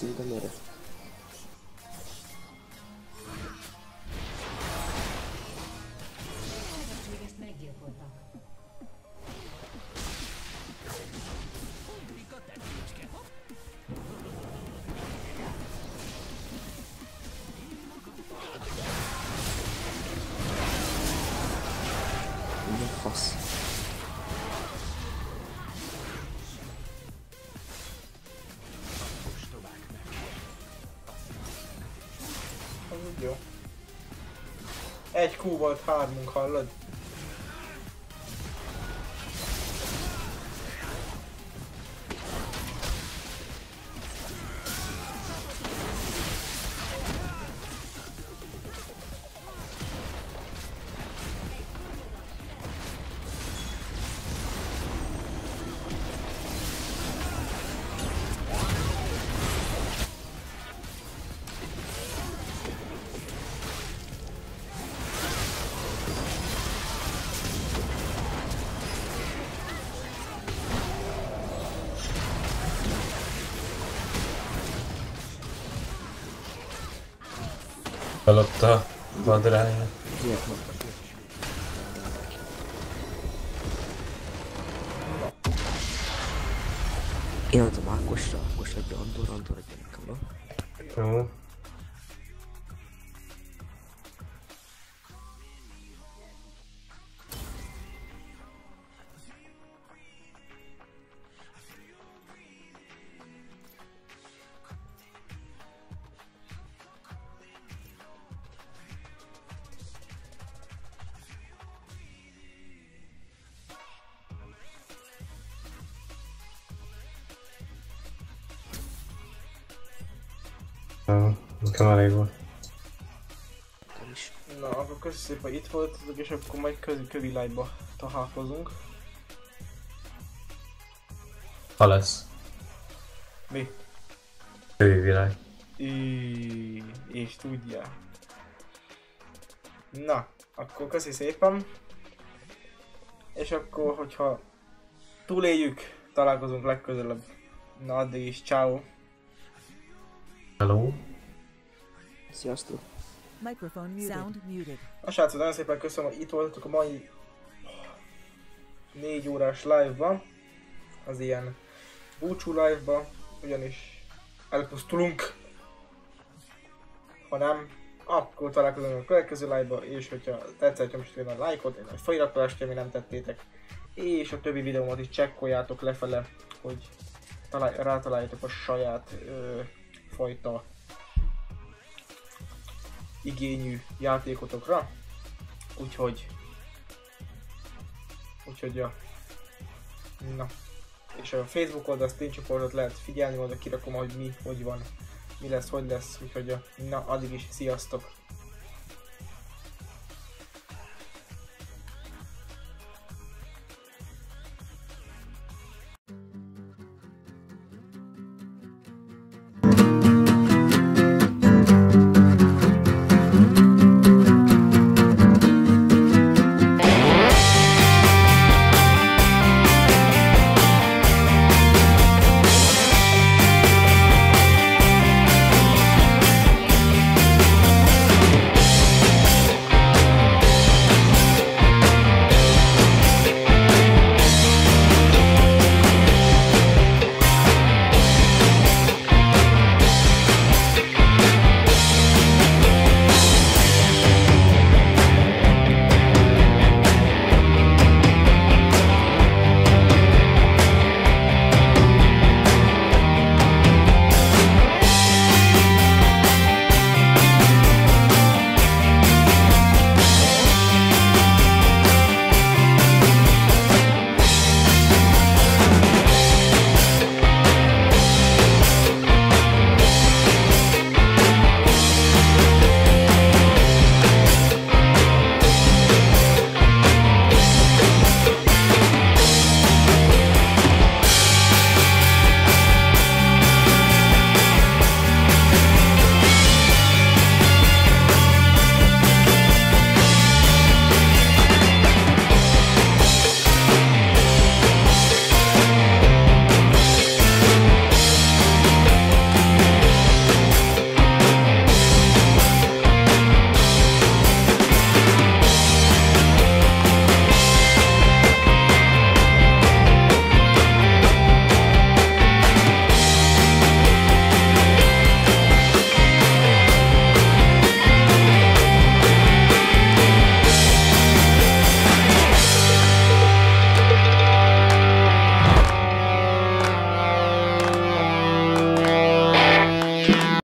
Speaker 5: Neked top
Speaker 8: ประ
Speaker 5: ธา
Speaker 1: นมึงคอร์ล hallod?
Speaker 4: Halott a vadrája.
Speaker 5: Miért nekem
Speaker 4: elég volt.
Speaker 1: Na, akkor köszi szépen, hogy itt voltatok, és akkor majd közi kövilágyba találkozunk.
Speaker 4: Ha lesz.
Speaker 1: Mi?
Speaker 4: Jövő világ.
Speaker 1: Í, és tudja. Na, akkor köszi szépen. És akkor, hogyha túléljük, találkozunk legközelebb. Na, addig is, ciao.
Speaker 4: Hello.
Speaker 5: Sziasztok!
Speaker 7: Microphone muted. Sound muted.
Speaker 1: A srácok, nagyon szépen köszönöm, hogy itt voltatok a mai 4 órás live-ban. Az ilyen búcsú live-ba, ugyanis elpusztulunk. Ha nem, akkor találkozunk a következő live-ba, és hogyha tetszett, nyomjatok egy lájkot, egy nagy feliratkozást, ami nem tettétek. És a többi videómat is csekkoljátok lefele, hogy talál, rátaláljátok a saját ö, fajta igényű játékotokra. Úgyhogy... Úgyhogy ja. Na. És a Facebook oldal, Steam csoportot lehet figyelni, oda kirakom, hogy mi, hogy van, mi lesz, hogy lesz. Úgyhogy ja. Na, addig is, sziasztok!